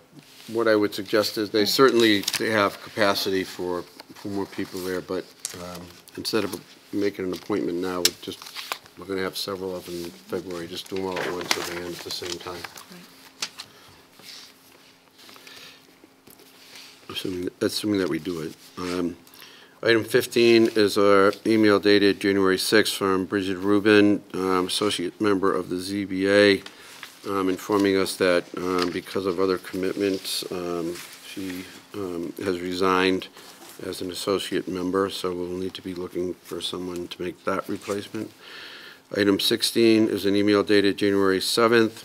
what I would suggest is they certainly, they have capacity for, for more people there, but um, instead of making an appointment now, we're just, we're going to have several of them in February, just do them all at once so they end at the same time. Assuming, assuming that we do it. Um, Item 15 is our email dated January 6th from Bridget Rubin, um, Associate Member of the ZBA, um, informing us that um, because of other commitments, um, she um, has resigned as an associate member, so we'll need to be looking for someone to make that replacement. Item 16 is an email dated January 7th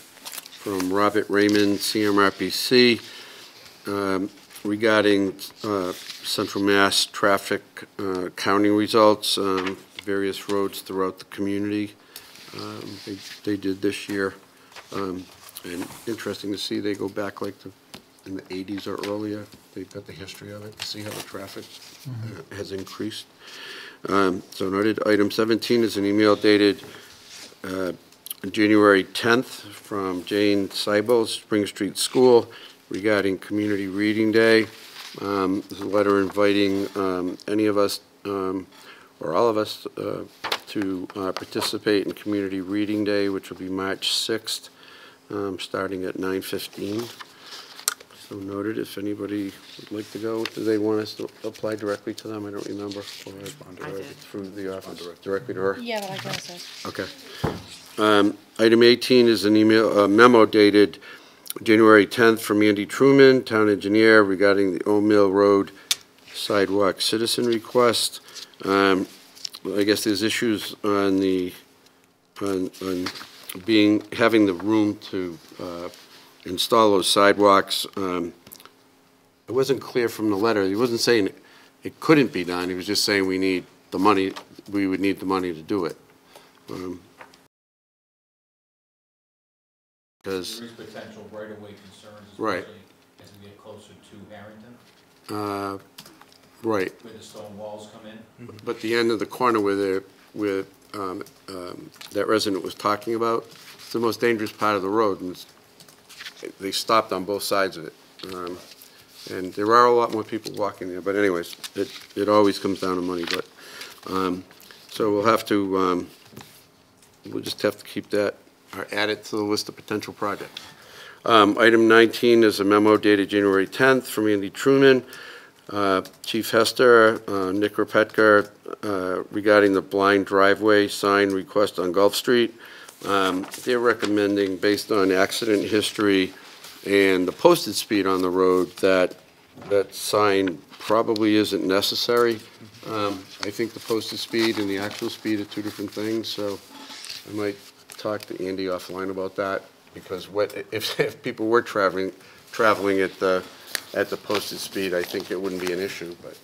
from Robert Raymond, CMRPC, um, regarding uh, Central Mass traffic uh, counting results, um, various roads throughout the community. Um, They they did this year. Um, And interesting to see, they go back like to, in the 80s or earlier. They've got the history of it, to see how the traffic uh, has increased. Um, So noted, item 17 is an email dated uh, January 10th from Jane Seibel, Spring Street School, regarding Community Reading Day. Um, There's a letter inviting um, any of us, um, or all of us, uh, to uh, participate in Community Reading Day, which will be March 6th, um, starting at 9:15. So noted, if anybody would like to go, do they want us to apply directly to them? I don't remember. or I did. Through the office, directly to her? Yeah, but I guess so. Okay. Um, Item 18 is an email, a memo dated January 10th from Andy Truman, Town Engineer, regarding the Old Mill Road sidewalk citizen request. Um, I guess there's issues on the, on, on being, having the room to uh, install those sidewalks. Um, it wasn't clear from the letter, he wasn't saying it couldn't be done, he was just saying we need the money, we would need the money to do it. Um, Because, There is potential right-of-way concerns, Right. as we get closer to Harrington, uh, right, where the stone walls come in. but the end of the corner where the, where um, um, that resident was talking about, it's the most dangerous part of the road, and it's- they stopped on both sides of it. Um, And there are a lot more people walking there, but anyways, it, it always comes down to money, but, um, so we'll have to, um, we'll just have to keep that, or add it to the list of potential projects. Um, Item 19 is a memo dated January 10th from Andy Truman, uh, Chief Hester, uh, Nick Repetka, uh, regarding the blind driveway sign request on Gulf Street. Um, They're recommending, based on accident history and the posted speed on the road, that that sign probably isn't necessary. Um, I think the posted speed and the actual speed are two different things, so I might talk to Andy offline about that, because what, if, if people were traveling, traveling at the, at the posted speed, I think it wouldn't be an issue, but,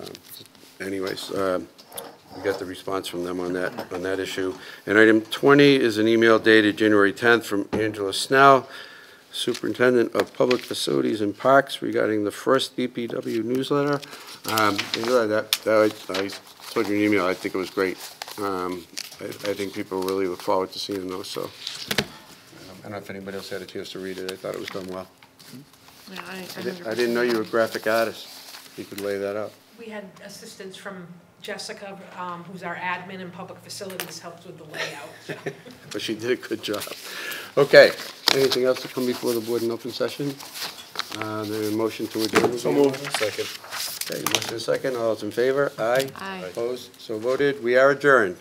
um, anyways, um, we got the response from them on that, on that issue. And item 20 is an email dated January 10th from Angela Snell, Superintendent of Public Facilities and Parks regarding the first DPW newsletter. Um, Angela, that, that, I I told you an email, I think it was great. Um, I, I think people really look forward to seeing those, so. um, I don't know if anybody else had a chance to read it, I thought it was done well. Yeah, I, I didn't- I didn't know you were a graphic artist, you could lay that out. We had assistance from Jessica, um, who's our admin in public facilities, helped with the layout. But she did a good job. Okay, anything else to come before the board in open session? Uh, the motion to adjourn? So moved. Second. Okay, motion is second, all those in favor? Aye? Aye. Opposed? So voted, we are adjourned.